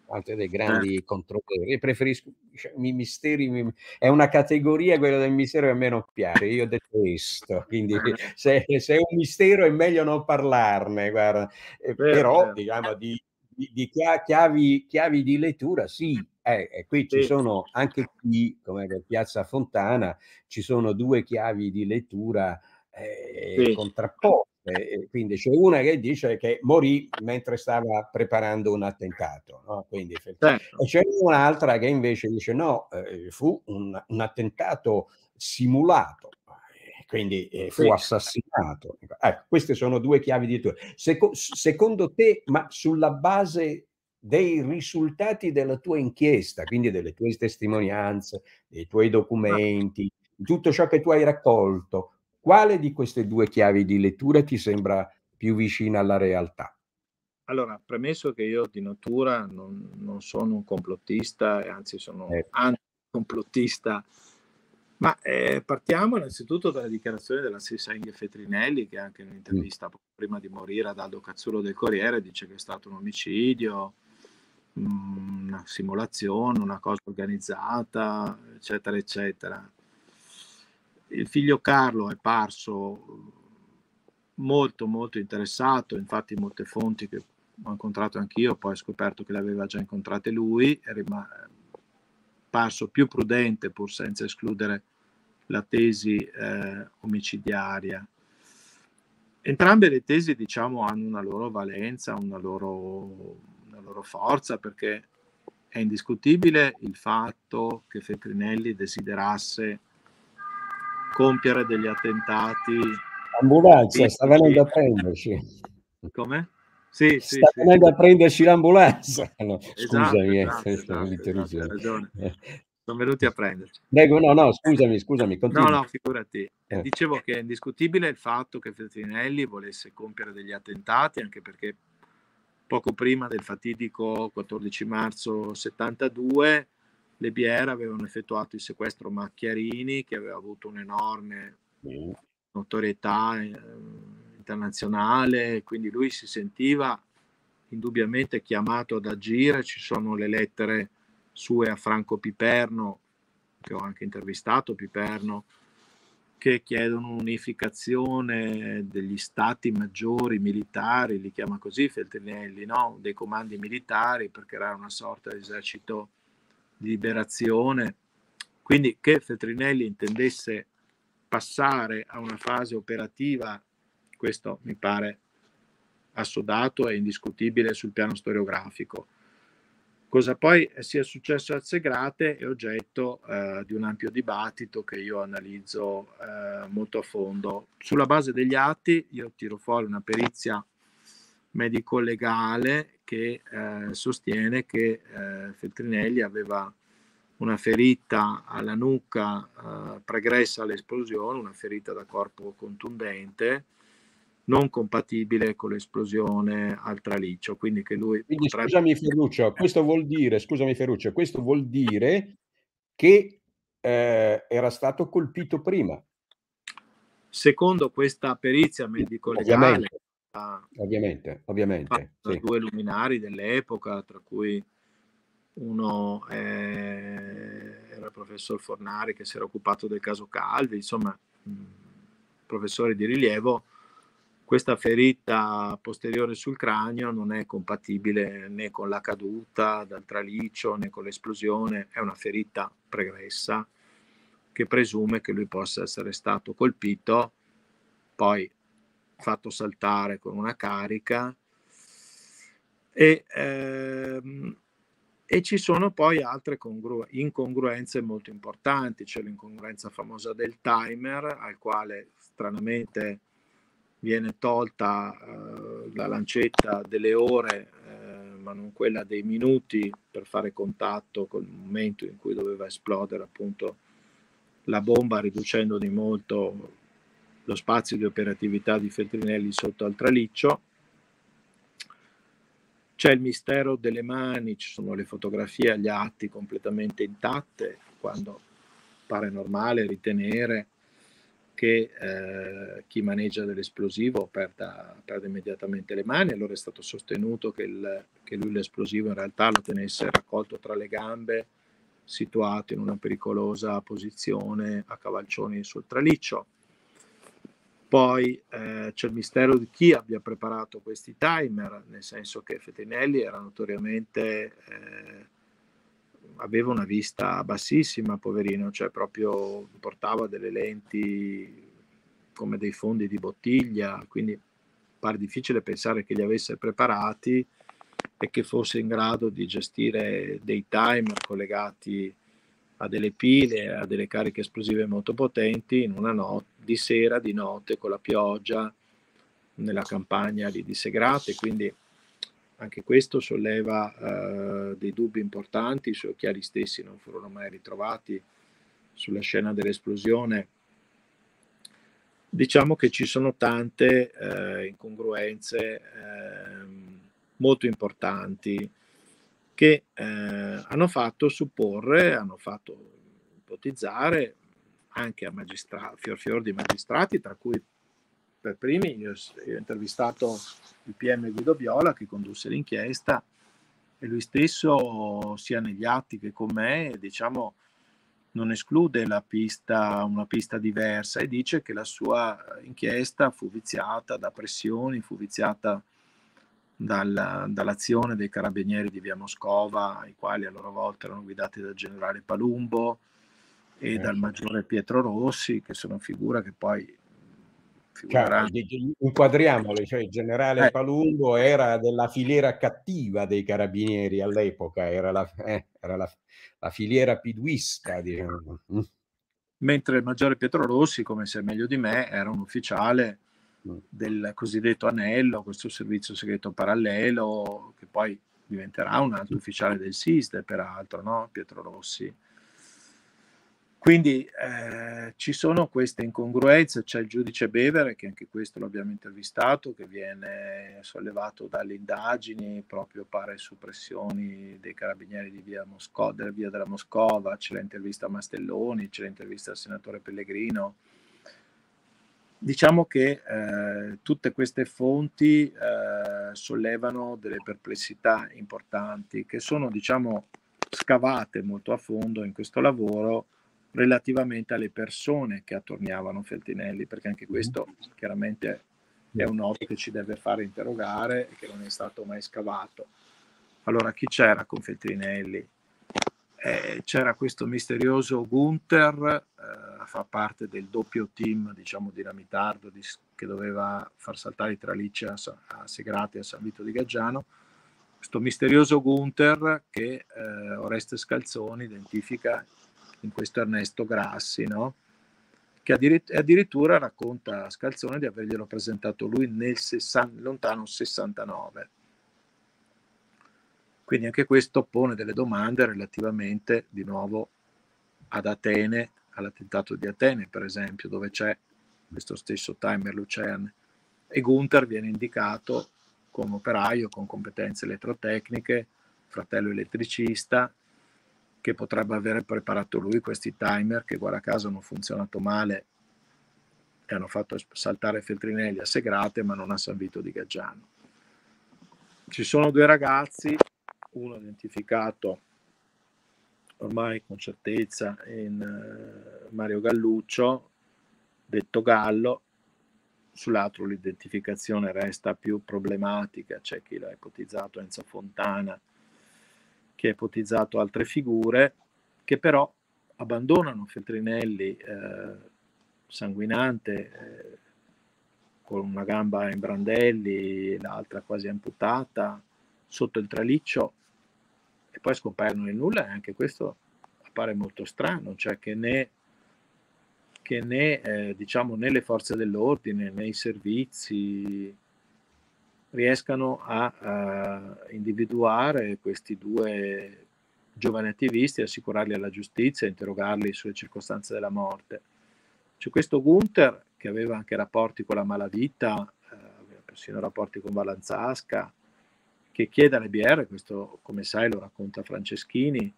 altri dei grandi eh. controlleri. Preferisco cioè, i misteri, mi, è una categoria quella del mistero che a me non piace, io detesto, quindi eh. se, se è un mistero è meglio non parlarne, guarda. Eh, però diciamo di, di, di chiavi, chiavi, di lettura sì, eh, e qui ci sono anche qui, come per Piazza Fontana, ci sono due chiavi di lettura eh, sì. contrapposte eh, quindi c'è una che dice che morì mentre stava preparando un attentato, no? quindi, certo. e c'è un'altra che invece dice no, eh, fu un, un, attentato simulato, quindi eh, fu sì. assassinato. Ecco, queste sono due chiavi di lettura. Seco- secondo te, ma sulla base dei risultati della tua inchiesta, quindi delle tue testimonianze, dei tuoi documenti, tutto ciò che tu hai raccolto, quale di queste due chiavi di lettura ti sembra più vicina alla realtà? Allora, premesso che io di natura non, non sono un complottista anzi sono eh. anticomplottista, ma eh, partiamo innanzitutto dalla dichiarazione della stessa Inge Fetrinelli che anche in un'intervista mm. prima di morire ad Aldo Cazzullo del Corriere dice che è stato un omicidio, una simulazione, una cosa organizzata, eccetera, eccetera il figlio Carlo è parso molto molto interessato, infatti molte fonti che ho incontrato anch'io, poi ho scoperto che le aveva già incontrate lui, è parso più prudente pur senza escludere la tesi eh, omicidiaria. Entrambe le tesi diciamo hanno una loro valenza, una loro, loro forza perché è indiscutibile il fatto che Feltrinelli desiderasse compiere degli attentati. L'ambulanza sta venendo a prenderci. Come? Sì, sì, sta venendo sì. a prenderci l'ambulanza. No, esatto, scusami, esatto, esatto, esatto, ragione. Eh. Sono venuti a prenderci. Prego, no, no, scusami, scusami. Continua. No, no, figurati. Eh. Dicevo che è indiscutibile il fatto che Feltrinelli volesse compiere degli attentati, anche perché poco prima del fatidico 14 marzo 72 le BR avevano effettuato il sequestro Macchiarini che aveva avuto un'enorme notorietà eh, internazionale, quindi lui si sentiva indubbiamente chiamato ad agire, ci sono le lettere sue a Franco Piperno, che ho anche intervistato Piperno, che chiedono un'unificazione degli stati maggiori militari, li chiama così Feltrinelli, no? dei comandi militari per creare una sorta di esercito di liberazione. Quindi che Feltrinelli intendesse passare a una fase operativa, questo mi pare assodato e indiscutibile sul piano storiografico. Cosa poi sia successo a Segrate è oggetto eh, di un ampio dibattito che io analizzo eh, molto a fondo. Sulla base degli atti io tiro fuori una perizia medico-legale che eh, sostiene che eh, Feltrinelli aveva una ferita alla nuca eh, pregressa all'esplosione, una ferita da corpo contundente, non compatibile con l'esplosione al traliccio. Quindi, che lui quindi potrebbe... scusami Ferruccio, questo vuol dire, scusami Ferruccio, questo vuol dire che eh, era stato colpito prima. Secondo questa perizia medico-legale, ovviamente, ovviamente, sì. due luminari dell'epoca, tra cui uno eh, era il professor Fornari che si era occupato del caso Calvi, insomma, mh, professori di rilievo, questa ferita posteriore sul cranio non è compatibile né con la caduta dal traliccio né con l'esplosione, è una ferita pregressa che presume che lui possa essere stato colpito, poi fatto saltare con una carica e ehm, e ci sono poi altre congru- incongruenze molto importanti, c'è l'incongruenza famosa del timer, al quale stranamente viene tolta uh, la lancetta delle ore, uh, ma non quella dei minuti, per fare contatto col momento in cui doveva esplodere appunto la bomba, riducendo di molto lo spazio di operatività di Feltrinelli sotto al traliccio. C'è il mistero delle mani, ci sono le fotografie agli atti completamente intatte, quando pare normale ritenere che eh, chi maneggia dell'esplosivo perda, perde immediatamente le mani, allora è stato sostenuto che, il, che lui l'esplosivo in realtà lo tenesse raccolto tra le gambe, situato in una pericolosa posizione a cavalcioni sul traliccio. Poi eh, c'è il mistero di chi abbia preparato questi timer, nel senso che Fetinelli era notoriamente, eh, aveva una vista bassissima, poverino, cioè proprio portava delle lenti come dei fondi di bottiglia, quindi pare difficile pensare che li avesse preparati e che fosse in grado di gestire dei timer collegati a delle pile, a delle cariche esplosive molto potenti in una notte, di sera, di notte, con la pioggia, nella campagna di, Segrate, quindi anche questo solleva uh, dei dubbi importanti, i suoi occhiali stessi non furono mai ritrovati sulla scena dell'esplosione. Diciamo che ci sono tante uh, incongruenze uh, molto importanti che eh, hanno fatto supporre, hanno fatto ipotizzare anche a magistrati, fior fior di magistrati, tra cui per primi io, io ho intervistato il PM Guido Viola che condusse l'inchiesta e lui stesso sia negli atti che con me diciamo non esclude la pista, una pista diversa e dice che la sua inchiesta fu viziata da pressioni, fu viziata dal, dall'azione dei carabinieri di via Moscova, i quali a loro volta erano guidati dal generale Palumbo e eh. dal maggiore Pietro Rossi, che sono figure che poi Cioè, inquadriamole, cioè il generale eh. Palumbo era della filiera cattiva dei carabinieri all'epoca, era la, eh, era la, la filiera piduista, diciamo. Mm. Mentre il maggiore Pietro Rossi, come sai meglio di me, era un ufficiale del cosiddetto anello, questo servizio segreto parallelo, che poi diventerà un alto ufficiale del SISDE, peraltro, no? Pietro Rossi. Quindi eh, ci sono queste incongruenze, c'è il giudice Bevere, che anche questo l'abbiamo intervistato, che viene sollevato dalle indagini, proprio pare su pressioni dei carabinieri di via, Mosco- della via della Moscova, c'è l'intervista a Mastelloni, c'è l'intervista al senatore Pellegrino, Diciamo che eh, tutte queste fonti eh, sollevano delle perplessità importanti che sono, diciamo, scavate molto a fondo in questo lavoro relativamente alle persone che attorniavano Feltinelli, perché anche questo chiaramente è un nodo che ci deve fare interrogare e che non è stato mai scavato. Allora, chi c'era con Feltrinelli? Eh, c'era questo misterioso Gunther, eh, fa parte del doppio team, diciamo, dinamitardo di, che doveva far saltare i tralicci a, a Segrate e a San Vito di Gaggiano. Questo misterioso Gunther che eh, Oreste Scalzoni identifica in questo Ernesto Grassi, no? che addir- addirittura racconta a Scalzone di averglielo presentato lui nel sessan- lontano 69. Quindi anche questo pone delle domande relativamente di nuovo ad Atene all'attentato di Atene, per esempio, dove c'è questo stesso timer Lucerne. E Gunther viene indicato come operaio con competenze elettrotecniche, fratello elettricista, che potrebbe aver preparato lui questi timer che guarda caso hanno funzionato male e hanno fatto saltare Feltrinelli a Segrate ma non a San di Gaggiano. Ci sono due ragazzi, uno identificato ormai con certezza in uh, Mario Galluccio, detto Gallo, sull'altro l'identificazione resta più problematica, c'è chi l'ha ipotizzato Enzo Fontana, chi ha ipotizzato altre figure, che però abbandonano Feltrinelli eh, sanguinante, eh, con una gamba in brandelli, l'altra quasi amputata, sotto il traliccio e poi scompaiono nel nulla e anche questo appare molto strano, cioè che né, che né, eh, diciamo, né le forze dell'ordine né i servizi riescano a, a individuare questi due giovani attivisti, assicurarli alla giustizia, interrogarli sulle circostanze della morte. C'è questo Gunther che aveva anche rapporti con la malavita, eh, persino rapporti con Valanzasca, che chiede alle BR, questo come sai lo racconta Franceschini,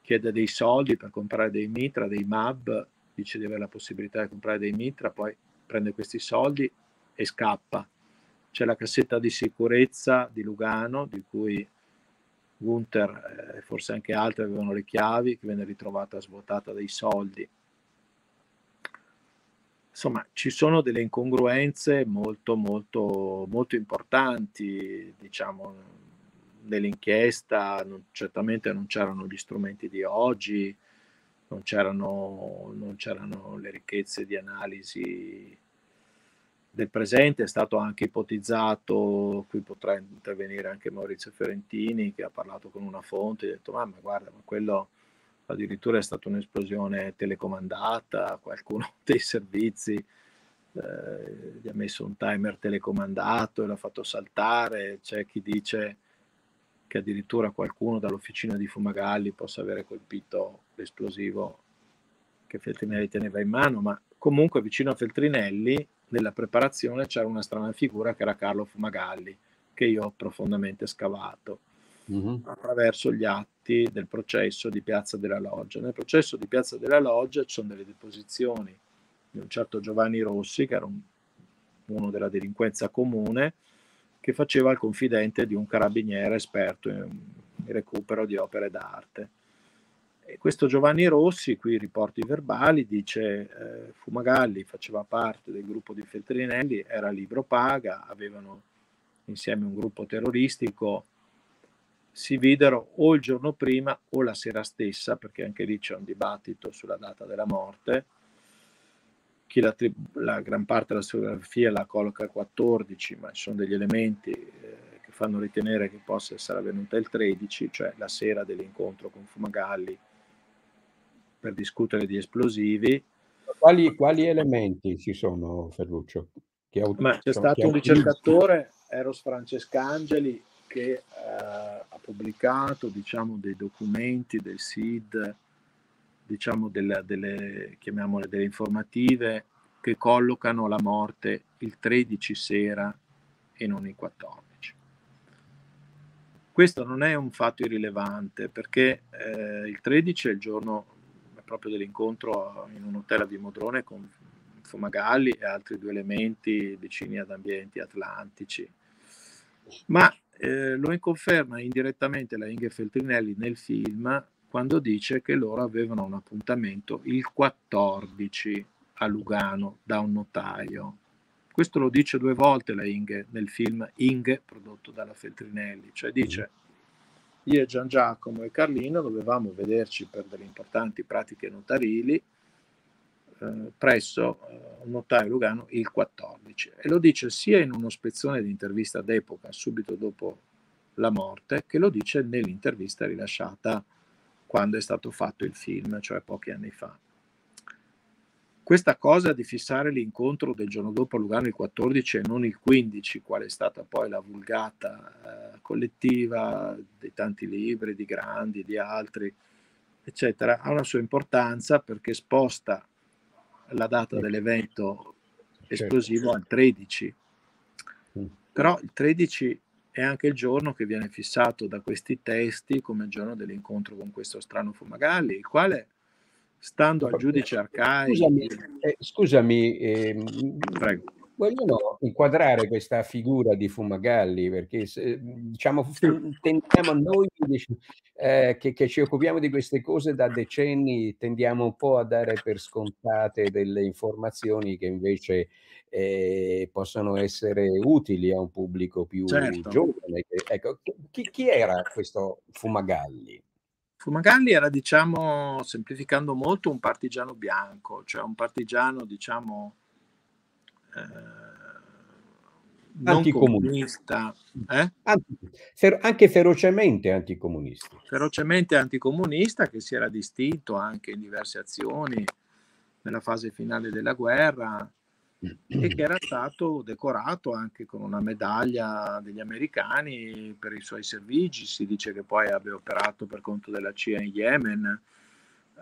chiede dei soldi per comprare dei mitra, dei MAB dice di avere la possibilità di comprare dei mitra, poi prende questi soldi e scappa. C'è la cassetta di sicurezza di Lugano, di cui Gunther e eh, forse anche altri avevano le chiavi, che venne ritrovata svuotata dei soldi. Insomma, ci sono delle incongruenze molto, molto, molto importanti, diciamo, nell'inchiesta. Non, certamente non c'erano gli strumenti di oggi, non c'erano, non c'erano le ricchezze di analisi del presente, è stato anche ipotizzato, qui potrà intervenire anche Maurizio Ferentini che ha parlato con una fonte e ha detto ma, ma guarda, ma quello addirittura è stata un'esplosione telecomandata, qualcuno dei servizi eh, gli ha messo un timer telecomandato e l'ha fatto saltare, c'è chi dice che addirittura qualcuno dall'officina di Fumagalli possa avere colpito l'esplosivo che Feltrinelli teneva in mano, ma comunque vicino a Feltrinelli nella preparazione c'era una strana figura che era Carlo Fumagalli, che io ho profondamente scavato mm-hmm. attraverso gli atti del processo di Piazza della Loggia. Nel processo di Piazza della Loggia ci sono delle deposizioni di un certo Giovanni Rossi, che era un, uno della delinquenza comune, che faceva il confidente di un carabiniere esperto in, in recupero di opere d'arte. E questo Giovanni Rossi, qui riporti verbali, dice eh, Fumagalli faceva parte del gruppo di Feltrinelli, era libro paga, avevano insieme un gruppo terroristico, si videro o il giorno prima o la sera stessa, perché anche lì c'è un dibattito sulla data della morte. Chi la, la gran parte della storiografia la colloca al 14, ma ci sono degli elementi eh, che fanno ritenere che possa essere avvenuta il 13, cioè la sera dell'incontro con Fumagalli per discutere di esplosivi. Quali, quali elementi ci sono, Ferruccio? Ma c'è stato un ricercatore, Eros Francescangeli, che eh, ha pubblicato diciamo, dei documenti del SID, diciamo, delle, delle, chiamiamole delle informative, che collocano la morte il 13 sera e non il 14. Questo non è un fatto irrilevante perché eh, il 13 è il giorno proprio dell'incontro in un hotel di Modrone con Fumagalli e altri due elementi vicini ad ambienti atlantici. Ma eh, lo conferma indirettamente la Inge Feltrinelli nel film quando dice che loro avevano un appuntamento il 14 a Lugano da un notaio. Questo lo dice due volte la Inge nel film Inge prodotto dalla Feltrinelli, cioè dice io Gian Giacomo e Carlino dovevamo vederci per delle importanti pratiche notarili eh, presso eh, notaio Lugano il 14 e lo dice sia in uno spezzone di intervista d'epoca subito dopo la morte che lo dice nell'intervista rilasciata quando è stato fatto il film, cioè pochi anni fa. Questa cosa di fissare l'incontro del giorno dopo a Lugano il 14 e non il 15, qual è stata poi la vulgata eh, collettiva dei tanti libri, di Grandi, di altri, eccetera, ha una sua importanza perché sposta la data dell'evento certo. esplosivo al 13. Mm. Però il 13 è anche il giorno che viene fissato da questi testi come il giorno dell'incontro con questo strano Fumagalli, il quale stando al giudice Arcai. Scusami, eh, scusami eh, vogliono inquadrare questa figura di Fumagalli perché se, diciamo tendiamo noi eh, che, che, ci occupiamo di queste cose da decenni tendiamo un po' a dare per scontate delle informazioni che invece eh, possono essere utili a un pubblico più certo. giovane. Ecco, chi, chi era questo Fumagalli? Fumagalli era, diciamo, semplificando molto, un partigiano bianco, cioè un partigiano, diciamo, eh, non comunista. Eh? anche ferocemente anticomunista. Ferocemente anticomunista che si era distinto anche in diverse azioni nella fase finale della guerra, e che era stato decorato anche con una medaglia degli americani per i suoi servigi. Si dice che poi abbia operato per conto della CIA in Yemen.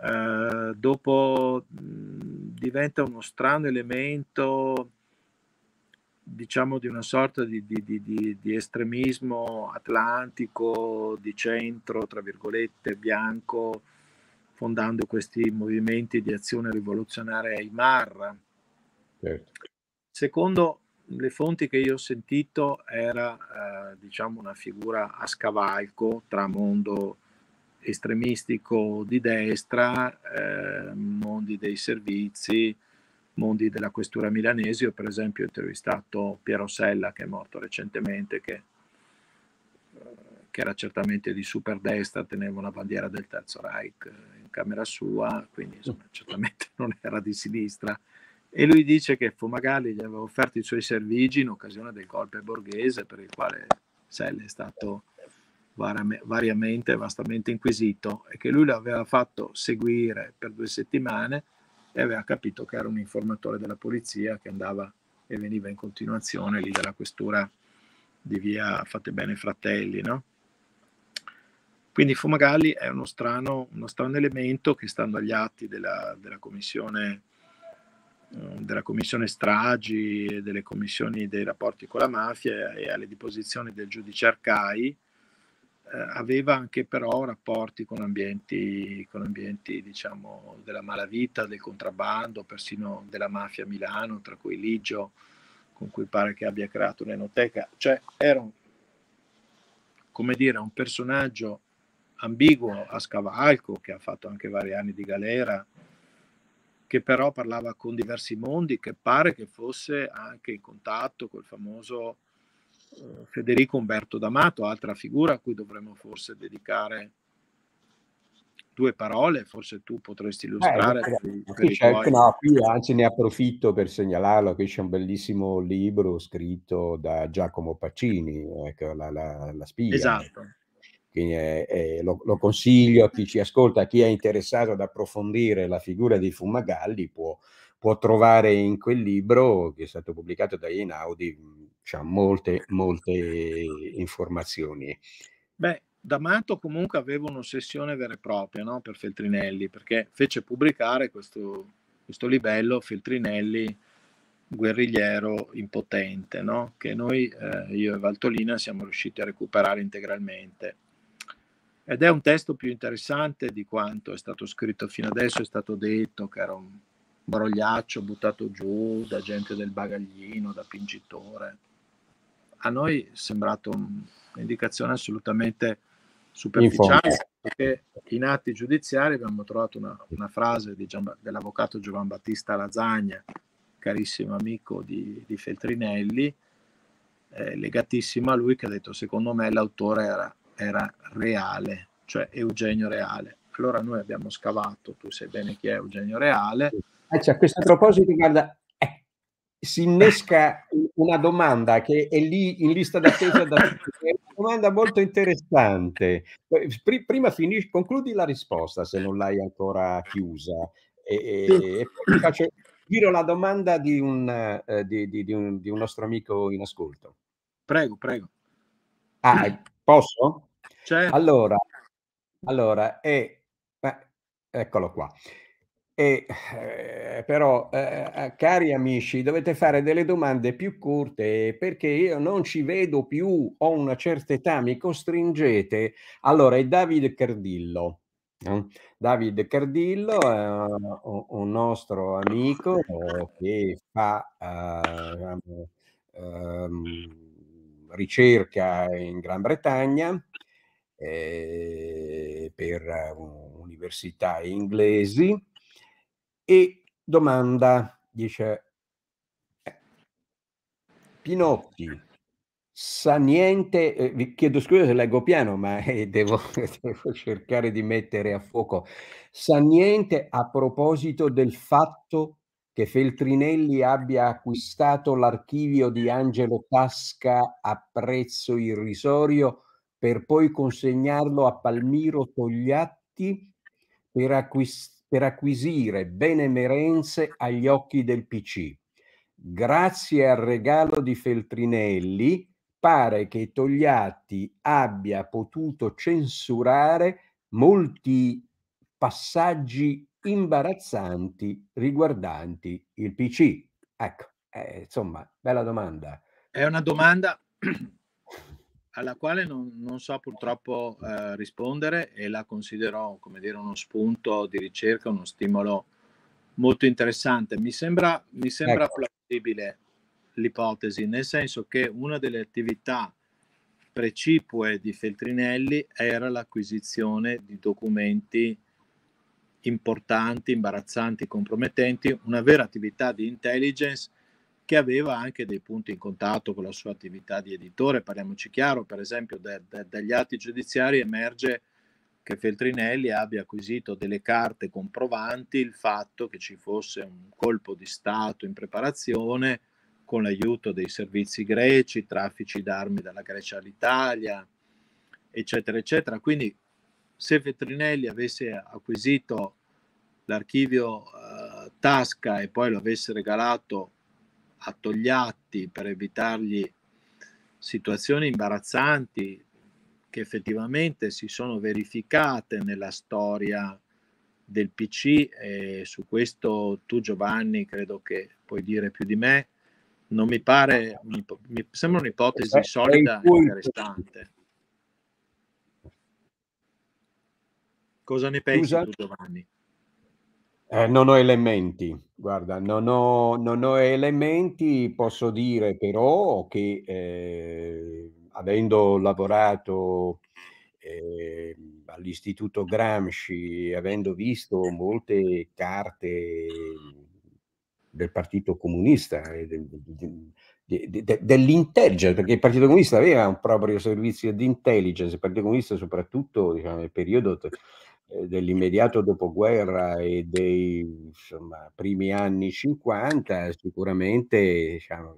Eh, dopo mh, diventa uno strano elemento, diciamo, di una sorta di, di, di, di estremismo atlantico, di centro, tra virgolette, bianco, fondando questi movimenti di azione rivoluzionaria ai MAR. Certo. Secondo le fonti che io ho sentito era eh, diciamo una figura a scavalco tra mondo estremistico di destra, eh, mondi dei servizi, mondi della questura milanese. Io per esempio ho intervistato Piero Sella che è morto recentemente, che, eh, che era certamente di super destra, teneva una bandiera del Terzo Reich in camera sua, quindi insomma, certamente non era di sinistra e lui dice che Fumagalli gli aveva offerto i suoi servigi in occasione del golpe borghese per il quale Selle è stato variamente e vastamente inquisito e che lui l'aveva fatto seguire per due settimane e aveva capito che era un informatore della polizia che andava e veniva in continuazione lì dalla questura di via Fate Bene Fratelli, no? Quindi Fumagalli è uno strano, uno strano elemento che stando agli atti della, della commissione della commissione stragi e delle commissioni dei rapporti con la mafia e alle disposizioni del giudice Arcai, eh, aveva anche però rapporti con ambienti, con ambienti diciamo, della malavita, del contrabbando, persino della mafia a Milano, tra cui Ligio, con cui pare che abbia creato un'enoteca. Cioè era un, come dire, un personaggio ambiguo a scavalco che ha fatto anche vari anni di galera che però parlava con diversi mondi, che pare che fosse anche in contatto col famoso uh, Federico Umberto D'Amato, altra figura a cui dovremmo forse dedicare due parole, forse tu potresti illustrare. Eh, per, per tuoi... no, qui anzi ne approfitto per segnalarlo che c'è un bellissimo libro scritto da Giacomo Pacini, ecco, la, la, la spia. Esatto quindi eh, lo, lo, consiglio a chi ci ascolta, a chi è interessato ad approfondire la figura di Fumagalli, può, può trovare in quel libro che è stato pubblicato da Einaudi cioè, molte, molte informazioni. Beh, D'Amato comunque aveva un'ossessione vera e propria no? per Feltrinelli, perché fece pubblicare questo, questo livello Feltrinelli guerrigliero impotente, no? che noi, eh, io e Valtolina, siamo riusciti a recuperare integralmente. Ed è un testo più interessante di quanto è stato scritto fino adesso, è stato detto che era un brogliaccio buttato giù da gente del bagaglino, da pingitore. A noi è sembrato un'indicazione assolutamente superficiale, perché in atti giudiziari abbiamo trovato una, una frase Gian, dell'avvocato Giovan Battista Lasagna, carissimo amico di, di Feltrinelli, eh, legatissimo a lui, che ha detto secondo me l'autore era era reale, cioè Eugenio Reale. Allora noi abbiamo scavato, tu sai bene chi è Eugenio Reale. Eh, cioè, a questo proposito, guarda, eh, si innesca una domanda che è lì in lista d'attesa da tutti. È una domanda molto interessante. Prima finisci, concludi la risposta se non l'hai ancora chiusa. E, e, e poi faccio, giro la domanda di un, eh, di, di, di, un, un nostro amico in ascolto. Prego, prego. Ah, Posso? Certo. Allora, allora eh, eh, eccolo qua. E, eh, però, eh, eh, cari amici, dovete fare delle domande più corte perché io non ci vedo più, ho una certa età, mi costringete. Allora, è Davide Cardillo. No? David Cardillo è un, nostro amico che fa um, ricerca in Gran Bretagna eh, per università inglesi e domanda, dice, eh, Pinotti sa niente, eh, vi chiedo scusa se leggo piano, ma eh, devo, devo, cercare di mettere a fuoco, sa niente a proposito del fatto che Feltrinelli abbia acquistato l'archivio di Angelo Tasca a prezzo irrisorio per poi consegnarlo a Palmiro Togliatti per, acquis- per acquisire benemerenze agli occhi del PC. Grazie al regalo di Feltrinelli, pare che Togliatti abbia potuto censurare molti passaggi imbarazzanti riguardanti il PC? Ecco, eh, insomma, bella domanda. È una domanda alla quale non, non so purtroppo eh, rispondere e la considero come dire uno spunto di ricerca, uno stimolo molto interessante. Mi sembra, mi sembra ecco. plausibile l'ipotesi, nel senso che una delle attività precipue di Feltrinelli era l'acquisizione di documenti importanti, imbarazzanti, compromettenti, una vera attività di intelligence che aveva anche dei punti in contatto con la sua attività di editore. Parliamoci chiaro, per esempio, de, de, dagli atti giudiziari emerge che Feltrinelli abbia acquisito delle carte comprovanti il fatto che ci fosse un colpo di Stato in preparazione con l'aiuto dei servizi greci, traffici d'armi dalla Grecia all'Italia, eccetera, eccetera. Quindi se Feltrinelli avesse acquisito l'archivio uh, Tasca e poi lo avesse regalato a Togliatti per evitargli situazioni imbarazzanti che effettivamente si sono verificate nella storia del PC e su questo tu Giovanni credo che puoi dire più di me. Non mi pare mi, mi sembra un'ipotesi solida e interessante cosa ne pensi Scusa? tu Giovanni? Eh, non ho elementi, guarda, non ho, non ho, elementi, posso dire però che eh, avendo lavorato eh, all'Istituto Gramsci, avendo visto molte carte del Partito Comunista, de, dell'intelligence, perché il Partito Comunista aveva un proprio servizio di intelligence, il Partito Comunista soprattutto diciamo, nel periodo eh, dell'immediato dopoguerra e dei insomma, primi anni 50, sicuramente diciamo,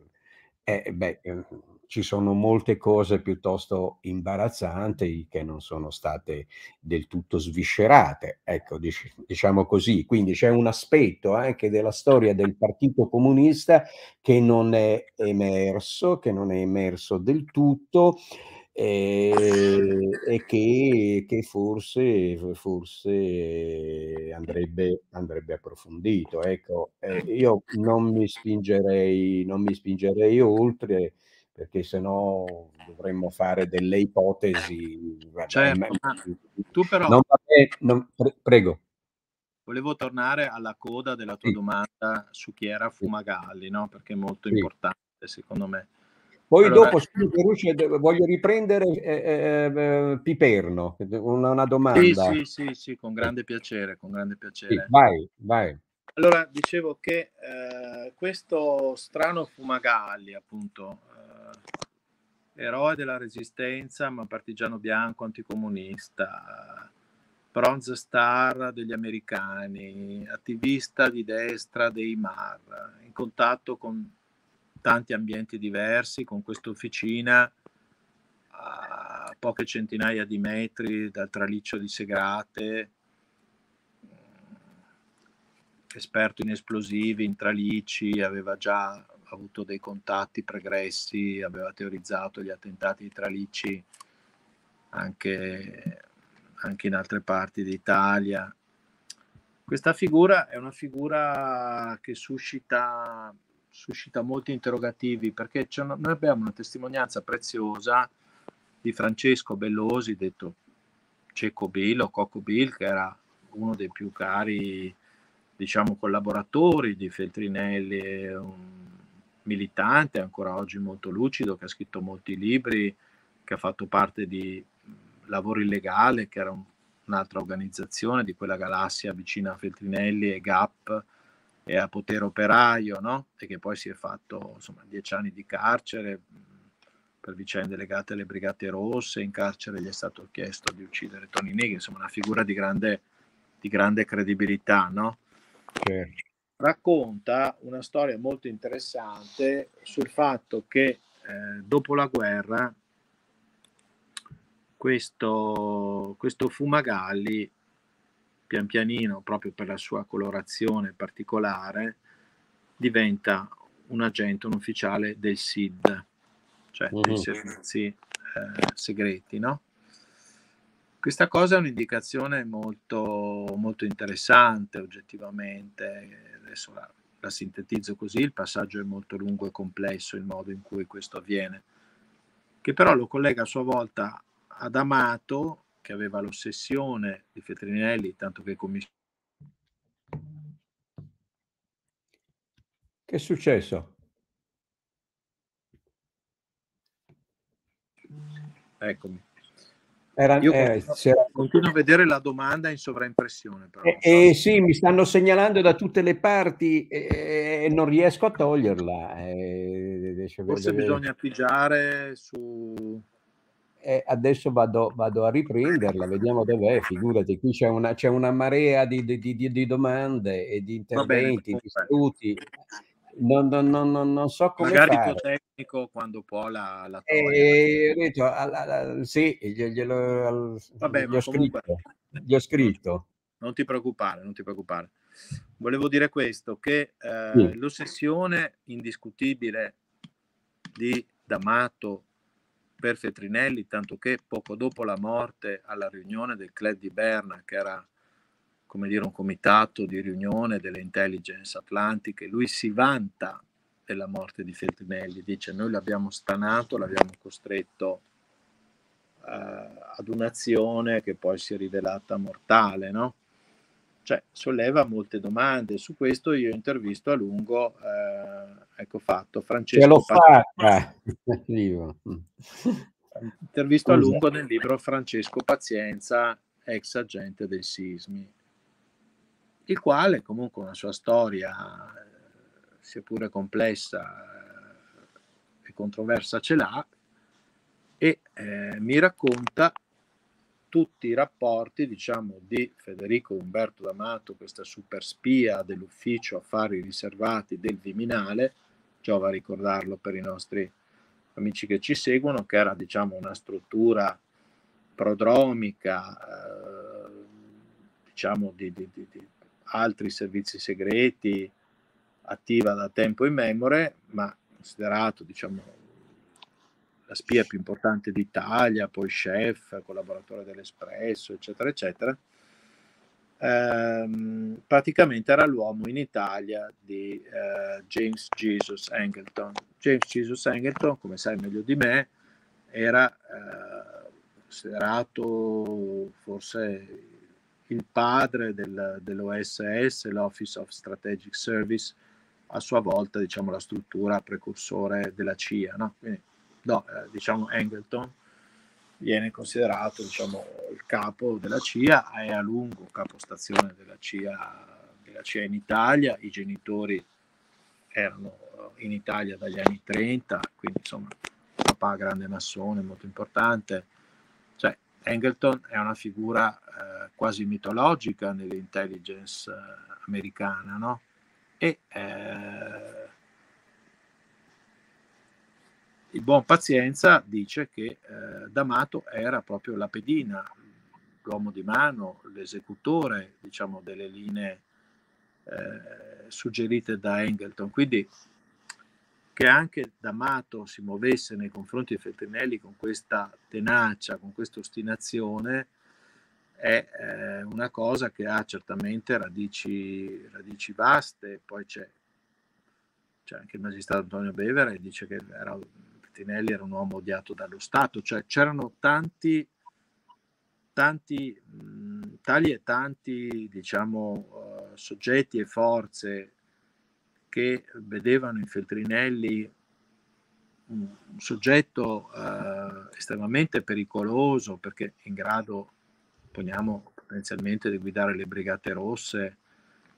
eh, beh, ehm, ci sono molte cose piuttosto imbarazzanti che non sono state del tutto sviscerate, ecco, diciamo così. Quindi c'è un aspetto anche della storia del Partito Comunista che non è emerso, che non è emerso del tutto e, e che, che, forse, forse andrebbe, andrebbe approfondito. Ecco, eh, io non mi spingerei, non mi spingerei oltre perché se no dovremmo fare delle ipotesi. Certo, tu però... Non, non, pre, prego. Volevo tornare alla coda della tua sì. domanda su chi era Fumagalli, no? perché è molto sì. importante secondo me. Poi allora, dopo, scusa, voglio riprendere eh, eh, Piperno, una, una domanda. Sì, sì, sì, sì, con grande piacere, con grande piacere. Sì, vai, vai. Allora, dicevo che eh, questo strano Fumagalli, appunto, eh, eroe della resistenza, ma partigiano bianco, anticomunista, bronze star degli americani, attivista di destra dei MAR, in contatto con tanti ambienti diversi, con questa officina a poche centinaia di metri dal traliccio di Segrate, esperto in esplosivi, in tralicci, aveva già avuto dei contatti pregressi, aveva teorizzato gli attentati di tralicci anche, anche in altre parti d'Italia. Questa figura è una figura che suscita suscita molti interrogativi perché noi abbiamo una testimonianza preziosa di Francesco Bellosi, detto Cecco Bill o Cocco Bill, che era uno dei più cari diciamo, collaboratori di Feltrinelli, un militante ancora oggi molto lucido, che ha scritto molti libri, che ha fatto parte di Lavoro Illegale, che era un, un'altra organizzazione di quella galassia vicina a Feltrinelli e GAP, e a potere operaio, no? e che poi si è fatto insomma, dieci anni di carcere per vicende legate alle Brigate Rosse, in carcere gli è stato chiesto di uccidere Tony Negri, insomma una figura di grande, di grande credibilità. No? Certo. Racconta una storia molto interessante sul fatto che eh, dopo la guerra questo, questo Fumagalli pian pianino, proprio per la sua colorazione particolare, diventa un agente, un ufficiale del SID, cioè uh-huh. dei mm-hmm. servizi eh, segreti, no? Questa cosa è un'indicazione molto, molto interessante oggettivamente, adesso la, la sintetizzo così, il passaggio è molto lungo e complesso, il modo in cui questo avviene che però lo collega a sua volta ad Amato, che aveva l'ossessione di Feltrinelli, tanto che commissione. Che è successo? Eccomi. Era, Io eh, continuo, continuo, a vedere la domanda in sovraimpressione. Però, eh, eh, sì, mi stanno segnalando da tutte le parti e non riesco a toglierla. Eh, Forse bisogna pigiare su... Eh, adesso vado, vado, a riprenderla, vediamo dov'è. Figurati, qui c'è una, c'è una marea di, di, di, di, domande e di interventi, di istituti non, non, non, non, so come Magari fare. il tecnico quando può la, la eh, detto, alla, alla, sì, glielo, Vabbè, gli, ho scritto, gli ho scritto. Non ti preoccupare, non ti preoccupare. Volevo dire questo, che eh, sì. l'ossessione indiscutibile di D'Amato per Fetrinelli, tanto che poco dopo la morte alla riunione del club di Berna, che era come dire, un comitato di riunione delle intelligence atlantiche, lui si vanta della morte di Feltrinelli, dice noi l'abbiamo stanato, l'abbiamo costretto uh, ad un'azione che poi si è rivelata mortale, no? Cioè, solleva molte domande. Su questo io intervisto a lungo, eh, ecco fatto, Francesco. Ce l'ho fatta. intervisto a lungo nel libro Francesco Pazienza, ex agente dei sismi il quale comunque una sua storia, eh, sia pure complessa eh, e controversa, ce l'ha e eh, mi racconta tutti i rapporti, diciamo, di Federico Umberto D'Amato, questa super spia dell'ufficio affari riservati del Viminale, giova ricordarlo per i nostri amici che ci seguono, che era, diciamo, una struttura prodromica, eh, diciamo, di, di, di, altri servizi segreti, attiva da tempo in memoria, ma considerato diciamo, la spia più importante d'Italia, poi chef, collaboratore dell'Espresso, eccetera, eccetera. Ehm, praticamente era l'uomo in Italia di eh, James Jesus Angleton. James Jesus Angleton, come sai meglio di me, era eh, considerato forse il padre del, dell'OSS, l'Office of Strategic Service, a sua volta diciamo, la struttura precursore della CIA. No? Quindi, no, eh, diciamo Angleton viene considerato diciamo, il capo della CIA, è a lungo capostazione della CIA, della CIA in Italia, i genitori erano in Italia dagli anni 30, quindi insomma papà grande massone molto importante, cioè Angleton è una figura eh, quasi mitologica nell'intelligence eh, americana, no? E eh, il buon Pazienza dice che eh, D'Amato era proprio la pedina, l'uomo di mano, l'esecutore, diciamo, delle linee eh, suggerite da Angleton. Quindi che anche D'Amato si muovesse nei confronti di Feltrinelli con questa tenacia, con questa ostinazione, è eh, una cosa che ha certamente radici, radici vaste. Poi c'è, c'è, anche il magistrato Antonio Bevere che dice che era, Feltrinelli era un uomo odiato dallo Stato, cioè c'erano tanti, tanti mh, tali e tanti diciamo, uh, soggetti e forze che vedevano in Feltrinelli un soggetto eh, estremamente pericoloso perché in grado, poniamo potenzialmente, di guidare le brigate rosse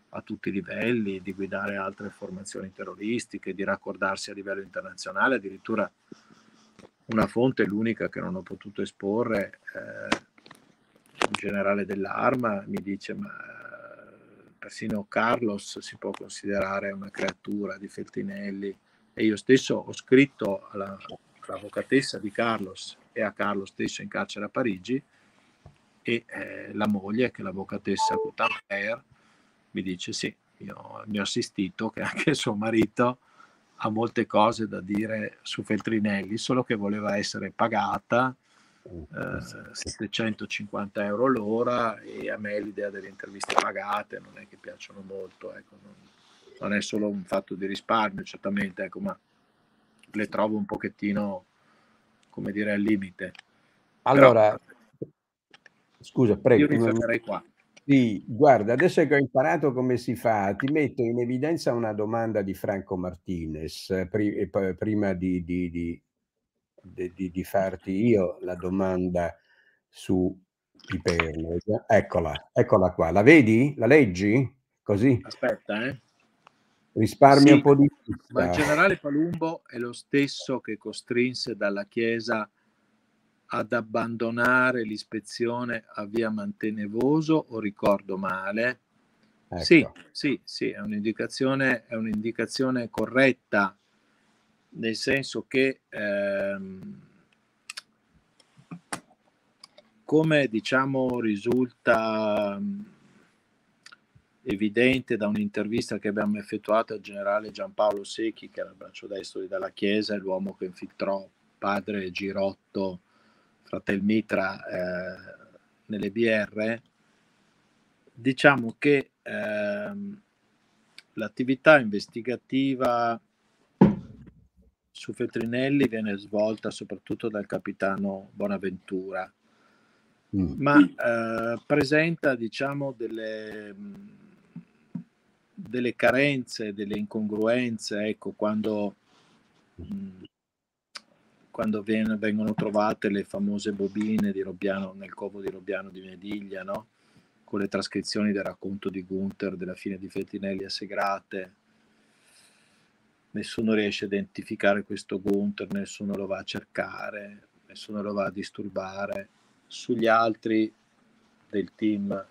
a tutti i livelli, di guidare altre formazioni terroristiche, di raccordarsi a livello internazionale, addirittura una fonte, l'unica che non ho potuto esporre, eh, un generale dell'arma mi dice ma persino Carlos si può considerare una creatura di Feltinelli e io stesso ho scritto alla, all'avvocatessa di Carlos e a Carlo stesso in carcere a Parigi e eh, la moglie, che è l'avvocatessa Coutampere, mi dice sì, io mi ho assistito che anche suo marito ha molte cose da dire su Feltrinelli, solo che voleva essere pagata eh, 750 euro l'ora e a me l'idea delle interviste pagate non è che piacciono molto, ecco, non, non, è solo un fatto di risparmio certamente, ecco, ma le trovo un pochettino come dire, al limite. Allora, Però, scusa, prego. Io mi fermerei qua. Sì, guarda, adesso che ho imparato come si fa, ti metto in evidenza una domanda di Franco Martinez, pri prima di, di, di, di, farti io la domanda su Piperno. Eccola, eccola qua. La vedi? La leggi? Così? Aspetta, eh. Risparmia sì, un po' di. Ma il generale Palumbo è lo stesso che costrinse dalla Chiesa ad abbandonare l'ispezione a via Mantenevoso o ricordo male? Ecco. Sì, sì, sì, è un'indicazione, è un'indicazione corretta, nel senso che ehm, come diciamo risulta evidente da un'intervista che abbiamo effettuato al generale Giampaolo Secchi, che era il braccio destro di Dalla Chiesa, l'uomo che infiltrò padre Girotto Fratel Mitra eh, nelle BR, diciamo che ehm, l'attività investigativa su Feltrinelli viene svolta soprattutto dal capitano Bonaventura, mm. ma eh, presenta diciamo delle, delle carenze, delle incongruenze, ecco, quando mh, quando ven- vengono trovate le famose bobine di Robbiano, nel covo di Robbiano di Mediglia, no? con le trascrizioni del racconto di Gunther della fine di Feltinelli a Segrate. Nessuno riesce a identificare questo Gunther, nessuno lo va a cercare, nessuno lo va a disturbare. Sugli altri del team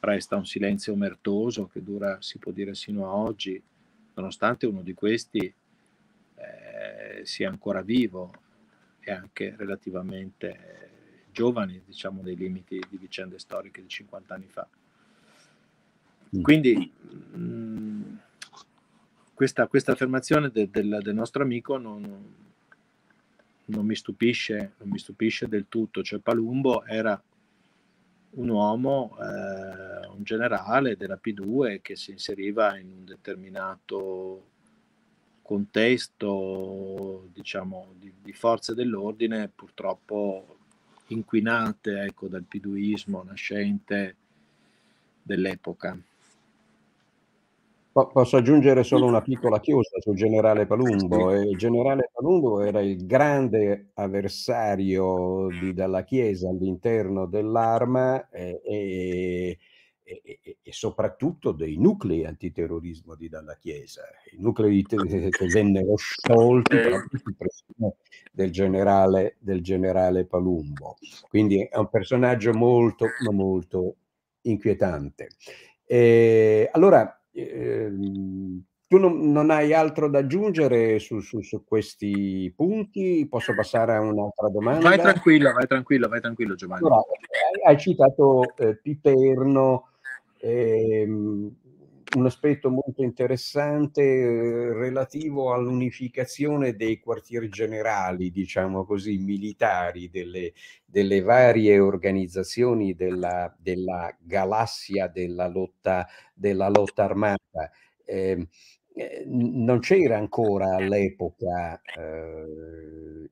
resta un silenzio omertoso che dura, si può dire, sino a oggi, nonostante uno di questi eh, sia ancora vivo e anche relativamente giovani, diciamo, dei limiti di vicende storiche di 50 anni fa. Mm. Quindi mh, mm, questa, questa, affermazione de, del, del, nostro amico non, non, mi stupisce, non mi stupisce del tutto, cioè Palumbo era un uomo, eh, un generale della P2 che si inseriva in un determinato contesto diciamo, di, di forze dell'ordine purtroppo inquinate ecco, dal piduismo nascente dell'epoca. Posso aggiungere solo una piccola chiosa sul generale Palumbo. Il generale Palumbo era il grande avversario di Dalla Chiesa all'interno dell'arma e, e e, e, e, soprattutto dei nuclei antiterrorismo di Dalla Chiesa, i nuclei che vennero sciolti del generale, del generale Palumbo. Quindi è un personaggio molto, molto inquietante. E, allora, ehm, tu non, non, hai altro da aggiungere su, su, su, questi punti? Posso passare a un'altra domanda? Vai tranquillo, vai tranquillo, vai tranquillo Giovanni. Allora, hai, citato eh, Piperno, ehm, un aspetto molto interessante eh, relativo all'unificazione dei quartieri generali, diciamo così, militari delle, delle varie organizzazioni della, della, galassia della lotta, della lotta armata. Eh, eh, non c'era ancora all'epoca eh,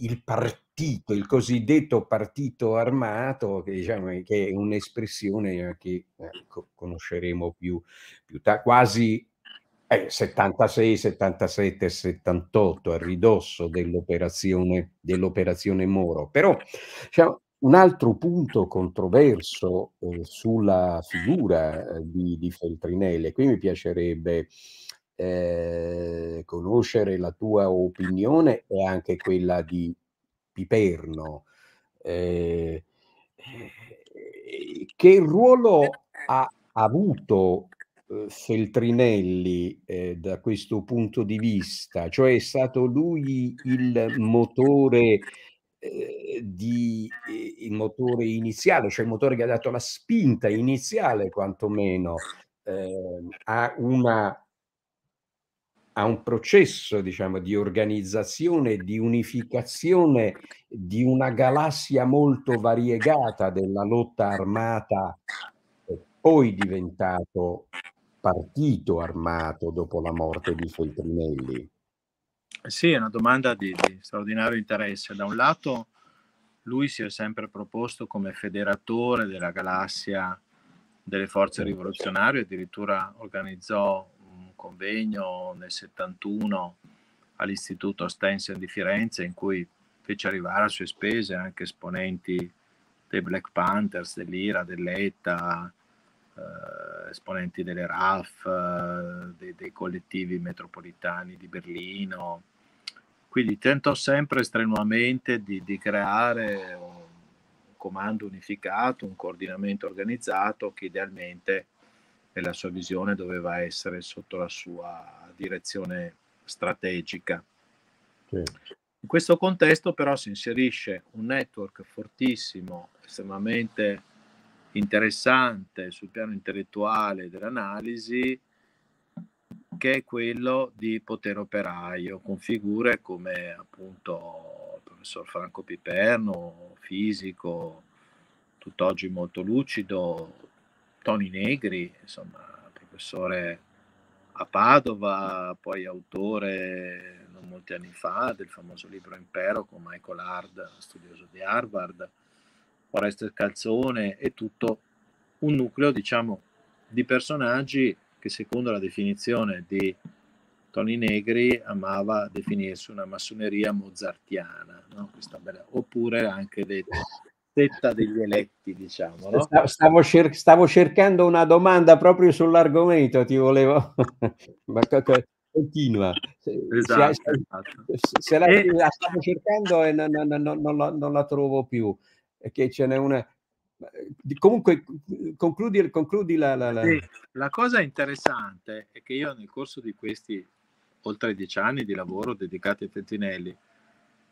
il partito, il cosiddetto partito armato, che, diciamo, che è un'espressione che eh, conosceremo più, più tardi, quasi eh, 76, 77, 78 a ridosso dell'operazione, dell'operazione Moro. Però diciamo, un altro punto controverso eh, sulla figura eh, di, di Feltrinelli, qui mi piacerebbe eh, conoscere la tua opinione e anche quella di Piperno. Eh, che ruolo ha avuto eh, Feltrinelli eh, da questo punto di vista? Cioè è stato lui il motore eh, di, il motore iniziale, cioè il motore che ha dato la spinta iniziale quantomeno eh, a una a un processo diciamo, di organizzazione, di unificazione di una galassia molto variegata della lotta armata, poi diventato partito armato dopo la morte di Feltrinelli. Sì, è una domanda di, di straordinario interesse. Da un lato, lui si è sempre proposto come federatore della galassia delle forze rivoluzionarie, addirittura organizzò convegno nel 71 all'Istituto Stensen di Firenze in cui fece arrivare a sue spese anche esponenti dei Black Panthers, dell'IRA, dell'ETA, eh, esponenti delle RAF, eh, dei, dei, collettivi metropolitani di Berlino. Quindi tentò sempre strenuamente di, di creare un comando unificato, un coordinamento organizzato che idealmente nella sua visione doveva essere sotto la sua direzione strategica. Sì. In questo contesto però si inserisce un network fortissimo, estremamente interessante sul piano intellettuale dell'analisi, che è quello di potere operaio, con figure come appunto il professor Franco Piperno, fisico, tutt'oggi molto lucido, Toni Negri, insomma, professore a Padova, poi autore non molti anni fa del famoso libro Impero con Michael Hard, studioso di Harvard, Oreste Calzone e tutto un nucleo, diciamo, di personaggi che secondo la definizione di Tony Negri amava definirsi una massoneria mozartiana, no? bella, oppure anche detto setta degli eletti, diciamo. No? Stavo, cer- stavo, cercando una domanda proprio sull'argomento, ti volevo... Ma continua. Esatto, se, esatto. se la, e... la, stavo cercando e non, non, non, la, non la trovo più, che ce n'è una... Comunque, concludi, concludi la, la, la... Sì, la cosa interessante è che io nel corso di questi oltre dieci anni di lavoro dedicati ai Fentinelli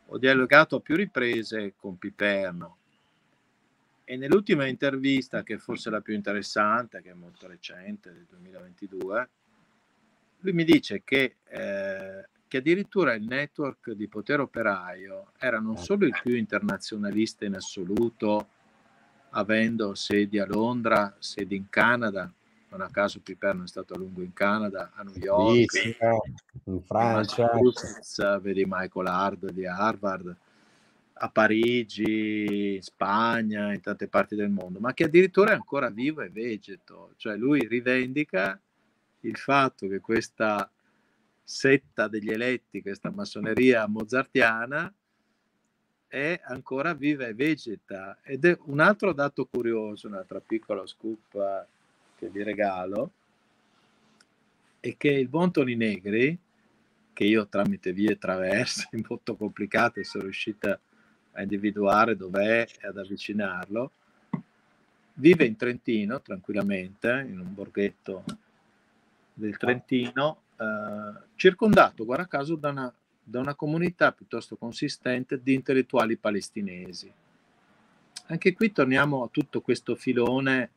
ho dialogato a più riprese con Piperno, e nell'ultima intervista, che è forse la più interessante, che è molto recente, del 2022, lui mi dice che, eh, che addirittura il network di potere operaio era non solo il più internazionalista in assoluto, avendo sedi a Londra, sedi in Canada, non a caso Piperno è stato a lungo in Canada, a New York, in Francia, vedi Michael Hard di Harvard, a Parigi, in Spagna, in tante parti del mondo, ma che addirittura è ancora vivo e vegeto. Cioè lui rivendica il fatto che questa setta degli eletti, questa massoneria mozartiana, è ancora viva e vegeta. Ed è un altro dato curioso, un'altra piccola scoop che vi regalo, è che il buon Toni Negri, che io tramite vie traverse molto complicate sono riuscita a a individuare dov'è e ad avvicinarlo. Vive in Trentino tranquillamente, in un borghetto del Trentino, eh, circondato, guarda caso, da una, da una comunità piuttosto consistente di intellettuali palestinesi. Anche qui torniamo a tutto questo filone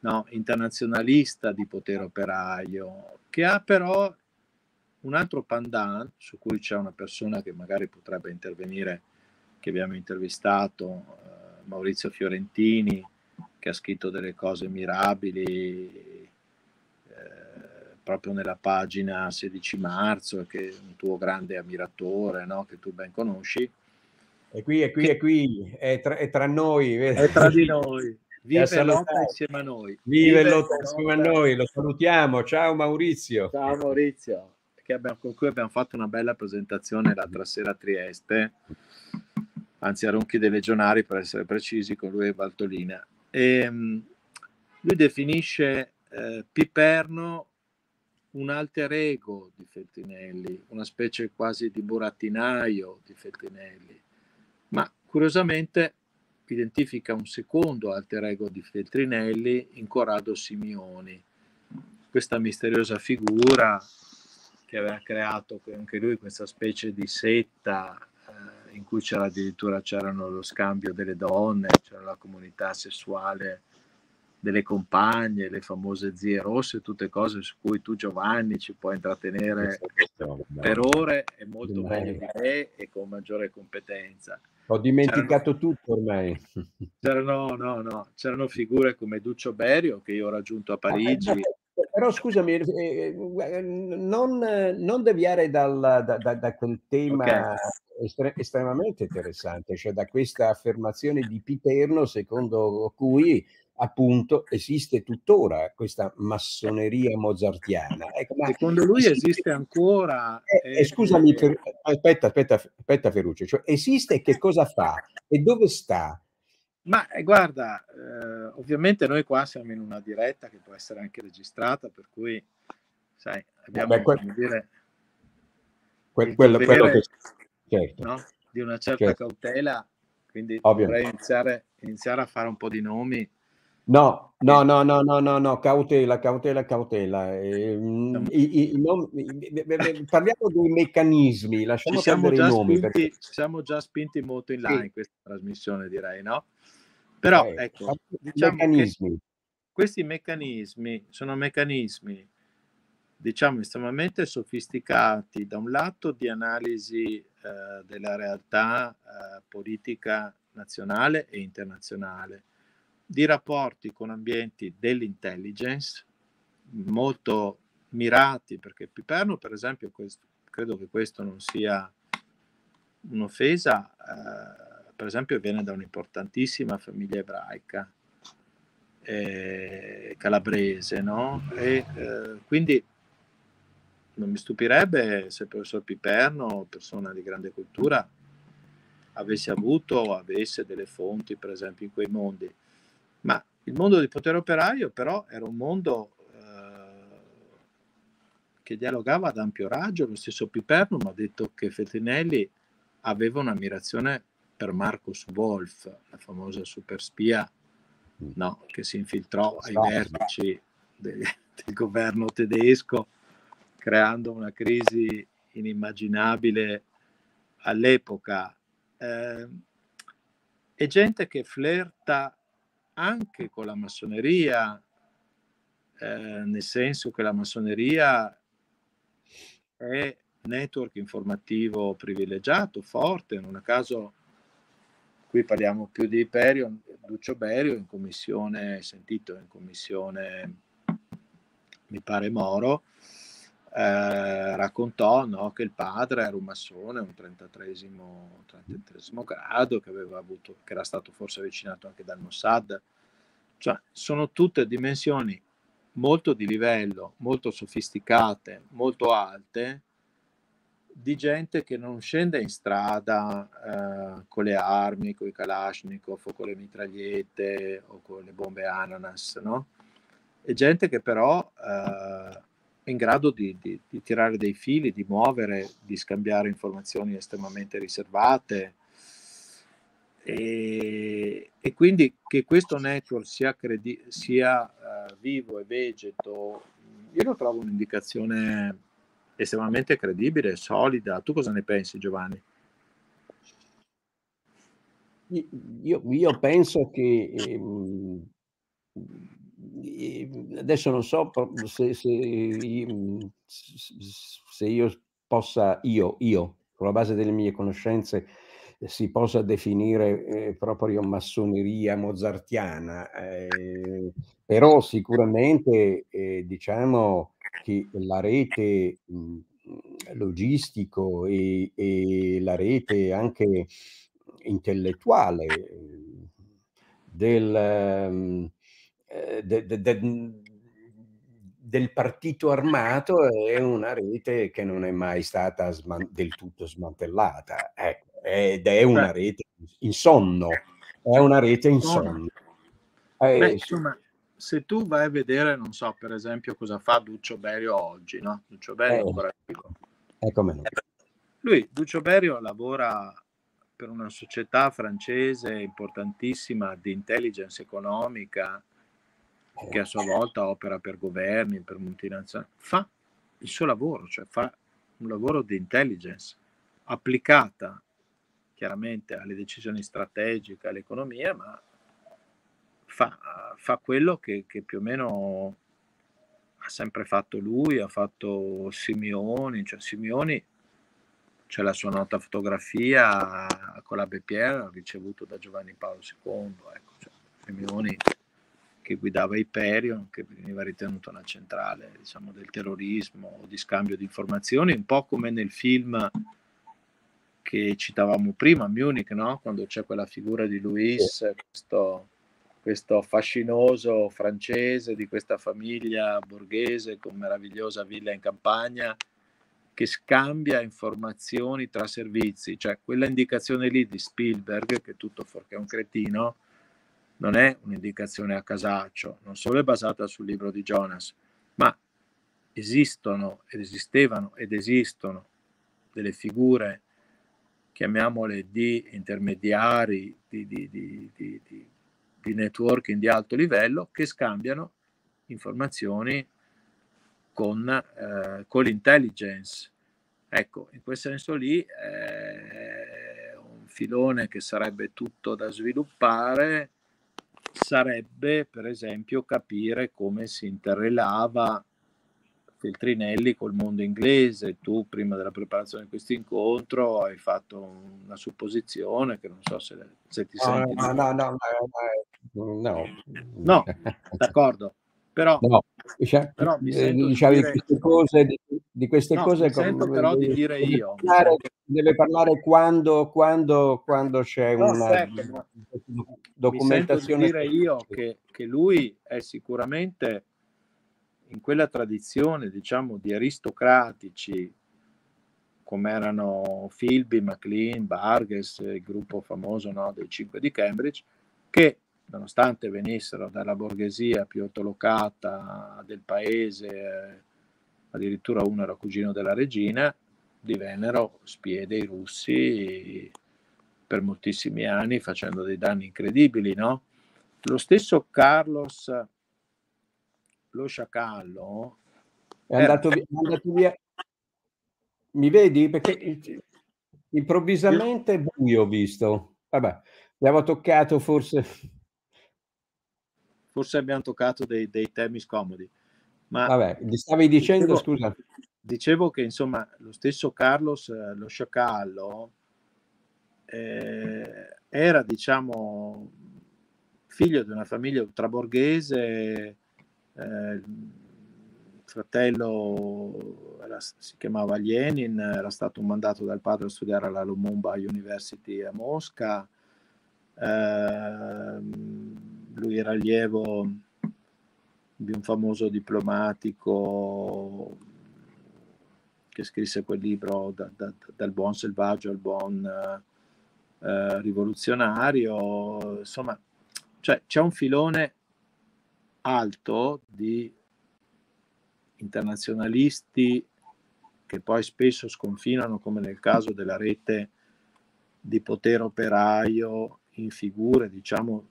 no, internazionalista di potere operaio, che ha però un altro pandan su cui c'è una persona che magari potrebbe intervenire che abbiamo intervistato, eh, Maurizio Fiorentini, che ha scritto delle cose mirabili eh, proprio nella pagina 16 marzo, che è un tuo grande ammiratore, no? che tu ben conosci. E qui, è qui, è qui, è tra, è tra noi. È tra di noi. Vive lotta insieme a noi. Vive, Vive lotta insieme a noi, lo salutiamo. Ciao Maurizio. Ciao Maurizio, abbiamo, con cui abbiamo fatto una bella presentazione l'altra sera a Trieste anzi a Ronchi dei Legionari per essere precisi, con lui e Valtolina. E, um, lui definisce eh, Piperno un alter ego di Feltrinelli, una specie quasi di burattinaio di Feltrinelli, ma curiosamente identifica un secondo alter ego di Feltrinelli in Corrado Simioni, questa misteriosa figura che aveva creato anche lui questa specie di setta in cui c'era addirittura c'erano lo scambio delle donne, c'era la comunità sessuale delle compagne, le famose zie rosse, tutte cose su cui tu Giovanni ci puoi intrattenere per ore e molto meglio di me e con maggiore competenza. Ho dimenticato c'erano, tutto ormai. C'erano, no, no, c'erano figure come Duccio Berio che io ho raggiunto a Parigi. però scusami, eh, eh non, non, deviare dal, da, da, da, quel tema okay. Estre, estremamente interessante, cioè da questa affermazione di Piperno secondo cui appunto esiste tuttora questa massoneria mozartiana. Ecco, secondo lui esiste, esiste ancora. Eh, eh, scusami, per, aspetta, aspetta, aspetta Ferruccio, cioè esiste che cosa fa e dove sta? Ma eh, guarda, eh, ovviamente noi qua siamo in una diretta che può essere anche registrata, per cui, sai, abbiamo, Vabbè, quel, dire, quel, quello, quello che... Certo. No? di una certa certo. cautela, quindi Ovviamente. dovrei iniziare, iniziare a fare un po' di nomi No, no, no, no, no, no, no, cautela, cautela, cautela. Eh, i, i, non, parliamo dei meccanismi, lasciamo ci perdere i nomi. Spinti, perché... Ci siamo già spinti molto in là sì. in questa trasmissione, direi, no? Però, eh, ecco, diciamo meccanismi. questi meccanismi sono meccanismi, diciamo, estremamente sofisticati, da un lato di analisi eh, della realtà eh, politica nazionale e internazionale, di rapporti con ambienti dell'intelligence molto mirati, perché Piperno, per esempio, questo, credo che questo non sia un'offesa, eh, per esempio viene da un'importantissima famiglia ebraica eh, calabrese, no? E eh, quindi non mi stupirebbe se il professor Piperno, persona di grande cultura, avesse avuto o avesse delle fonti, per esempio, in quei mondi. Ma il mondo del potere operaio però era un mondo eh, che dialogava ad ampio raggio, lo stesso Piperno mi ha detto che Feltrinelli aveva un'ammirazione per Marcus Wolf, la famosa super spia mm. no, che si infiltrò ai vertici del, del governo tedesco creando una crisi inimmaginabile all'epoca. Eh, è gente che flirta anche con la massoneria, eh, nel senso che la massoneria è network informativo privilegiato, forte, non a caso qui parliamo più di Berio, Duccio Berio in commissione, sentito in commissione, mi pare Moro, eh, raccontò no, che il padre era un massone, un 33 grado, che, avuto, che era stato forse avvicinato anche dal Mossad. Cioè, sono tutte dimensioni molto di livello, molto sofisticate, molto alte, di gente che non scende in strada eh, con le armi, con i Kalashnikov o con le mitragliette o con le bombe ananas, no? E gente che però eh, in grado di, di, di, tirare dei fili, di muovere, di scambiare informazioni estremamente riservate. E, e quindi che questo network sia, credi- sia uh, vivo e vegeto, io lo trovo un'indicazione estremamente credibile solida. Tu cosa ne pensi, Giovanni? Io, io penso che ehm, adesso non so se, se, se, io possa, io, io, la base delle mie conoscenze, si possa definire eh, proprio massoneria mozartiana, eh, però sicuramente eh, diciamo che la rete mh, logistico e, e, la rete anche intellettuale del... Eh, de, de, de, del partito armato è una rete che non è mai stata sman- del tutto smantellata ecco, ed è una rete in sonno, è una rete in sonno. Eh, Beh, insomma, se tu vai a vedere, non so, per esempio, cosa fa Duccio Berio oggi, no? Duccio Berio eh, vivo. Ecco no. Lui, Duccio Berio, lavora per una società francese importantissima di intelligence economica che a sua volta opera per governi, per multinazionali, fa il suo lavoro, cioè fa un lavoro di intelligence applicata chiaramente alle decisioni strategiche, all'economia, ma fa, fa quello che, che, più o meno ha sempre fatto lui, ha fatto Simeoni, cioè Simeoni c'è la sua nota fotografia con la BPR ricevuto da Giovanni Paolo II, ecco, cioè, Simeoni che guidava Hyperion, che veniva ritenuto una centrale diciamo, del terrorismo o di scambio di informazioni, un po' come nel film che citavamo prima, Munich, no? quando c'è quella figura di Luis, questo, questo fascinoso francese di questa famiglia borghese con meravigliosa villa in campagna che scambia informazioni tra servizi, cioè quella indicazione lì di Spielberg, che è tutto fuorché un cretino, non è un'indicazione a casaccio, non solo è basata sul libro di Jonas, ma esistono ed esistevano ed esistono delle figure, chiamiamole di intermediari, di, di, di, di networking di alto livello, che scambiano informazioni con, eh, con l'intelligence. Ecco, in quel senso lì è un filone che sarebbe tutto da sviluppare, sarebbe per esempio capire come si interrelava Feltrinelli col mondo inglese. Tu prima della preparazione di questo incontro hai fatto una supposizione che non so se, se ti no, senti. No, no, no, no, no, no. d'accordo. Però, no, diciamo, però mi sento diciamo di, dire... di queste cose, di, di queste no, cose mi sento però di dire deve io. Parlare, deve parlare quando, quando, quando c'è no, una certo, documentazione. Mi sento di dire io che, che lui è sicuramente in quella tradizione, diciamo, di aristocratici come erano Philby, MacLean, Barges, il gruppo famoso no, dei cinque di Cambridge, che nonostante venissero dalla borghesia più autolocata del paese, addirittura uno era cugino della regina, divennero spie dei russi per moltissimi anni facendo dei danni incredibili. No? Lo stesso Carlos lo sciacallo è andato, via, è andato via. Mi vedi? Perché improvvisamente è buio ho visto. Vabbè, abbiamo toccato forse forse abbiamo toccato dei, dei temi scomodi. Ma Vabbè, mi stavi dicendo, dicevo, scusa. Dicevo che insomma lo stesso Carlos, eh, lo sciacallo, eh, era diciamo figlio di una famiglia ultraborghese, eh, fratello era, si chiamava Lenin, era stato mandato dal padre a studiare alla Lumumba University a Mosca. Eh, lui era allievo di un famoso diplomatico che scrisse quel libro da, da, dal buon selvaggio al buon eh, rivoluzionario, insomma, cioè, c'è un filone alto di internazionalisti che poi spesso sconfinano, come nel caso della rete di potere operaio, in figure, diciamo,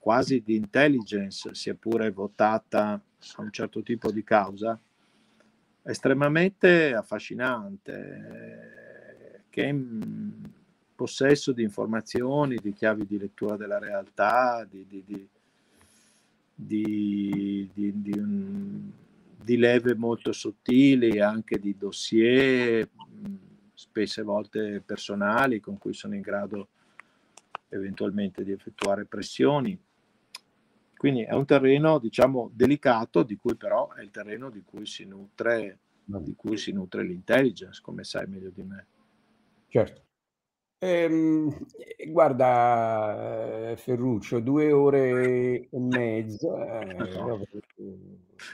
quasi di intelligence, sia pure votata a un certo tipo di causa, estremamente affascinante, che è in possesso di informazioni, di chiavi di lettura della realtà, di, di, di, di un, leve molto sottili, anche di dossier, spesse volte personali, con cui sono in grado eventualmente di effettuare pressioni quindi è un terreno, diciamo, delicato, di cui però è il terreno di cui si nutre, di cui si nutre l'intelligence, come sai meglio di me. Certo. Ehm, guarda, Ferruccio, due ore e mezza, eh,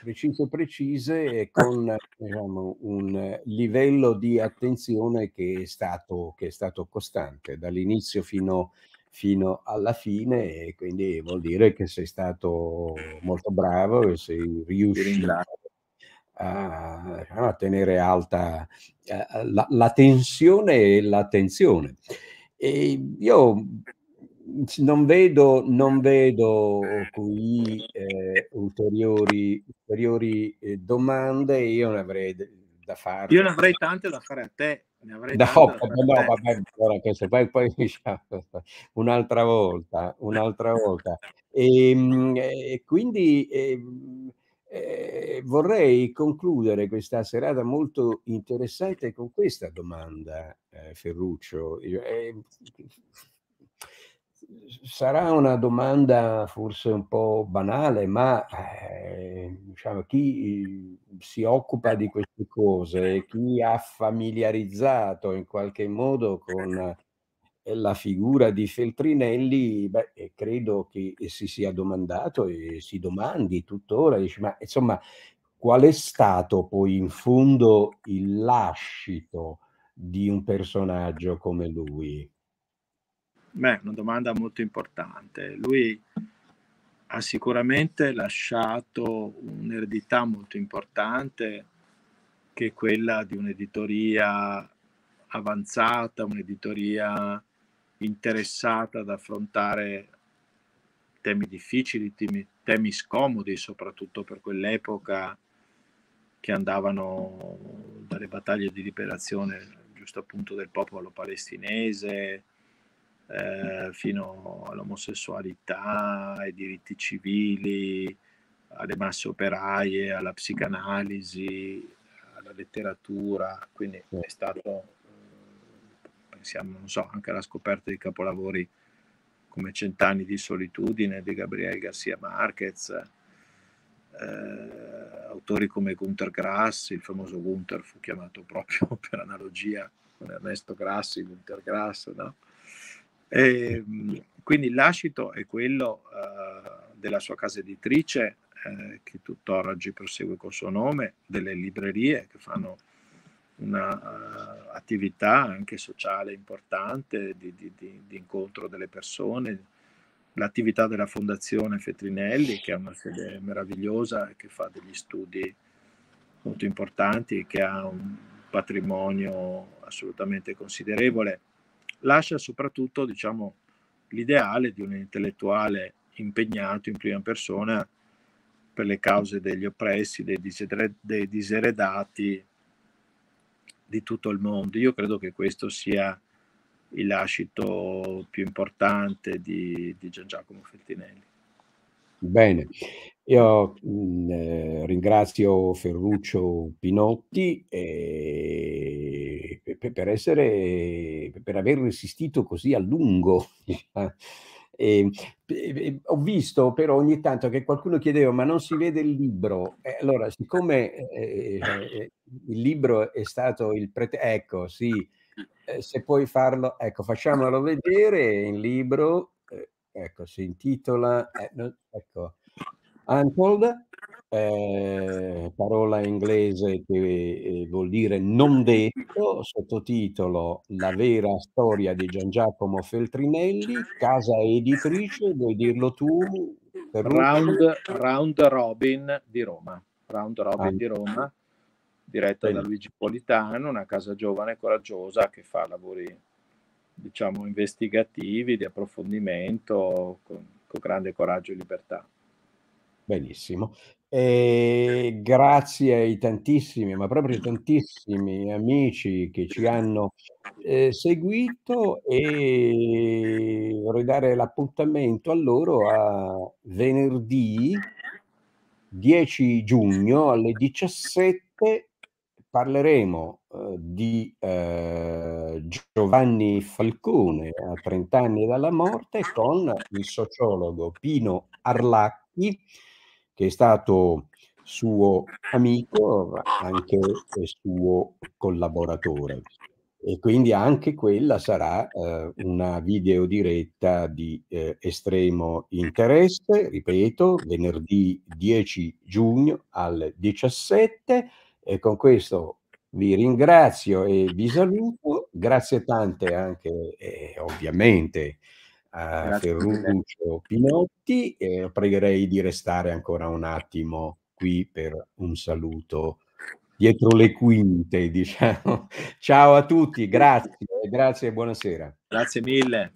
precise precise e con diciamo, un livello di attenzione che è stato, che è stato costante dall'inizio fino a fino alla fine e quindi vuol dire che sei stato molto bravo e sei riuscito a, a tenere alta uh, la, la, tensione e l'attenzione. E io non vedo, non vedo qui eh, ulteriori, ulteriori eh, domande, io ne avrei da fare. Io ne avrei tante da fare a te, ne avrei no, vabbè, no, vabbè, allora, questo, poi, poi diciamo, un'altra volta, un'altra volta. E, ehm, e quindi eh, eh, vorrei concludere questa serata molto interessante con questa domanda, eh, Ferruccio. Eh, sarà una domanda forse un po' banale, ma eh, diciamo, chi si occupa di queste cose, chi ha familiarizzato in qualche modo con la figura di Feltrinelli, beh, credo che si sia domandato e si domandi tuttora, dice, ma insomma, qual è stato poi in fondo il lascito di un personaggio come lui? Beh, una domanda molto importante. Lui ha sicuramente lasciato un'eredità molto importante che è quella di un'editoria avanzata, un'editoria interessata ad affrontare temi difficili, temi, temi scomodi, soprattutto per quell'epoca che andavano dalle battaglie di liberazione giusto appunto del popolo palestinese eh, fino all'omosessualità, ai diritti civili, alle masse operaie, alla psicanalisi, alla letteratura, quindi è stato pensiamo, non so, anche alla scoperta di capolavori come Cent'anni di solitudine di Gabriele Garcia Marquez, eh, autori come Gunther Grass, il famoso Gunther fu chiamato proprio per analogia con Ernesto Grassi, Gunther Grass, no? E, quindi l'ascito è quello uh, della sua casa editrice, eh, che tuttora oggi prosegue col suo nome, delle librerie che fanno un'attività uh, anche sociale importante di, di, di, di, incontro delle persone, l'attività della Fondazione Fetrinelli che è una sede meravigliosa che fa degli studi molto importanti e che ha un patrimonio assolutamente considerevole, lascia soprattutto diciamo, l'ideale di un intellettuale impegnato in prima persona per le cause degli oppressi, dei, diseredati, di tutto il mondo. Io credo che questo sia il lascito più importante di, di Gian Giacomo Feltinelli. Bene, io mh, mm, eh, ringrazio Ferruccio Pinotti eh, per, essere, per aver resistito così a lungo. E, e, ho visto però ogni tanto che qualcuno chiedeva ma non si vede il libro e allora siccome eh, eh, il libro è stato il pretesto ecco sì eh, se puoi farlo ecco facciamolo vedere in libro eh, ecco si intitola eh, no, ecco Untold eh, parola inglese che eh, vuol dire non detto, sottotitolo La vera storia di Gian Giacomo Feltrinelli, casa editrice, vuoi dirlo tu? Round, Round, Robin di Roma, Round Robin ah. di Roma, diretta Bene. da Luigi Politano, una casa giovane e coraggiosa che fa lavori diciamo investigativi, di approfondimento, con, con grande coraggio e libertà. Benissimo. E grazie ai tantissimi, ma proprio tantissimi amici che ci hanno eh, seguito e vorrei dare l'appuntamento a loro a venerdì 10 giugno alle 17 parleremo eh, di eh, Giovanni Falcone a 30 anni dalla morte con il sociologo Pino Arlacchi che è stato suo amico, anche suo collaboratore. E quindi anche quella sarà eh, una videodiretta di eh, estremo interesse, ripeto, venerdì 10 giugno alle 17 e con questo vi ringrazio e vi saluto. Grazie tante anche eh, ovviamente a Ferruccio Pinotti e pregherei di restare ancora un attimo qui per un saluto dietro le quinte, diciamo. Ciao a tutti, grazie, grazie e buonasera. Grazie mille.